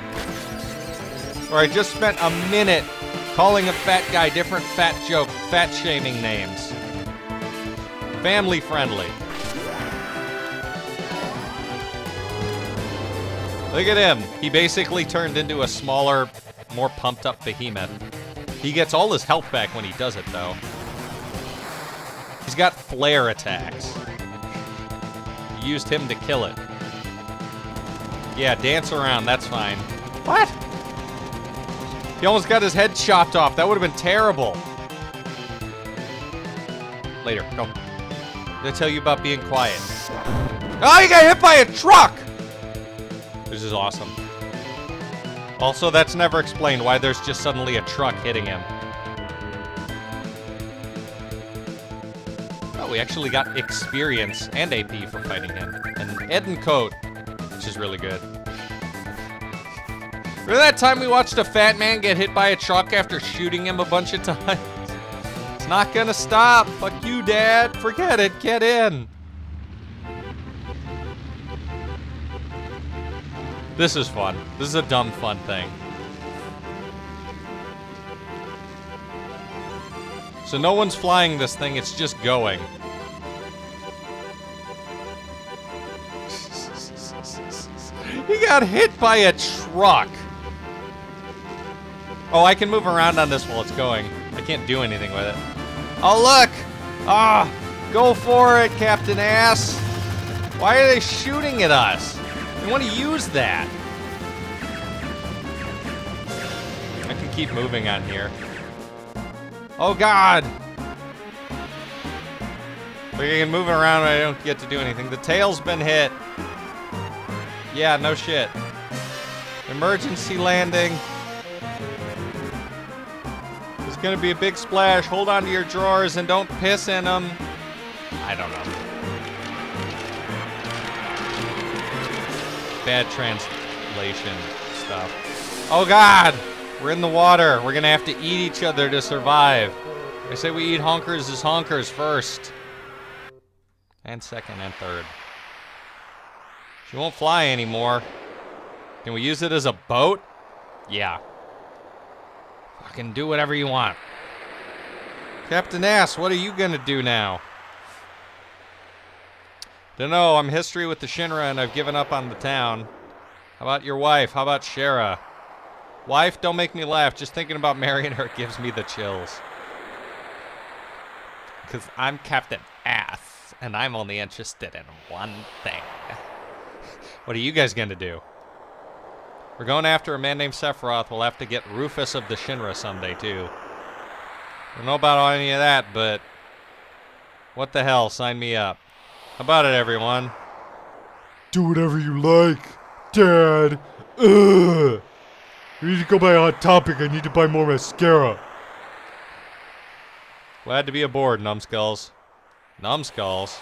A: Where I just spent a minute calling a fat guy different fat joke, fat shaming names. Family-friendly. Look at him. He basically turned into a smaller, more pumped up behemoth. He gets all his health back when he does it, though. He's got flare attacks. Used him to kill it. Yeah, dance around, that's fine. What? He almost got his head chopped off. That would have been terrible. Later, go. Did I tell you about being quiet? Oh, you got hit by a truck! This is awesome. Also, that's never explained why there's just suddenly a truck hitting him. Oh, we actually got experience and AP for fighting him. And Edincoat, which is really good. Remember that time we watched a fat man get hit by a truck after shooting him a bunch of times? It's not gonna stop. Fuck you, Dad. Forget it. Get in. This is fun. This is a dumb fun thing. So no one's flying this thing, it's just going. he got hit by a truck. Oh, I can move around on this while it's going. I can't do anything with it. Oh, look! Ah! Go for it, Captain Ass! Why are they shooting at us? Want to use that. I can keep moving on here. Oh god! Like I can move around I don't get to do anything. The tail's been hit. Yeah, no shit. Emergency landing. It's gonna be a big splash. Hold on to your drawers and don't piss in them. I don't know. Bad translation stuff. Oh god! We're in the water. We're gonna have to eat each other to survive. I say we eat honkers as honkers first. And second and third. She won't fly anymore. Can we use it as a boat? Yeah. Fucking do whatever you want. Captain Ass, what are you gonna do now? Don't know, I'm history with the Shinra and I've given up on the town. How about your wife? How about Shera? Wife, don't make me laugh. Just thinking about marrying her gives me the chills. Because I'm Captain Ass, and I'm only interested in one thing. What are you guys going to do? We're going after a man named Sephiroth. We'll have to get Rufus of the Shinra someday, too. Don't know about any of that, but... What the hell? Sign me up. How about it, everyone?
B: Do whatever you like, Dad. Ugh. We need to go buy Hot Topic. I need to buy more mascara.
A: Glad to be aboard, numbskulls. Numbskulls?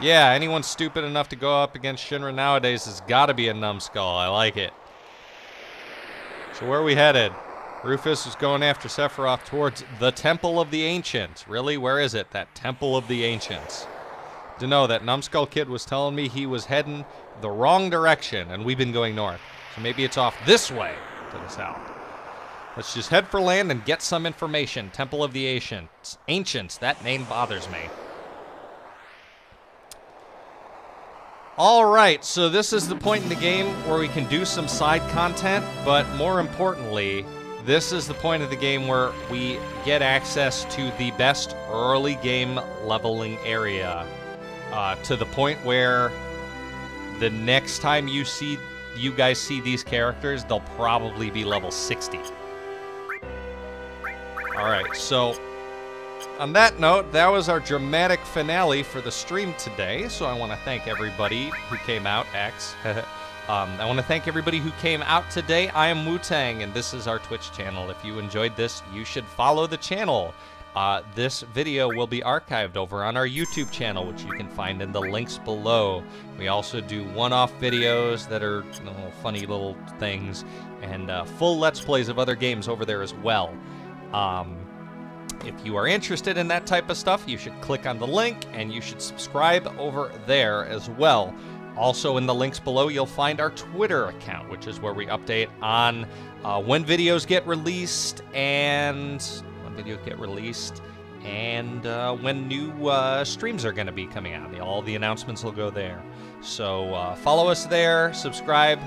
A: Yeah, anyone stupid enough to go up against Shinra nowadays has got to be a numbskull. I like it. So where are we headed? Rufus is going after Sephiroth towards the Temple of the Ancients. Really? Where is it? That Temple of the Ancients. To know that Numbskull Kid was telling me he was heading the wrong direction, and we've been going north. So maybe it's off this way to the south. Let's just head for land and get some information. Temple of the Ancients. Ancients, that name bothers me. All right, so this is the point in the game where we can do some side content, but more importantly, this is the point of the game where we get access to the best early game leveling area uh, to the point where the next time you see you guys see these characters, they'll probably be level 60. All right, so on that note, that was our dramatic finale for the stream today. So I want to thank everybody who came out. X. um, I want to thank everybody who came out today. I am Wu Tang, and this is our Twitch channel. If you enjoyed this, you should follow the channel. Uh, this video will be archived over on our YouTube channel, which you can find in the links below. We also do one-off videos that are you know, funny little things, and uh, full Let's Plays of other games over there as well. Um, if you are interested in that type of stuff, you should click on the link and you should subscribe over there as well. Also, in the links below, you'll find our Twitter account, which is where we update on uh, when videos get released and videos get released and uh, when new uh, streams are going to be coming out. All the announcements will go there. So uh, follow us there, subscribe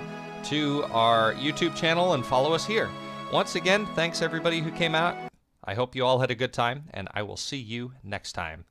A: to our YouTube channel, and follow us here. Once again, thanks everybody who came out. I hope you all had a good time, and I will see you next time.